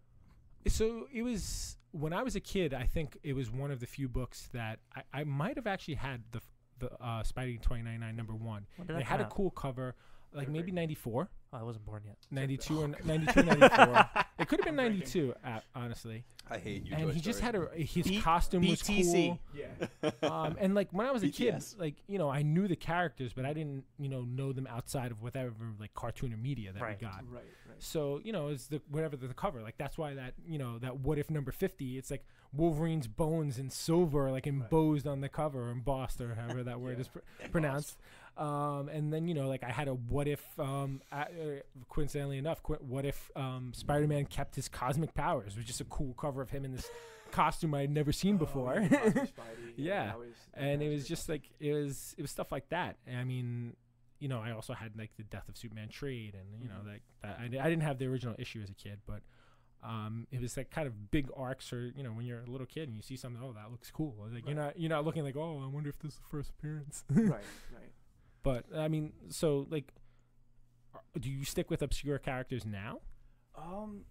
So it was when I was a kid. I think it was one of the few books that I, I might have actually had the the uh, Spidey 2099 number one. When did It had come a cool cover, like Okay. maybe 94, Oh, I wasn't born yet. 92 or Oh, 92, 94. It could have been 92, uh, honestly. I hate you. and Toy he just had a his B- costume was BTC. cool. yeah. um, and like when I was a kid, like you know, I knew the characters, but I didn't, you know, know them outside of whatever like cartoon or media that Right. we got. Right. Right. So you know, it's the whatever the, the cover. Like that's why that you know that what if number fifty? It's like Wolverine's bones in silver, like embossed on the cover, or embossed, or however that word Yeah. is pr- pronounced. Um, and then you know, like I had a what if, um, uh, uh, coincidentally enough, qu- what if um, Spider-Man kept his cosmic powers? It was just a cool cover of him in this costume I had never seen before. Oh, yeah, Spidey, Yeah. was- and it was just like it was it was stuff like that. And I mean, you know, I also had like the Death of Superman trade, and you know, Mhm. like that, I, I didn't have the original issue as a kid, but um, it was like kind of big arcs, or you know, when you're a little kid and you see something, oh, that looks cool. Like you're not you're not looking like, oh, I wonder if this is the first appearance. right. Right. but I mean, so like, do you stick with obscure characters now? Um,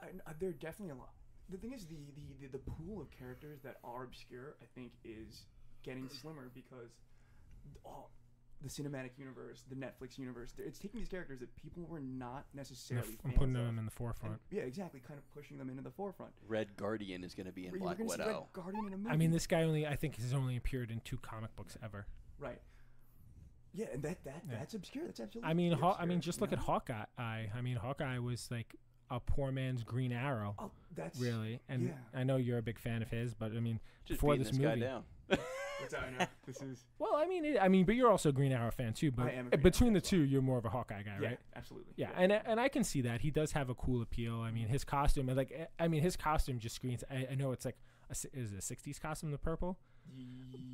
I, I, there are definitely a lot. The thing is, the, the, the, the pool of characters that are obscure, I think, is getting slimmer because all the cinematic universe, the Netflix universe. It's taking these characters that people were not necessarily. if- I'm fans putting of, them in the and- forefront. yeah, exactly, kind of pushing them into the forefront. Red Guardian is going to be in We're Black gonna see Red Widow. Guardian in a movie. I mean, this guy only I think has only appeared in two comic books ever. right? Yeah, and that that Yeah. that's obscure. That's absolutely. I mean, Haw- I mean, just you look at? Hawkeye. I, I mean, Hawkeye was like a poor man's Green Arrow, Oh, that's really. And yeah. I know you're a big fan of his, but I mean, Just before beating this this guy movie- down. That's how I know. This is Well, I mean, it, I mean, but you're also a Green Arrow fan too. But I am a Green between Arrow the two, you're more of a Hawkeye guy, yeah, right? absolutely. Yeah, and and I can see that he does have a cool appeal. I mean, his costume, like, eh, I mean, his costume just screams. I, I know it's like, a, si- is it a '60s costume, the purple,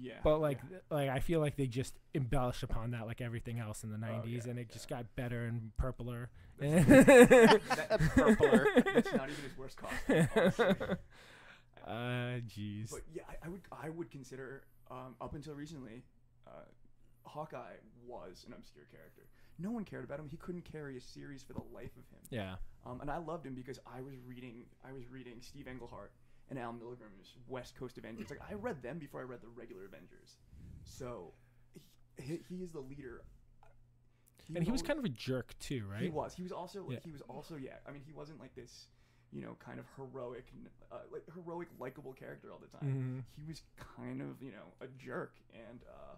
yeah. but like, yeah. like I feel like they just embellished upon that, like everything else in the '90s, Oh, yeah, and it just got better and purpler. That- Purpler. That's not even his worst costume. honestly. Uh, jeez. But yeah, I, I would I would consider um, up until recently, uh, Hawkeye was an obscure character. No one cared about him. He couldn't carry a series for the life of him. Yeah. Um, and I loved him because I was reading I was reading Steve Englehart and Al Milgrom's West Coast Avengers. Like I read them before I read the regular Avengers. So he, he is the leader. And he was kind of a jerk too, right? he was. He was also. Yeah. He was also. Yeah. I mean, he wasn't like this, you know, kind of heroic, uh, like heroic, likable character all the time. Mhm. He was kind of, you know, a jerk, and uh,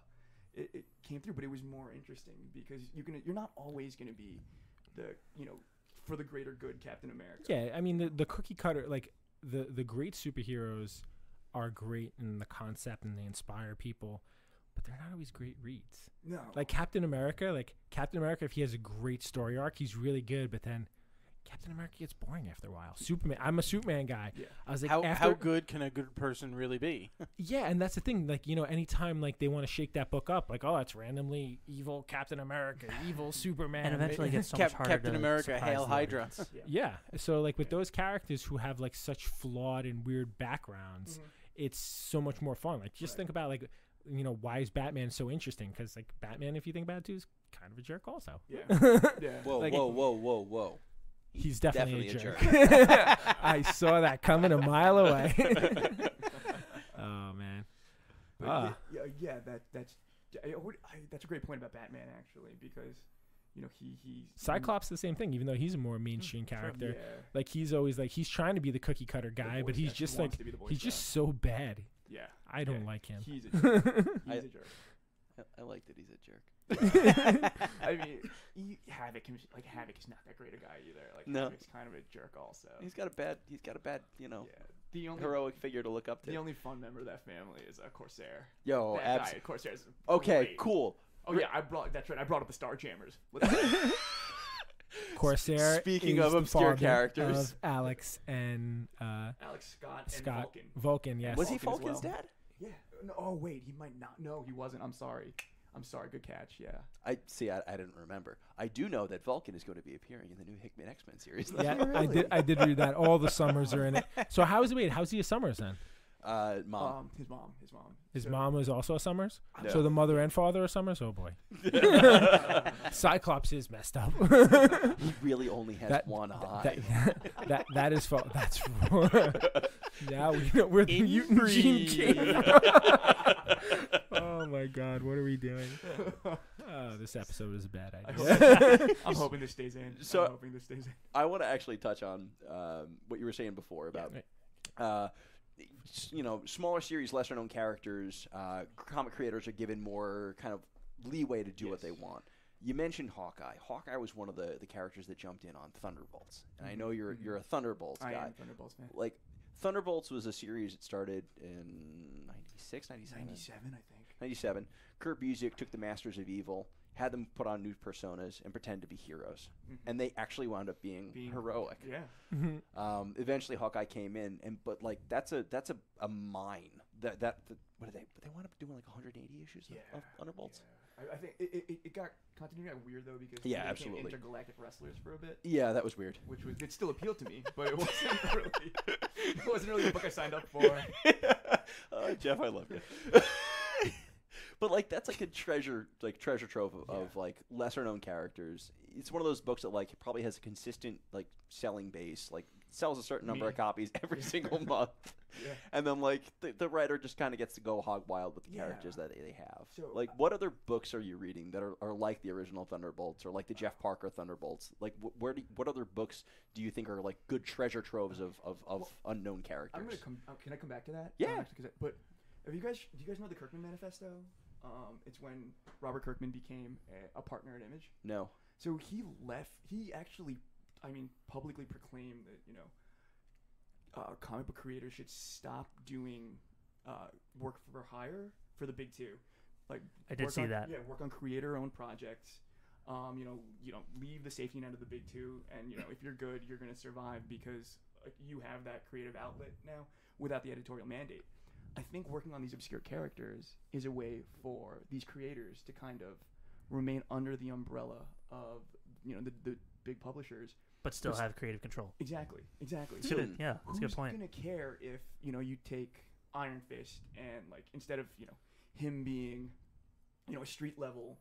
it, it came through. But it was more interesting because you can. You're not always going to be the, you know, for the greater good, Captain America. Yeah, I mean the the cookie cutter like the the great superheroes are great in the concept and they inspire people, but they're not always great reads. No. Like Captain America, like Captain America, if he has a great story arc, he's really good. But then Captain America gets boring after a while. Superman, I'm a Superman guy. Yeah. I was like, how after, how good can a good person really be? yeah, and that's the thing. Like you know, anytime like they want to shake that book up, like oh, that's randomly evil Captain America, evil Superman, and eventually it gets so Cap- much harder Captain to America, Hail Hydra. Yeah. Yeah. So like with those characters who have like such flawed and weird backgrounds, Mhm. it's so much more fun. Like just Right. think about like you know why is Batman so interesting? Because like Batman, if you think about it, too, is kind of a jerk also. Yeah. Yeah. Whoa, Like- whoa, whoa, whoa, whoa. He's definitely, Definitely a a jerk. I saw that coming a mile away. oh man. But Ah. yeah, yeah, yeah, that that's I would, I, that's a great point about Batman actually because you know he he's Cyclops the same thing, even though he's a more mainstream Yeah, character. Like he's always like he's trying to be the cookie cutter guy, but he's just like to be the Boy he's Scout. just so bad. yeah. I don't yeah, like him. He's a jerk. He's I- a jerk. I, I like that he's a jerk. I mean, he, Havoc him- like Havoc is not that great a guy either. Like No. Havoc's kind of a jerk also. He's got a bad. He's got a bad. You know, yeah. The only heroic figure to look up to. the only fun member of that family is uh, Corsair. Yo, that abs- guy, Corsair's Okay, great. cool. Oh yeah, I brought that's right. I brought up the Star Jammers. Let's. Corsair. Speaking is of the obscure characters. of Alex and uh, Alex Scott and Scott Vulcan. Vulcan. Yes. Was he Falcon as Falcon's well. dad? Yeah. No, oh wait, he might not. No, he wasn't. I'm sorry. I'm sorry. Good catch. Yeah. I see. I, I didn't remember. I do know that Vulcan is going to be appearing in the new Hickman X Men series. yeah, I did. I did read that. All the summers are in it. So how is it? Wait, how's he a Summers then? Uh, mom. Um, his mom. His mom. His So- mom was also a Summers. No. So the mother and father are Summers. Oh boy, Cyclops is messed up. he really only has that- one eye. that, that that is fa- that's now we know we're the mutant gene king. oh my god, what are we doing? Oh, this episode is a bad I idea. I'm hoping this stays in. So- I'm hoping this stays in. I want to actually touch on um, what you were saying before about, right. uh, you know, smaller series, lesser known characters. Uh, comic creators are given more kind of leeway to do what they want. You mentioned Hawkeye. Hawkeye was one of the, the characters that jumped in on Thunderbolts, and I know you're Mhm. you're a Thunderbolts I guy. am Thunderbolts fan. Like Thunderbolts was a series that started in 96, 97? 97, I think. 97. Kurt Busiek took the Masters of Evil, had them put on new personas, and pretend to be heroes. Mhm. And they actually wound up being, Being- heroic. Yeah. Mhm. Um, eventually, Hawkeye came in, and but like that's a that's a, a mine. That that, that what are they? But they wound up doing like 180 issues of- Yeah. of Thunderbolts. Yeah. I, I think it, it, it got continuity got weird though because Yeah, absolutely. intergalactic wrestlers for a bit, Yeah, that was weird. which was it still appealed to me, but it wasn't really it wasn't really the book I signed up for. uh, Jeff, I love you. but like that's like a treasure, like treasure trove of, of like lesser known characters. It's one of those books that like probably has a consistent like selling base, like sells a certain number Me. of copies every single month, Yeah. and then like the, the writer just kind of gets to go hog wild with the Yeah. characters that they, they have. So, like, uh, what other books are you reading that are, are like the original Thunderbolts or like the Jeff Parker Thunderbolts? Like, wh- where do what other books do you think are like good treasure troves of of, of Well, unknown characters? I'm gonna come. Uh, can I come back to that? Yeah. Um, actually, I- but have you guys? Do you guys know the Kirkman Manifesto? Um, it's when Robert Kirkman became a, a partner at Image. no. So he left. He actually, I mean, publicly proclaimed that you know, uh, comic book creators should stop doing uh, work for hire for the big two. Like I did see on- that. Yeah, work on creator-owned projects. Um, you know, you know, leave the safety net of the big two, and you know, if you're good, you're gonna survive because like, you have that creative outlet now without the editorial mandate. I think working on these obscure characters is a way for these creators to kind of remain under the umbrella of you know the, the big publishers. But still have creative control. Exactly, exactly. It's So good. Yeah, that's a good point. who's point. gonna care if you know you take Iron Fist and like instead of you know him being you know a street level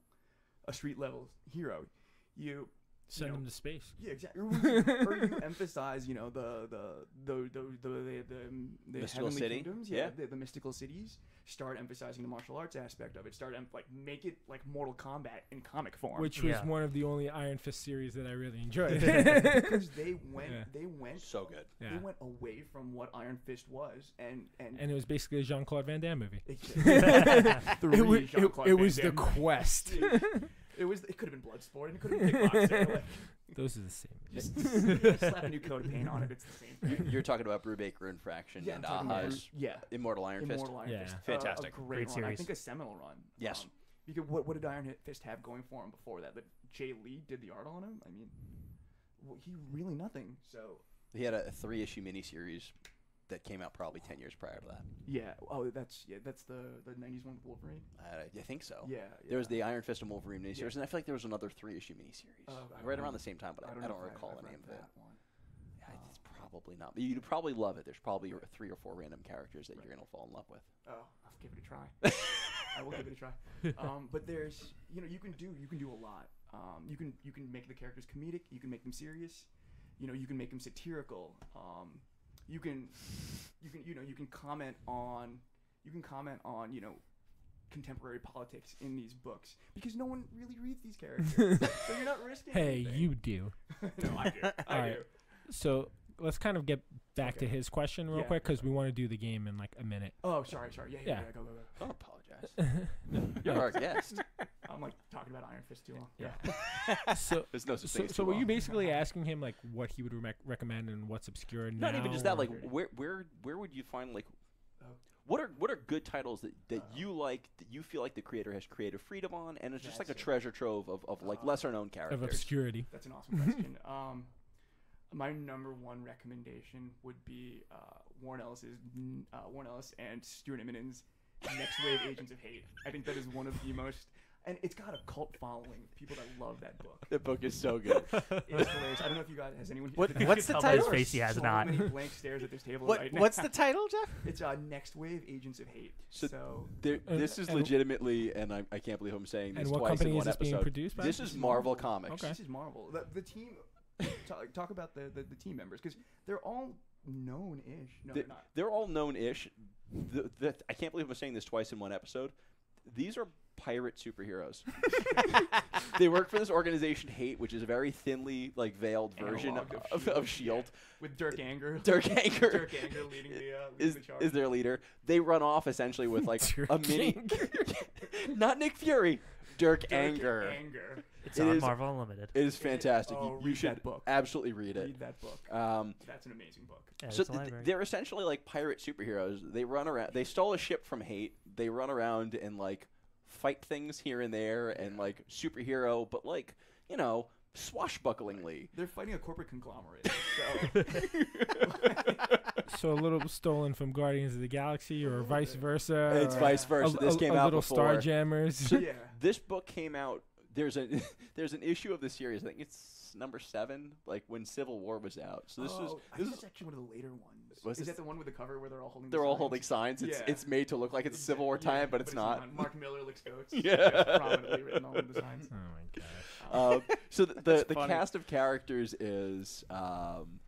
a street level hero, you Send know, him to space. yeah exactly or you, emphasize you know the the the the the the, the, the Mystical heavenly city? kingdoms yeah, Yeah. The, the mystical cities start emphasizing the martial arts aspect of it start em- like make it like Mortal Kombat in comic form Which was Yeah. one of the only Iron Fist series that I really enjoyed. because they went Yeah. they went So good. yeah. they went away from what Iron Fist was and and And it was basically a Jean Claude Van Damme movie. Three it was, it, Jean-Claude it Van was the Damme movies. quest. It was. It could have been Bloodsport, and it could have been Kickboxer. like, Those are the same. just slap a new coat of paint on it. It's the same thing. You're talking about Brubaker and Fraction Yeah, and I'm talking about Aja's Bru- yeah, Immortal Iron Fist. Immortal Iron Yeah. Fist. Uh, Fantastic. a great, Great run. I series. think a seminal run. Yes. Um, because what, what did Iron Fist have going for him before that? That Jay Lee did the art on him. I mean, well, he really nothing. So He had a, a three issue miniseries that came out probably 10 years prior to that. yeah. Oh, that's yeah. That's the the '90s one with Wolverine. I, I think so. Yeah. There was the Iron Fist and Wolverine miniseries, Yeah. and I feel like there was another three issue miniseries I right around the same time, but I, I don't, know if recall the name of it. one. Yeah, it's probably not. But you'd probably love it. There's probably three or four random characters that you're gonna fall in love with. Oh, I'll give it a try. I will give it a try. Um, but there's, you know, you can do you can do a lot. Um, you can you can make the characters comedic. You can make them serious. You know, you can make them satirical. Um, you can, you can, you know, you can comment on, you can comment on, you know, contemporary politics in these books because no one really reads these characters, so you're not risking. Hey, anything. you do. no, I do. I Alright. do. So let's kind of get back to his question real Yeah. quick because we want to do the game in like a minute. Oh, sorry, sorry. Yeah, yeah, Yeah. yeah. Go, go, go. Oh, Don't apologize. You're our guest. I'm like talking about Iron Fist too long. Yeah. Yeah. so, There's no such so, thing as so too were you basically asking him like what he would rec- recommend and what's obscure now? Not even just that. Like, where where where would you find like Oh. what are what are good titles that, that you like that you feel like the creator has creative freedom on, and it's just like a That's it. treasure trove of, of like Uh, lesser known characters. of obscurity. That's an awesome question. um, my number one recommendation would be uh, Warren Ellis's uh, Warren Ellis and Stuart Immonen's Next Wave Agents of Hate. I think that is one of the most, and it's got a cult following. People that love that book. The book is so good. It's hilarious. I don't know if you guys has anyone. What- what's the Tell his title? are face he has so not. many blank stares at this table What, right now. what's the title, Jeff? It's uh, Next Wave Agents of Hate. So- So, There, this is and- legitimately, and I, I can't believe I'm saying this And what twice in company is one this being episode. produced by? This is Marvel Comics. Okay. This is Marvel. The, the team. talk, talk about the, the, the team members because they're all known-ish. No, They- they're not. They're all known-ish. The, the, I can't believe I'm saying this twice in one episode. These are pirate superheroes. they work for this organization, Hate, which is a very thinly like veiled version Analog of, of of, Shield, Shield. with Dirk Anger. Dirk Anger Dirk Anger leading the uh, leading is, the charge. is their leader. They run off essentially with like a mini, not Nick Fury, Dirk, Dirk Anger. Anger. It's It on is- Marvel Unlimited. It is fantastic. oh, you, you read should that book. absolutely read it. Read that book. Um, That's an amazing book. Yeah, so th- they're essentially like pirate superheroes. They run around. They stole a ship from Hate. They run around and like fight things here and there and like superhero, but like you know swashbucklingly. They're fighting a corporate conglomerate. So so a little stolen from Guardians of the Galaxy or vice versa. It's or vice a, versa. This a- came a out little before. Starjammers. yeah. This book came out. There's a there's an issue of the series. I think it's number seven. Like when Civil War was out. So this oh, was I this think is actually one of the later ones. Was is this- that the one with the cover where they're all holding? they're all signs? holding signs. It's Yeah. it's made to look like it's Civil War Yeah, time, but it's not. Mark Millar looks goats. Yeah. Prominently written on one the signs. oh my gosh. um, so the the, the cast of characters is um,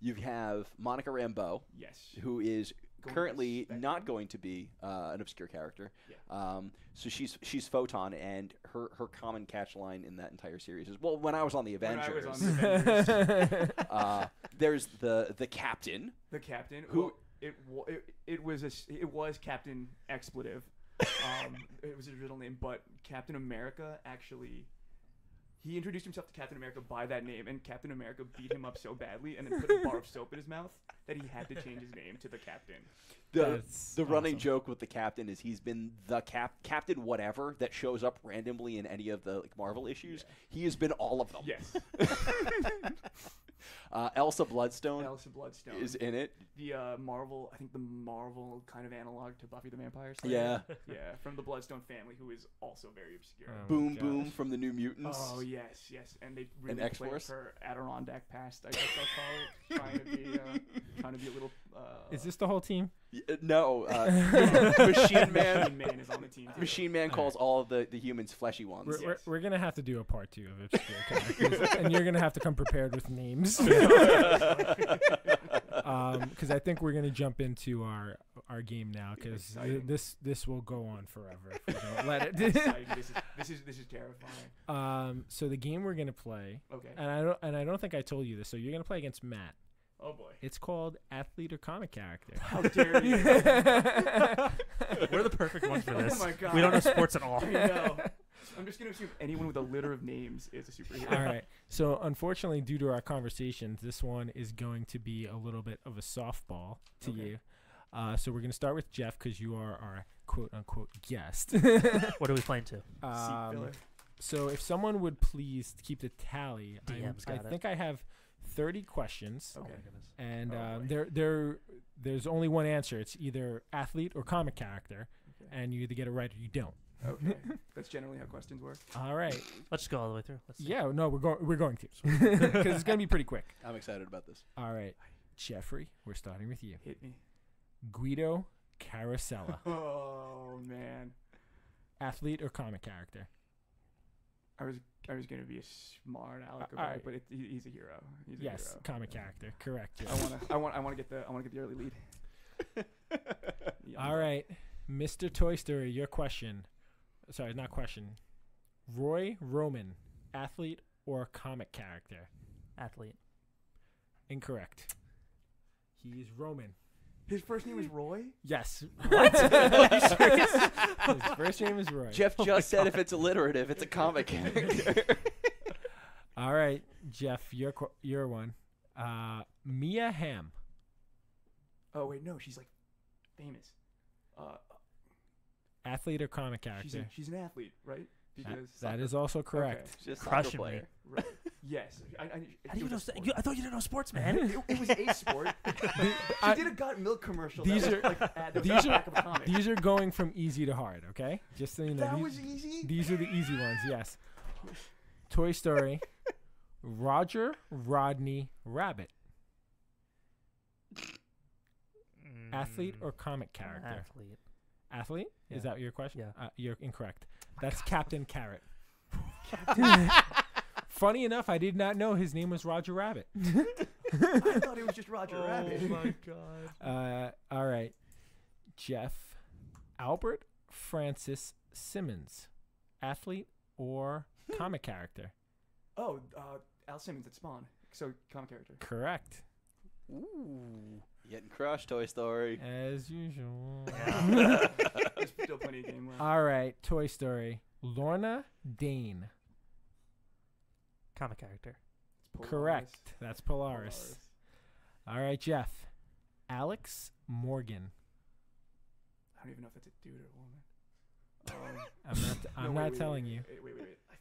you have Monica Rambeau, Yes. who is Going currently not going to be uh, an obscure character. Yeah. Um, so she's she's Photon, and her her common catch line in that entire series is well, when I was on the When I Avengers, was on the Avengers, uh, there's the the captain. the captain Who- well, it, it it was a it was Captain Expletive. Um, it was his original name, but Captain America actually he introduced himself to Captain America by that name, and Captain America beat him up so badly, and then put a bar of soap in his mouth that he had to change his name to the Captain. The, That's the running awesome. joke with the captain is he's been the cap captain whatever that shows up randomly in any of the like Marvel issues. He has been all of them. Yes, Uh, Elsa Bloodstone Elsa Bloodstone is in it. the uh, Marvel. I think the Marvel kind of analog to Buffy the Vampire Slayer. Yeah. yeah, from the Bloodstone family, who is also very obscure. Oh. Boom. Boom from the New Mutants. Oh yes, yes, and they really played X-Force? her Adirondack past. I guess I'll call it, trying to be, uh, trying to be a little. Uh, Is this the whole team? Y- uh, no, uh, Machine Man. Machine Man is on the team. Too. Machine Man calls all of the, the humans fleshy ones. We're, we're, Yes. we're gonna have to do a part two of obscure characters, and you're gonna have to come prepared with names. because I think we're gonna jump into our our game now because Exciting. this this will go on forever if we don't let it. Exciting. this is this is this is terrifying. um, so the game we're gonna play, Okay. and I don't and I don't think I told you this. So you're gonna play against Matt. Oh boy. It's called athlete or comic character. How dare you? We're the perfect ones for this. Oh this. my God. We don't know sports at all. I know. I'm just gonna assume anyone with a litter of names is a superhero. All right. So unfortunately, due to our conversations, this one is going to be a little bit of a softball to Okay. you. Uh, so we're gonna start with Jeff because you are our quote unquote guest. What are we playing to? Um, so if someone would please keep the tally, I'm- DM's I got it. think I have 30 questions, Okay. Oh my goodness. and Oh, um, boy. there there there's only one answer. It's either athlete or comic character, Okay. and you either get it right or you don't. Okay. That's generally how questions work. All right. Let's just go all the way through. Let's see. Yeah. No, we're going we're going to because it's gonna be pretty quick. I'm excited about this. All right, Jeffrey, we're starting with you. Hit me. Guido Carosella, Oh man. athlete or comic character? I was I was gonna be a smart aleck about I- it, but it, he, he's a hero. He's a Yes, hero. comic character. Correct. I wanna I want I wanna get the I wanna get the early lead. Yeah, All right, Mr. Toy Story, your question. Sorry, not question. Roy Roman, athlete or comic character? Athlete. Incorrect. He's Roman. His first name is Roy. Yes. His first name is Roy. Jeff just said if it's alliterative, it's a comic character. All right, Jeff, your qu- your one. Uh, Mia Hamm, Oh wait, no, she's like famous. Uh, athlete or comic she's a, character? she's an athlete, right? That- that is also correct. Just a soccer Crushing me. player. right. Yes. I, I, How do you know? st- you, I thought you didn't know sports, man. it was a sport. she I- did a got milk commercial. These that are- was like at the these back of a comic. These are going from easy to hard, okay? Just so you know. that these, was easy. these are the easy ones, yes. Toy Story, Roger Rodney Rabbit, athlete or comic character? Mm, Athlete. Athlete? Is Yeah. that your question? Yeah. Uh, you're incorrect. That's Captain Carrot. Funny enough, I did not know his name was Roger Rabbit. I thought it was just Roger Rabbit. Oh My god. Uh, all right, Jeff, Albert Francis Simmons, athlete or comic character? Oh, uh, Al Simmons at Spawn. So comic character. Correct, Ooh. Getting crushed, Toy Story. as usual. There's still plenty of game left. all right, Toy Story. Lorna Dane. Comic character. Polaris. Correct. That's Polaris. All right, Jeff. Alex Morgan. I don't even know if that's a dude or a woman. Um, I'm not. I'm no, wait, not wait, telling wait, you. Wait, wait, wait. wait. I,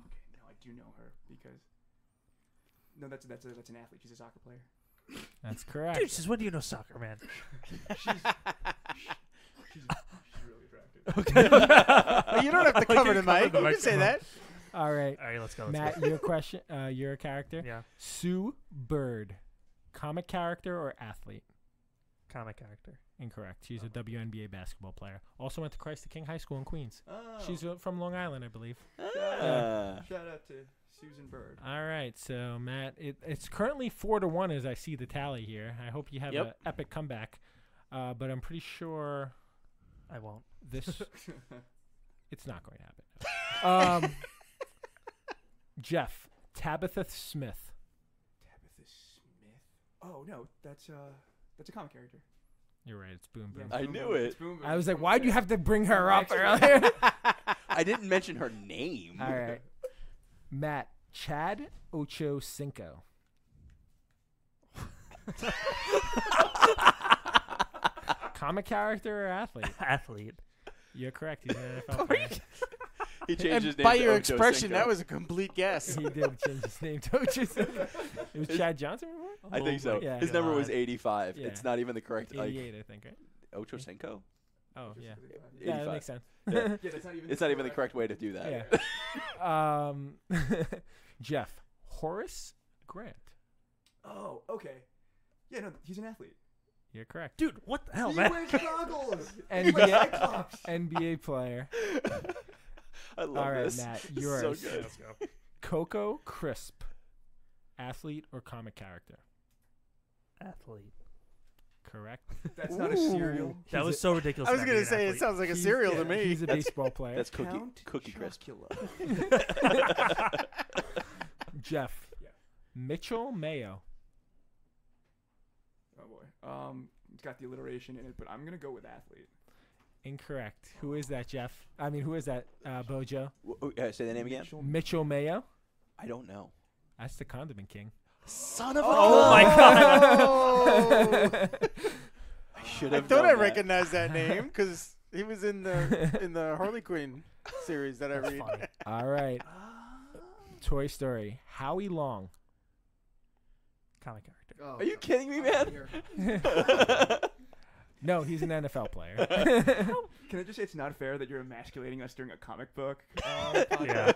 okay, no, I do know her because. No, that's that's a, that's an athlete. She's a soccer player. That's correct. Dude, since when do you know soccer, man? She's she's, she's really attractive. Okay. you don't have to cover the mic. You can say that. All right, All right, let's go. Let's Matt. Your question. Uh, you're character. Yeah. Sue Bird, comic character or athlete? Comic character. Incorrect. She's a WNBA basketball player. Also went to Christ the King High School in Queens. Oh, She's uh, from Long Island, I believe. Uh, shout out to Susan Bird. All right, so Matt, it, it's currently four to one as I see the tally here. I hope you have Yep. an epic comeback, uh, but I'm pretty sure I won't. this it's not going to happen. Um, Jeff Tabitha Smith. Tabitha Smith. Oh no, that's uh, that's a comic character. You're right. It's Boom Boom. Yeah, I Boom knew Boom. it. It's Boom Boom. I was like, why'd you have to bring her up earlier? I didn't mention her name. All right. Matt Chad Ocho Cinco. Comic character or athlete? Athlete. You're correct. He's an NFL player. He changed And his name by to your Ocho expression, Cinco. that was a complete guess. he did change his name to Ocho Cinco. It was Chad Johnson before? I think so. Yeah. His number was 85. Yeah. It's not even the correct. Like 88, I think, right? Ocho Cinco. Oh, yeah. Yeah, Yeah, that makes sense. Yeah. that's not even. It's not even the correct way to do that. Yeah. um, Jeff Horace Grant. Oh, okay. Yeah, no, he's an athlete. You're correct. Dude, what the hell, he man? wears goggles. NBA, NBA player. I love All right, this. Matt, yours. So good. Let's go. Coco Crisp. Athlete or comic character? Athlete. Correct. That's not a cereal. Ooh. That He's was a- so ridiculous. I was gonna being an say it sounds like a He's- cereal yeah, to me. He's a baseball player. That's cookie Count cookie crisp. Chocula. Jeff. Yeah. Mitchell Mayo. Oh boy. Um, it's got the alliteration in it, but I'm gonna go with athlete. Incorrect. Who is that, Jeff? I mean, who is that, uh, Bojo? W- w- uh, say the name again. Mitchell- Mitchell Mayo. I don't know. That's the Condiment King. Son of a. Oh my god. I should I have. thought known I that. recognized that name because he was in the in the Harley Quinn series that I That's read. All right. Toy Story. Howie Long. Comic character. Oh, Are you kidding me, man? No, he's an NFL player. Can I just say it's not fair that you're emasculating us during a comic book? Uh, Yeah.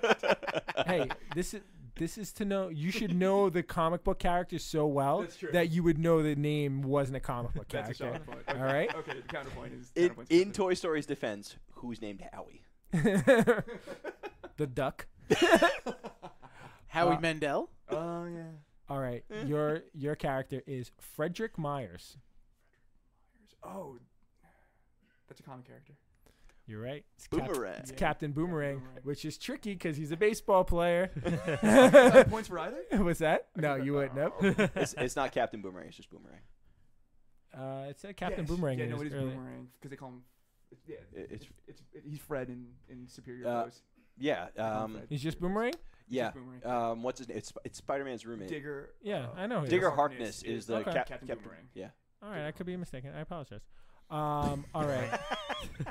hey, this is this is to know. You should know the comic book characters so well That's true. that you would know the name wasn't a comic book That's a character. solid point. All Okay. right. Okay, the counterpoint is. in, counterpoint's in. Toy Story's defense, who's named Howie? the duck. Howie Uh, Mandel. Oh yeah. All right, your your character is Frederick Myers. Oh, that's a comic character. You're right. It's Cap- Boomerang. it's Yeah, Captain Boomerang, Boomerang. which is tricky because he's a baseball player. Uh, points for either. What's that? I No, you wouldn't know. It's, it's not Captain Boomerang. It's just Boomerang. Uh, it said Captain Yes. Boomerang. Yeah, in no, it is early- boomerang because they call him. It's, yeah, It- it's, it's- it's, he's Fred in, in Superior Uh, Foes. Yeah. Um. He's just Boomerang. Yeah. Boomerang. Um. What's his name? It's it's Spider-Man's roommate. Digger. Yeah, uh, I know. who he Digger is. Harkness is the Okay. cap- Captain Captain. Boomerang. Yeah. All right, I could be mistaken. I apologize. Um, all right.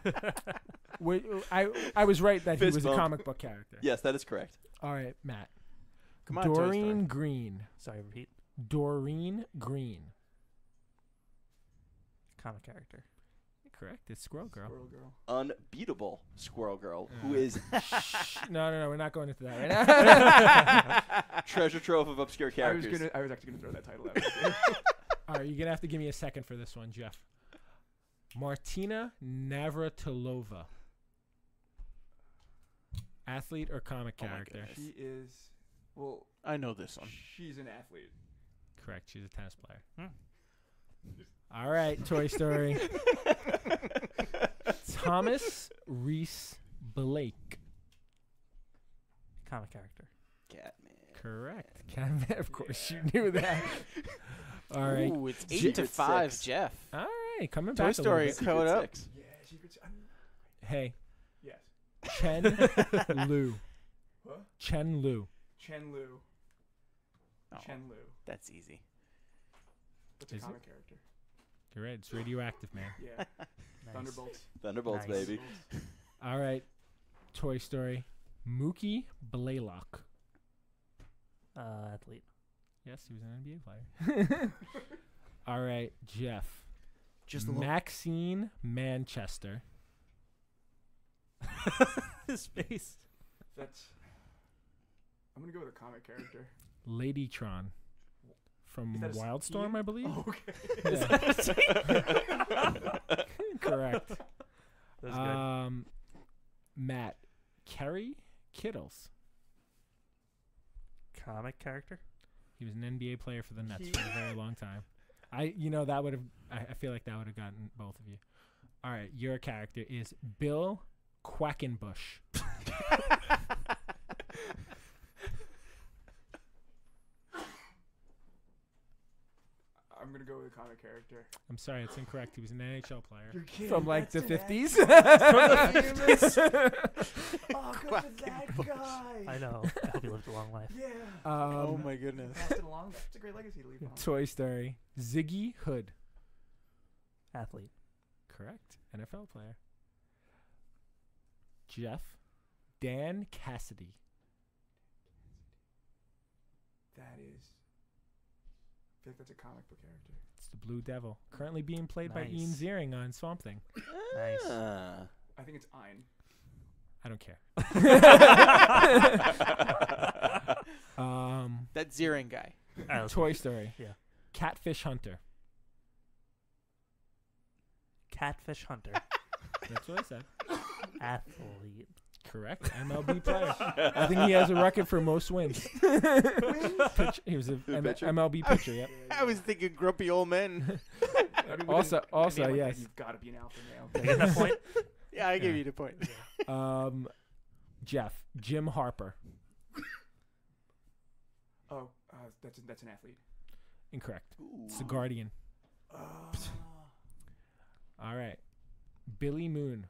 Wait, I I was right that he Fist was a bump. comic book character. Yes, that is correct. All right, Matt. Come on, Toy Story. Doreen Green. Sorry, repeat. Doreen Green. Comic character. Correct. It's Squirrel Girl. Squirrel Girl. Unbeatable Squirrel Girl, who Yeah. No, no, no. We're not going into that right now. treasure trove of obscure I was characters. gonna. I was actually gonna throw that title out. All right, you're gonna have to give me a second for this one, Jeff. Martina Navratilova. Athlete or comic Oh my character? goodness. she is. Well, I know this one. she's an athlete. Correct. She's a tennis player. Hmm. All right, Toy Story. Thomas Reese Blake. Comic character. Catman. Correct. Catman, of course, you knew that. All right. Ooh, it's Secret eight to five, Six. Jeff. All right, coming Toy back Story. a little Code up. Yeah, secrets. Hey, yes. Chen Lu. What? Chen Lu. Chen Lu. Oh, Chen Lu. that's easy. That's a Is it? comic character. You're right. It's radioactive, man. Yeah. Nice. Thunderbolts. Thunderbolts, Nice. baby. All right, Toy Story. Mookie Blaylock. Uh, athlete. Yes, he was an NBA player. All right, Jeff. Just a little. Maxine Manchester. His face. That's. I'm gonna go with a comic character. Ladytron. From Is that a Wildstorm. I believe. Oh, okay. Yeah. Correct. That was good. Um, Matt. Kerry Kittles. Comic character. He was an NBA player for the Nets He- for a very long time. I, you know, that would have. I, I feel like that would have gotten both of you. All right, your character is Bill Quackenbush. I'm gonna go with a comic character. I'm sorry, it's incorrect. He was an NHL player You're kidding. from like the That's an 50s. Oh, good for that guy. I know. I hope he lived a long life. Yeah. oh um, my goodness. Passed it along. That's a great legacy to leave behind. Toy Story. Ziggy Hood. Athlete. Correct. NFL player. Jeff. Dan Cassidy. That is. I feel like that's a comic book character. It's the Blue Devil. Currently being played by Ian Nice. Ziering on Swamp Thing. Nice. I think it's Ein. I don't care. um, That Ziering guy. Alright, Toy Story. Yeah. Catfish Hunter. Catfish hunter. That's what I said. Athlete. Correct. MLB player. I think he has a record for most wins. Pitch, he was an pitcher? MLB pitcher. Yep. I was thinking grumpy old men. Also- also, within a name like that, yes. You've got to be an alpha male. get that point? yeah, I give Yeah. you the point. Um, Jeff. Jim Harper. Oh, uh, that's that's an athlete. Incorrect. It's the Guardian. Oh. All right. Billy Moon.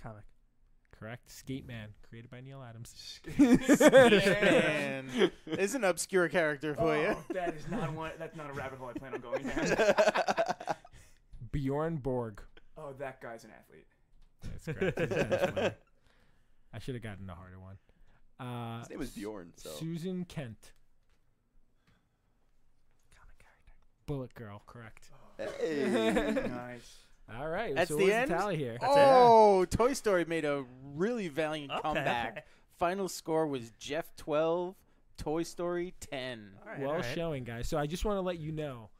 Comic. Correct. Skate Man. Created by Neal Adams. Man, it's an obscure character for you. Oh, that is not one. That's not a rabbit hole I plan on going down. Bjorn Borg. Oh, that guy's an athlete. That's correct. He's a tennis player. I should have gotten a harder one. Uh, His name was Bjorn. So Susan Kent. Comic character. Bullet Girl. Correct. hey. Nice. All right. That's so the what's end? tally here? oh, Toy Story made a really valiant Okay, comeback. okay. Final score was Jeff 12, Toy Story 10. All right, well all right. showing, guys. So I just want to let you know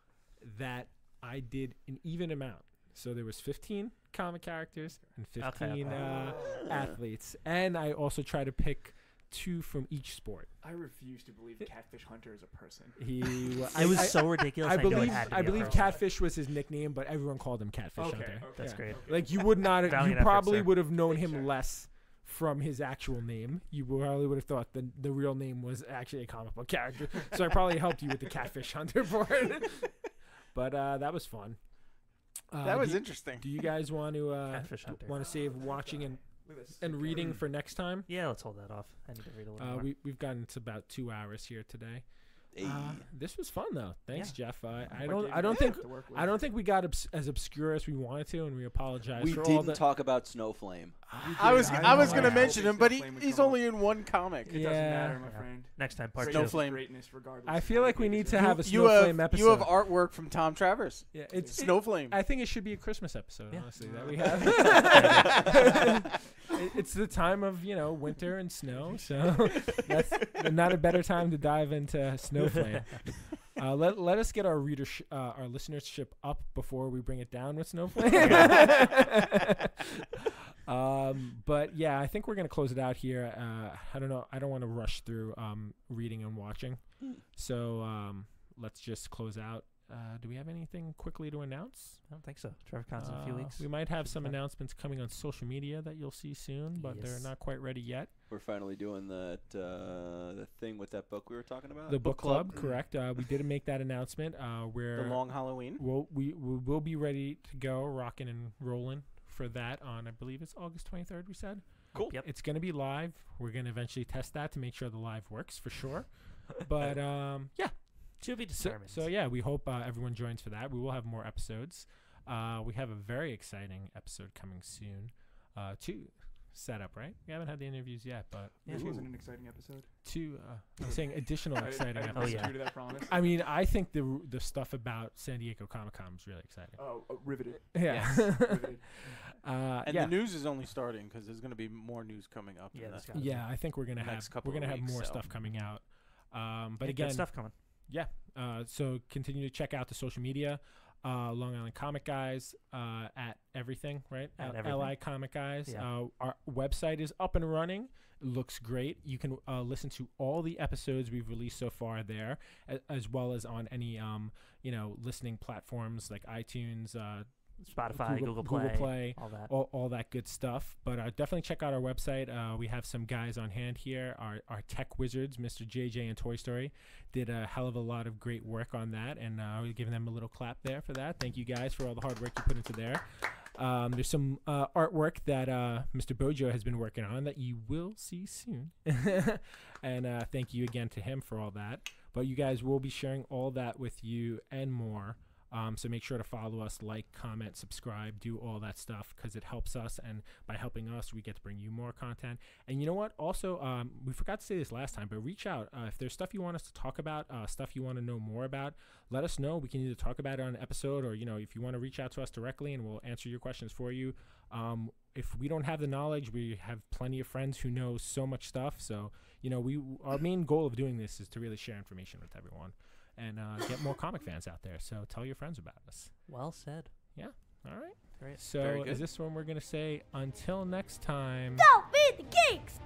that I did an even amount. So there was 15 comic characters and 15 Okay, okay. Uh, athletes, and I also try to pick two from each sport. I refuse to believe Catfish Hunter is a person. He, wa- It was I, so ridiculous. I, I, know it believe had to I be a believe person. Catfish was his nickname, but everyone called him Catfish Okay, Hunter. okay, That's Yeah. great. okay. Like you would not, you Valiant effort, probably sir. would have known Thanks, him sir. less from his actual name. You probably would have thought the the real name was actually a comic book character. so I probably helped you with the Catfish Hunter part. but uh, that was fun. Uh, that was do, interesting. do you guys want to uh, Catfish Hunter. want to save watching and, Look at this. And reading for next time? Yeah, let's hold that off. I need to read a little Uh, more. we we've gotten to about two hours here today. Hey. Uh, this was fun though. Thanks, Jeff. Uh, I don't I don't think to work with? I don't think we got obs- as obscure as we wanted to, and we apologize we for all didn't the. talk about Snowflame. I was I I, was gonna mention him, but he, he's only in one comic. It Yeah. doesn't matter, my Yeah. friend. Next time, part Great- two. Snowflame. Greatness, regardless. I feel like we need to have a you have Snowflame episode. you have artwork from Tom Travers. Yeah, it's it- Snowflame. I think it should be a Christmas episode, Yeah. honestly, that we have. It's the time of you know winter and snow, so that's not a better time to dive into Snowflame. Uh, let let us get our reader uh, our listenership up before we bring it down with Snowflame. um, but yeah, I think we're gonna close it out here. Uh, I don't know. I don't want to rush through um, reading and watching, so um, let's just close out. Uh, do we have anything quickly to announce? I don't think so. Terrificon's in a few Uh, weeks. We might have some fun. announcements coming on social media that you'll see soon, but they're Yes. not quite ready yet. We're finally doing that uh, the thing with that book we were talking about. the book club, club. correct? Uh, we didn't make that announcement. Uh, the Long Halloween. we'll, we we will be ready to go, rocking and rolling for that on I believe it's August 23rd. We said Cool. Yep. it's going to be live. We're going to eventually test that to make sure the live works for sure. but um, yeah, To be so, determined. so yeah, we hope uh, everyone joins for that. We will have more episodes. Uh, we have a very exciting episode coming soon. Uh, two set up, right? We haven't had the interviews yet, but Yeah. This wasn't an exciting episode. two. Uh, I'm saying additional exciting I didn't Oh, episodes. listen yeah. to that promise. I mean, I think the the stuff about San Diego Comic Con is really exciting. Oh, oh, riveted. Yeah. riveted. uh, And yeah. the news is only starting because there's going to be more news coming up. Yeah, in there's yeah, I think we're gonna have next couple we're gonna of have more so. stuff coming out. Um, but Yeah, again, stuff coming. Yeah. Uh, so continue to check out the social media. Uh, Long Island Comic Guys uh, at everything, right? At everything. LI Comic Guys. Yeah. Uh, our website is up and running. It looks great. You can uh, listen to all the episodes we've released so far there, a- as well as on any um, you know listening platforms like iTunes, uh, Spotify, Google- Google, Google Play, Play, all that. all, all that good stuff. But uh, definitely check out our website. Uh, we have some guys on hand here. Our, our tech wizards, Mr. JJ and Toy Story, did a hell of a lot of great work on that. And uh, we're giving them a little clap there for that. Thank you guys for all the hard work you put into there. Um, there's some uh, artwork that uh, Mr. Bojo has been working on that you will see soon. and uh, thank you again to him for all that. But you guys will be sharing all that with you and more. Um, so make sure to follow us, like, comment, subscribe, do all that stuff because it helps us. And by helping us, we get to bring you more content. And you know what? Also, um, we forgot to say this last time, but reach out uh, if there's stuff you want us to talk about, uh, stuff you want to know more about. Let us know. We can either talk about it on an episode, or you know, if you want to reach out to us directly, and we'll answer your questions for you. Um, if we don't have the knowledge, we have plenty of friends who know so much stuff. So you know, we our main goal of doing this is to really share information with everyone and uh, get more comic fans out there. So tell your friends about us. Well said. Yeah. All right. Great. So is this one we're going to say until next time? Don't feed the geeks.